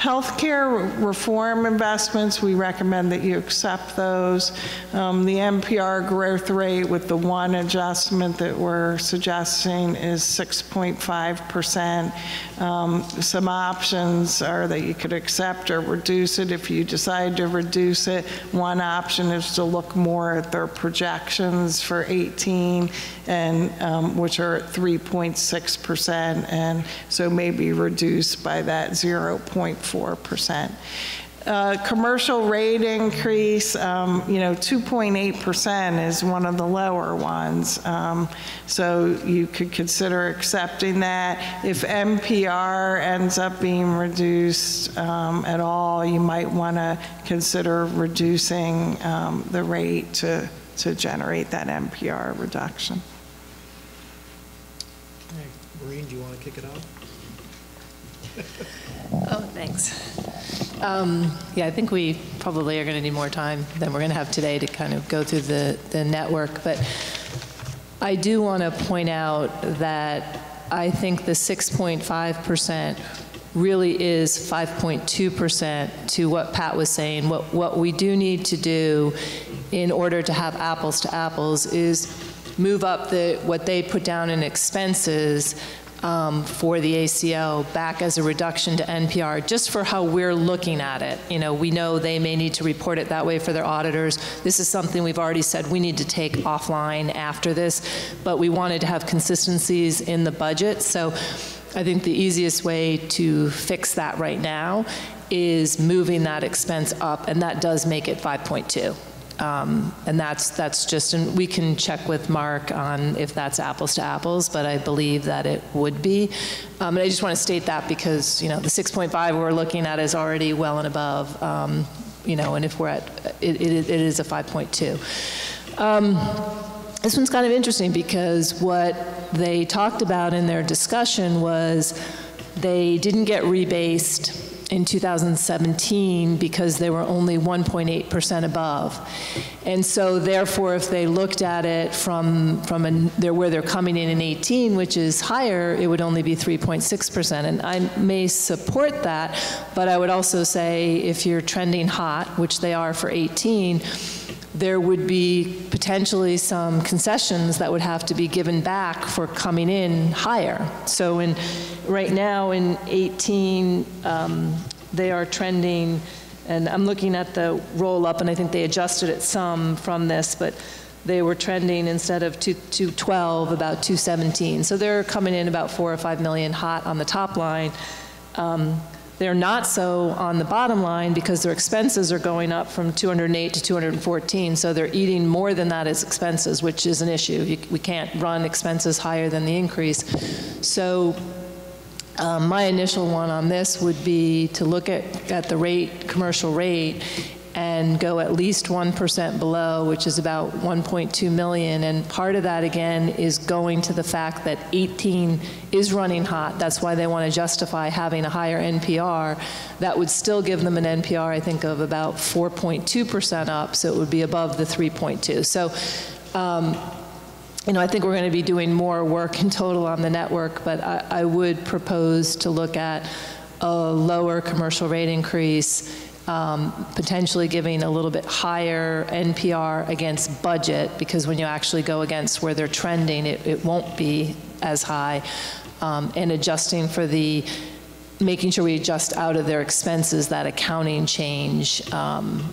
Healthcare reform investments, we recommend that you accept those. Um, The NPR growth rate with the one adjustment that we're suggesting is 6.5%. Um, Some options are that you could accept or reduce it. If you decide to reduce it, one option is to look more at their projections for 18, and, um, which are at 3.6%, and so maybe reduced by that 0.4%. Uh, Commercial rate increase, um, you know, 2.8% is one of the lower ones. Um, So you could consider accepting that. If NPR ends up being reduced um, at all, you might want to consider reducing um, the rate to, to generate that NPR reduction. Maureen, do you want to kick it off? Oh, thanks. Um, Yeah, I think we probably are going to need more time than we're going to have today to kind of go through the, the network. But I do want to point out that I think the 6.5% really is 5.2% to what Pat was saying. What, what we do need to do in order to have apples to apples is move up the, what they put down in expenses um, for the ACO back as a reduction to NPR, just for how we're looking at it. You know, we know they may need to report it that way for their auditors. This is something we've already said we need to take offline after this, but we wanted to have consistencies in the budget. So I think the easiest way to fix that right now is moving that expense up, and that does make it 5.2. Um, And that's, that's just, and we can check with Mark on if that's apples to apples, but I believe that it would be. Um, And I just want to state that because, you know, the 6.5 we're looking at is already well and above, um, you know, and if we're at, it, it it is a 5.2. Um, This one's kind of interesting because what they talked about in their discussion was they didn't get rebased in 2017 because they were only 1.8% above. And so therefore, if they looked at it from, from a, where they're coming in in 18, which is higher, it would only be 3.6%. And I may support that, but I would also say if you're trending hot, which they are for 18, there would be potentially some concessions that would have to be given back for coming in higher. So in, right now in 18, um, they are trending, and I'm looking at the roll-up, and I think they adjusted it some from this, but they were trending instead of 2 212, about 217. So they're coming in about 4 or 5 million hot on the top line. Um, they're not so on the bottom line because their expenses are going up from 208 to 214, so they're eating more than that as expenses, which is an issue. You- We can't run expenses higher than the increase. So um, my initial one on this would be to look at, at the rate, commercial rate, and go at least 1% below, which is about 1.2 million. And part of that, again, is going to the fact that 18 is running hot. That's why they want to justify having a higher NPR. That would still give them an NPR, I think, of about 4.2% up, so it would be above the 3.2. So um, you know, I think we're going to be doing more work in total on the network, but I, I would propose to look at a lower commercial rate increase, um, potentially giving a little bit higher NPR against budget, because when you actually go against where they're trending, it, it won't be as high. um, and adjusting for the, making sure we adjust out of their expenses that accounting change um,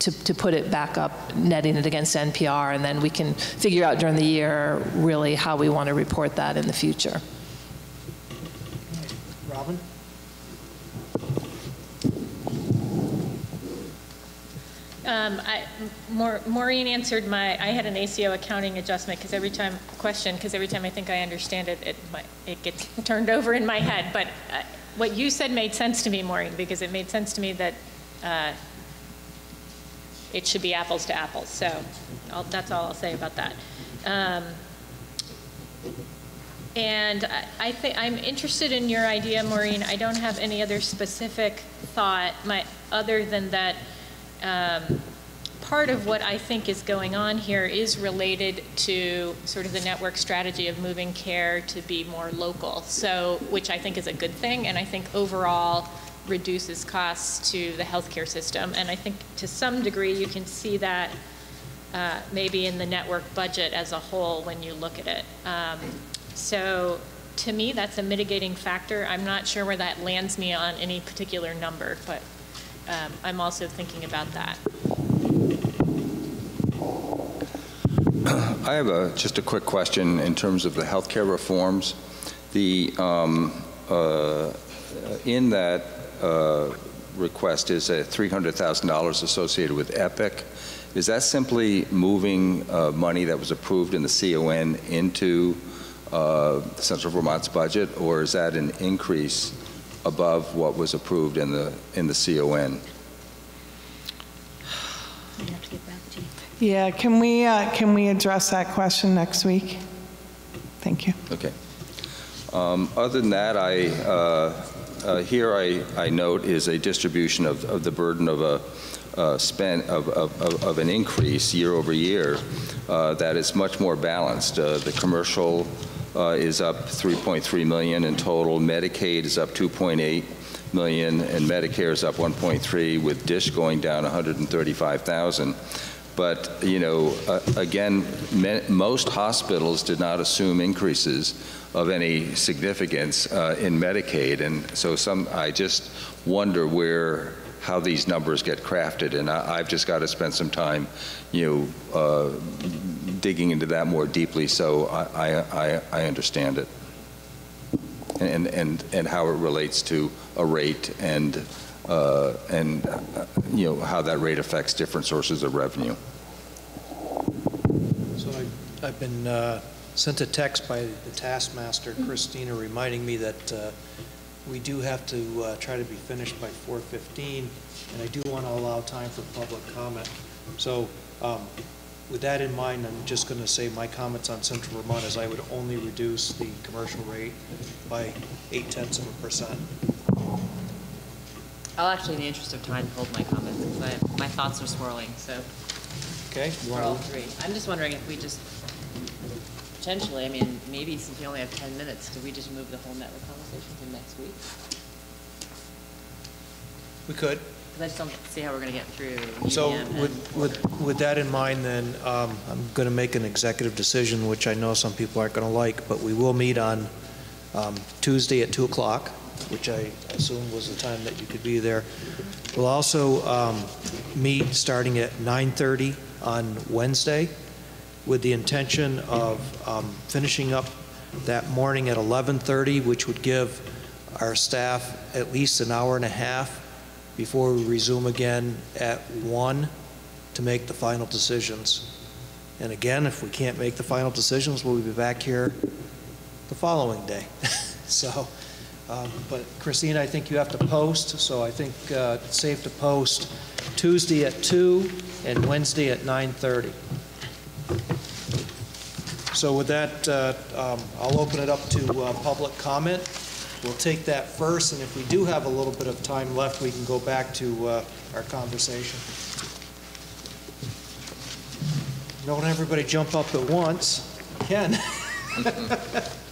to, to put it back up, netting it against NPR, and then we can figure out during the year really how we want to report that in the future. Robin? Um, I, Maur- Maureen answered my, I had an ACO accounting adjustment, because every time, question, because every time I think I understand it, it, it gets turned over in my head. But uh, what you said made sense to me, Maureen, because it made sense to me that uh, it should be apples to apples. So I'll- that's all I'll say about that. Um, And I- I think, I'm interested in your idea, Maureen. I don't have any other specific thought, my, other than that um, part of what I think is going on here is related to sort of the network strategy of moving care to be more local. So, which I think is a good thing, and I think overall reduces costs to the healthcare system. And I think to some degree, you can see that uh, maybe in the network budget as a whole when you look at it. Um, So to me, that's a mitigating factor. I'm not sure where that lands me on any particular number, but um, I'm also thinking about that. I have a, just a quick question in terms of the healthcare reforms. The, um, uh, in that uh, request is a $300,000 associated with Epic. Is that simply moving uh, money that was approved in the CON into uh, Central Vermont's budget, or is that an increase above what was approved in the, in the CON? Have to get back to you. Yeah, can we, uh, can we address that question next week? Thank you. Okay. Um, Other than that, I, uh, uh, here I, I note is a distribution of, of the burden of a uh, spend, of, of, of- of an increase year over year uh, that is much more balanced. Uh, The commercial is up 3.3 million in total, Medicaid is up 2.8 million, and Medicare is up 1.3, with DISH going down 135,000. But, you know, uh, again, most hospitals did not assume increases of any significance uh, in Medicaid, and so some, I just wonder where, how these numbers get crafted, and I- I've just got to spend some time, you know, uh, digging into that more deeply, so I, I, I- understand it, and, and, and how it relates to a rate and, uh, and, uh, you know, how that rate affects different sources of revenue. So I- I've been uh, sent a text by the taskmaster, Christina, reminding me that uh, we do have to uh, try to be finished by 4:15, and I do want to allow time for public comment. So um, with that in mind, I'm just going to say my comments on Central Vermont is I would only reduce the commercial rate by eight tenths of a percent. I'll actually, in the interest of time, hold my comments, because I, my thoughts are swirling, so, Okay? You for all three. I'm just wondering if we just, potentially, I mean, maybe since we only have 10 minutes, do we just move the whole network conversation to next week? We could. I just don't see how we're going to get through So UVM and with, with, with that in mind, then, um, I'm going to make an executive decision, which I know some people aren't going to like, but we will meet on um, Tuesday at 2 o'clock, which I assume was the time that you could be there. We'll also um, meet starting at 9:30 on Wednesday with the intention of um, finishing up that morning at 11:30, which would give our staff at least an hour and a half before we resume again at 1 to make the final decisions. And again, if we can't make the final decisions, we'll be back here the following day. So, um, but Christine, I think you have to post, so I think uh, it's safe to post Tuesday at 2 and Wednesday at 9:30. So with that, uh, um, I'll open it up to uh, public comment. We'll take that first, and if we do have a little bit of time left, we can go back to uh, our conversation. Don't everybody jump up at once. Ken?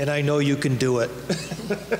and I know you can do it.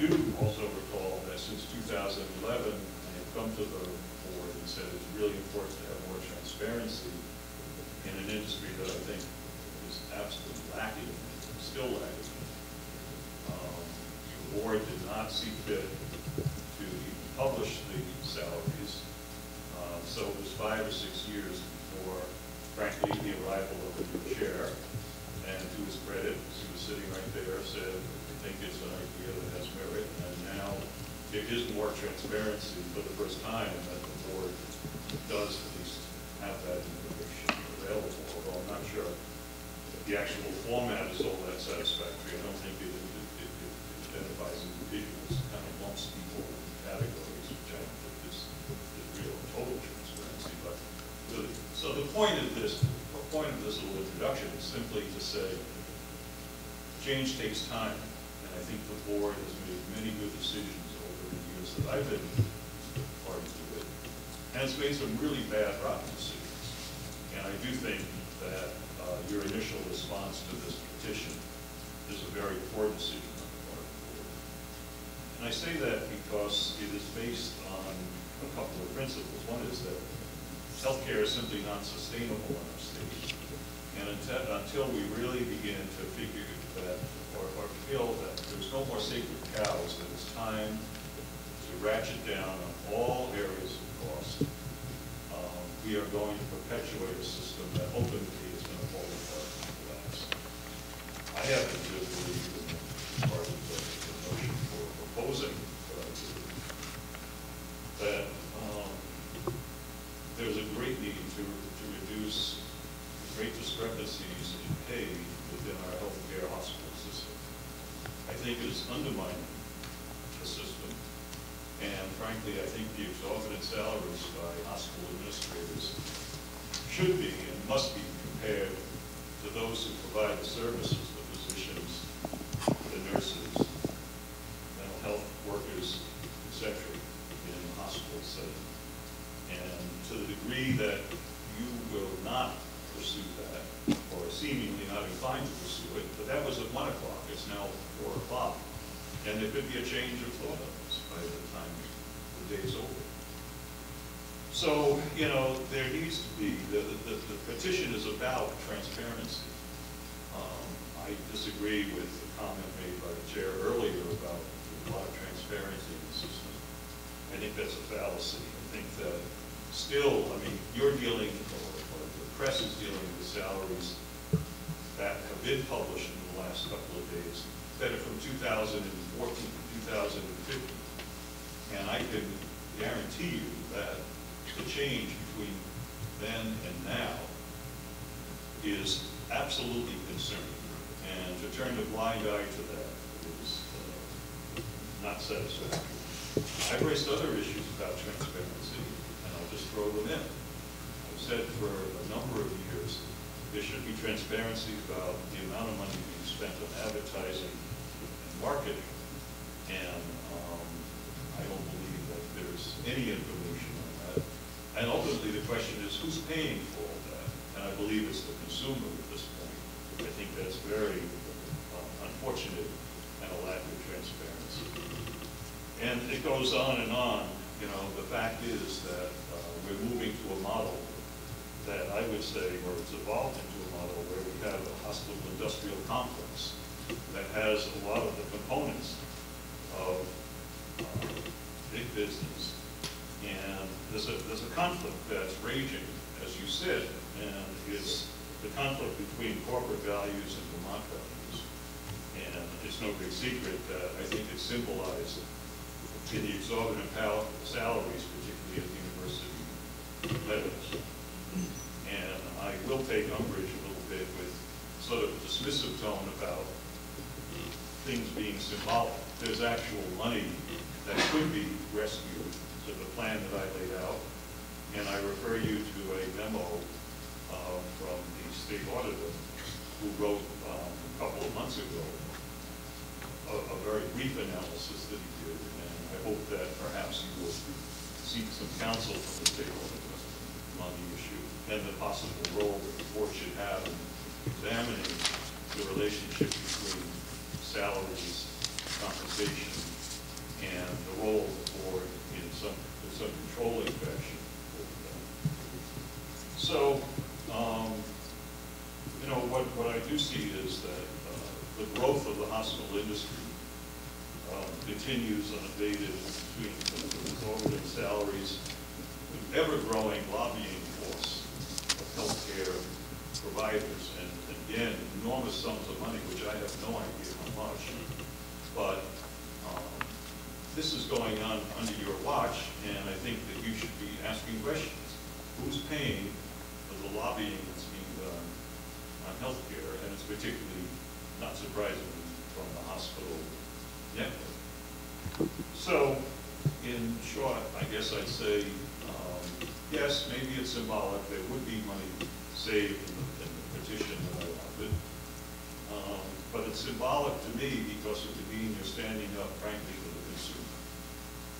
do also recall that since 2011, I have come to the board and said it's really important to have more transparency in an industry that I think is absolutely lacking, still lacking. Um, the board did not see fit symbolic to me because it would mean you're standing up frankly for the consumer.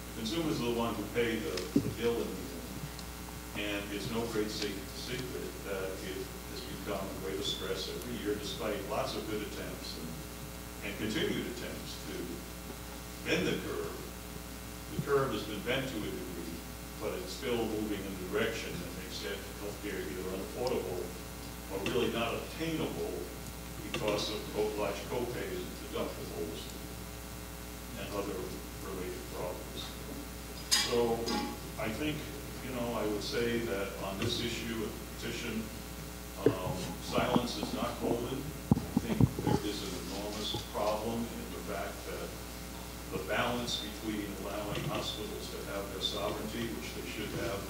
The consumer's the one who paid the, the bill in the end. And it's no great secret that it has become a greater stress every year despite lots of good attempts and, and continued attempts to bend the curve. The curve has been bent to a degree, but it's still moving in the direction that makes healthcare either unaffordable or really not obtainable because of large copays and deductibles and other related problems. So I think, you know, I would say that on this issue of petition, um, silence is not golden. I think there is an enormous problem in the fact that the balance between allowing hospitals to have their sovereignty, which they should have,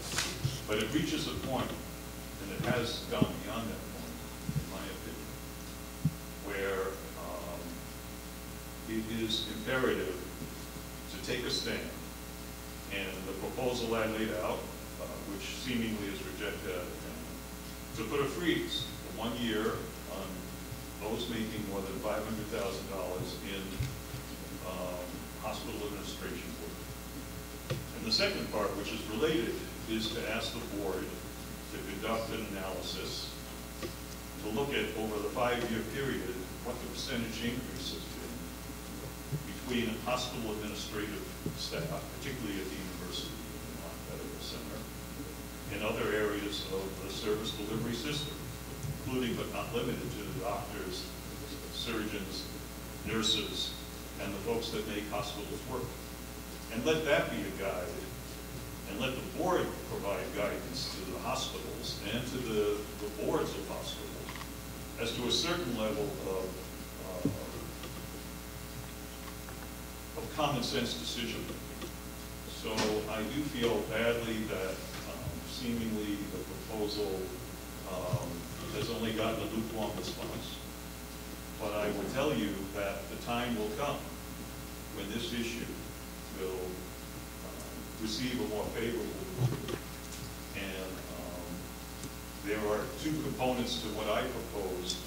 but it reaches a point, and it has gone beyond that point, in my opinion, where um, it is imperative to take a stand. And the proposal I laid out, uh, which seemingly is rejected, to put a freeze for one year on those making more than $500,000 in um, hospital administration work. And the second part, which is related, is to ask the board to conduct an analysis to look at over the five-year period what the percentage increase has been between hospital administrative staff, particularly at the University of Medical Center, and other areas of the service delivery system, including but not limited to the doctors, surgeons, nurses, and the folks that make hospitals work. And let that be a guide, and let the board provide guidance to the hospitals and to the, the boards of hospitals as to a certain level of, uh, of common sense decision. So I do feel badly that um, seemingly the proposal um, has only gotten a lukewarm response. But I will tell you that the time will come when this issue will receive a more favorable there are two components to what I proposed,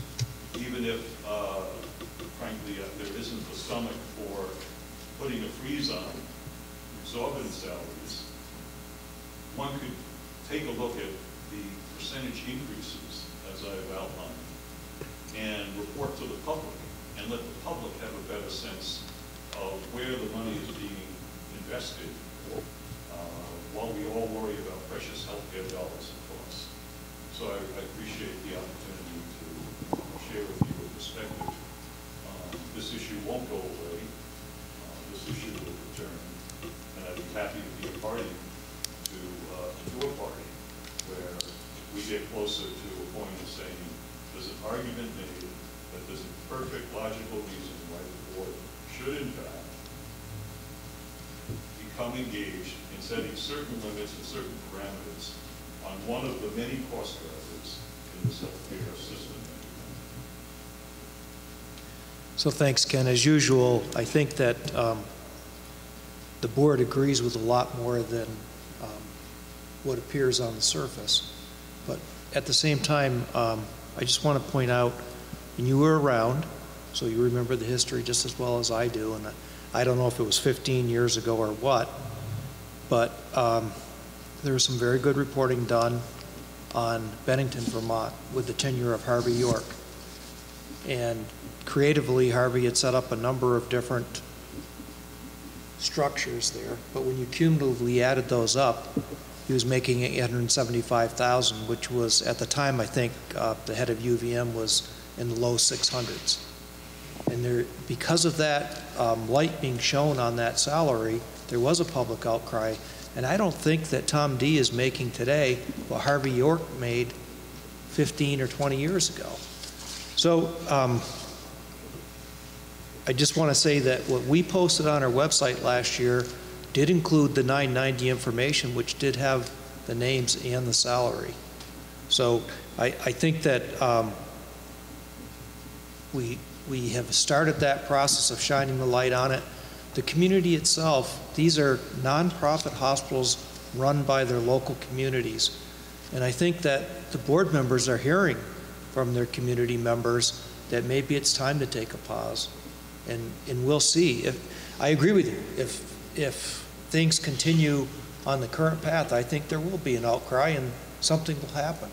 even if, uh, frankly, uh, there isn't the stomach for putting a freeze on exorbitant salaries. One could take a look at the percentage increases, as I've outlined, and report to the public, and let the public have a better sense of where the money is being invested, uh, while we all worry about precious healthcare dollars. So I I appreciate the opportunity to share with you a perspective. Uh, This issue won't go away. Uh, This issue will return, and I'd be happy to be a party to, uh, to a party where we get closer to a point of saying, there's an argument made that there's a perfect logical reason why the board should in fact become engaged in setting certain limits and certain parameters on one of the many cost drivers in this healthcare system. So thanks, Ken. As usual, I think that um, the board agrees with a lot more than um, what appears on the surface. But at the same time, um, I just want to point out, and you were around, so you remember the history just as well as I do, and I don't know if it was 15 years ago or what, but um, there was some very good reporting done on Bennington, Vermont, with the tenure of Harvey Yorke. And creatively, Harvey had set up a number of different structures there, but when you cumulatively added those up, he was making 875,000, which was, at the time, I think, uh, the head of UVM was in the low 600s. And there, because of that um, light being shown on that salary, there was a public outcry. And I don't think that Tom Dee is making today what Harvey Yorke made 15 or 20 years ago. So um, I just want to say that what we posted on our website last year did include the 990 information, which did have the names and the salary. So I, I think that um, we, we have started that process of shining the light on it. The community itself, these are nonprofit hospitals run by their local communities. And I think that the board members are hearing from their community members that maybe it's time to take a pause. And, and we'll see. If, I agree with you. If, if things continue on the current path, I think there will be an outcry and something will happen.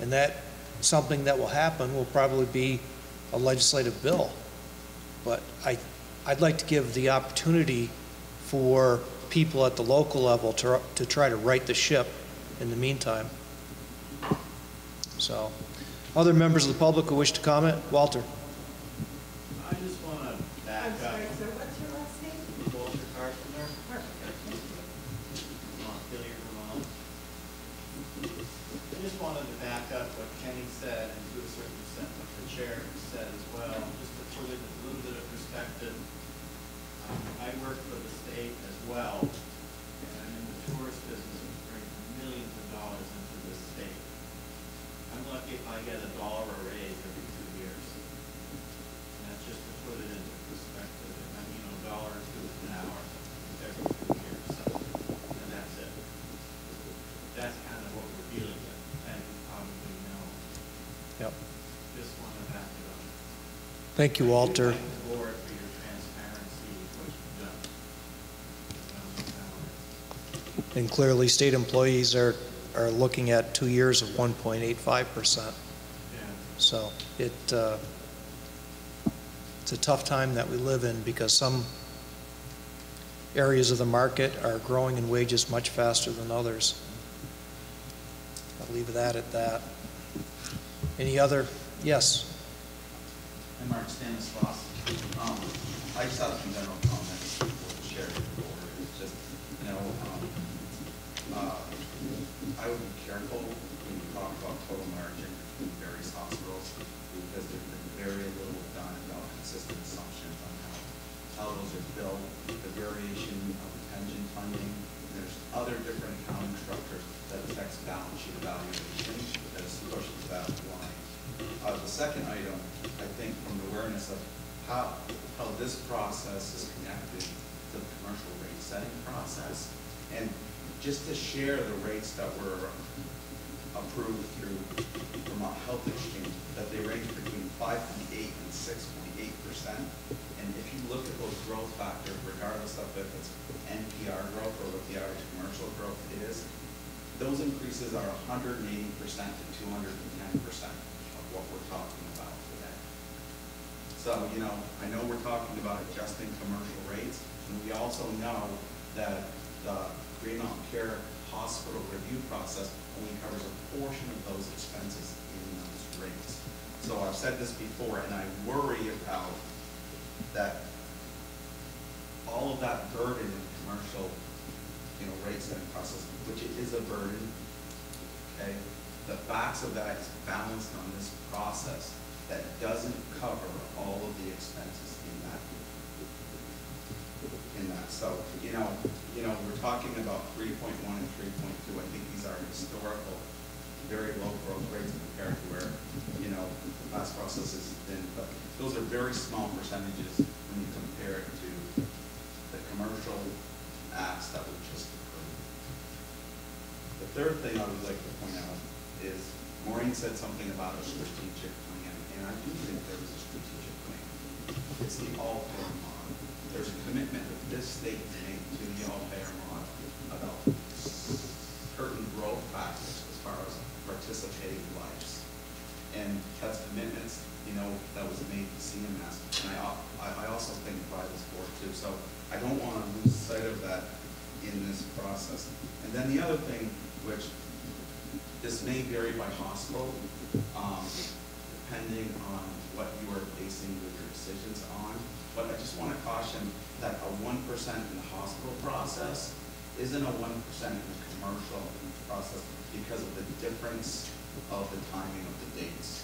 And that something that will happen will probably be a legislative bill. But I, I'd like to give the opportunity for people at the local level to, to try to right the ship in the meantime. So, other members of the public who wish to comment? Walter? I just want to back up. what's your last name? Walter Carpenter. Montpelier, Vermont. I just wanted to back up what Kenny said and to a certain extent what the chair said as well, just to put it in a little bit of perspective. Um, I work for the state as well, and I'm in the tourist business, which brings millions of dollars into this state. I'm lucky if I get a dollar a raise every two years. And that's just to put it into perspective, and you know, a dollar or two an hour every two years, so, and that's it. That's kind of what we're dealing with, and you probably know. Yep. Just want to back it up. Thank you, Walter. Thank the board for your transparency, what you've done. You've done with salaries. And clearly, state employees are, are looking at two years of 1.85%. Yeah. So it, uh, it's a tough time that we live in because some areas of the market are growing in wages much faster than others. I'll leave that at that. Any other? Yes? I'm Mark Stanislaus. Um, I just have some general just to share the rates that were approved through Vermont Health Exchange, that they range between five point eight and six point eight percent. And if you look at those growth factors, regardless of if it's NPR growth or what the average commercial growth is, those increases are hundred and eighty percent to two hundred and ten percent of what we're talking about today. So, you know, I know we're talking about adjusting commercial rates, and we also know that the Green Mountain Care Hospital review process only covers a portion of those expenses in those rates. So I've said this before, and I worry about that all of that burden in commercial, you know, rate setting process, which it is a burden, okay? The facts of that is balanced on this process that doesn't cover all of the expenses in that. So, you know, you know, we're talking about three point one and three point two. I think these are historical, very low growth rates compared to where, you know, the past processes have been. But those are very small percentages when you compare it to the commercial acts that were just approved. The third thing I would like to point out is Maureen said something about a strategic plan, and I do think there is a strategic plan. It's the all-payer model. There's a commitment that this state made to the all-payer model about certain growth factors as far as participating lives. And that's commitments, you know, that was made to CMS, and I, I also think by this board too. So I don't want to lose sight of that in this process. And then the other thing, which this may vary by hospital, um, depending on what you are basing with your decisions on. But I just want to caution that a one percent in the hospital process isn't a one percent in the commercial process because of the difference of the timing of the dates.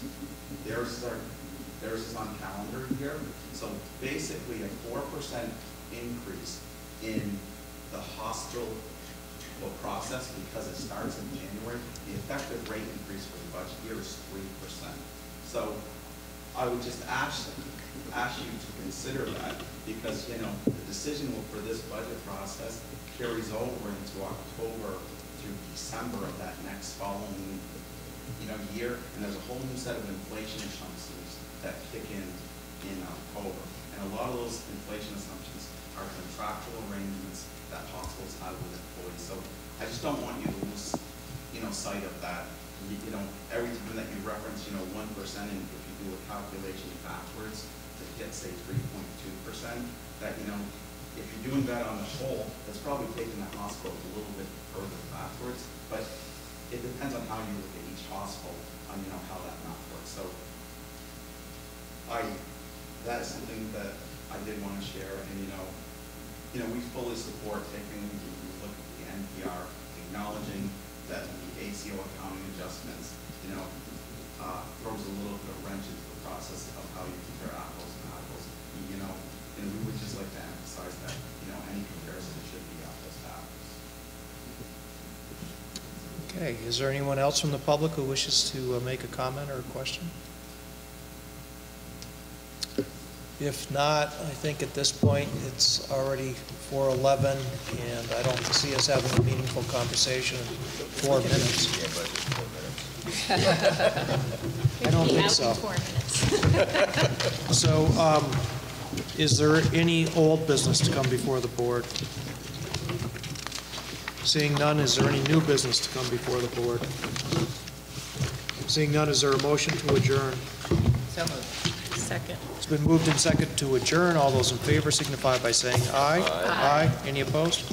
Theirs is our, theirs is on calendar year, so basically a four percent increase in the hospital process because it starts in January, the effective rate increase for the budget year is three percent. So I would just ask, ask you to consider that because, you know, the decision for this budget process carries over into October through December of that next following, you know, year. And there's a whole new set of inflation assumptions that kick in in October. And a lot of those inflation assumptions are contractual arrangements that hospitals have with employees. So I just don't want you to lose, you know, sight of that. You you know, every time that you reference, you know, one percent, and if you do a calculation backwards get, say, three point two percent, that, you know, if you're doing that on the whole, that's probably taking the hospital a little bit further backwards. But it depends on how you look at each hospital, on, you know, how that math works. So I, that is something that I did want to share, and, you know, you know, we fully support taking, we look at the NPR, acknowledging that the ACO accounting adjustments, you know, uh, throws a little bit of wrench into the process of how you compare apples and apples. You know, and we would just like to emphasize that, you know, any comparison should be apples to apples. Okay, is there anyone else from the public who wishes to uh, make a comment or a question? If not, I think at this point, it's already 4:11, and I don't see us having a meaningful conversation in four minutes. I don't think so. Four minutes. So, um, is there any old business to come before the board? Seeing none, is there any new business to come before the board? Seeing none, is there a motion to adjourn? Second. It's been moved and second to adjourn. All those in favor signify by saying aye. Aye. Any opposed?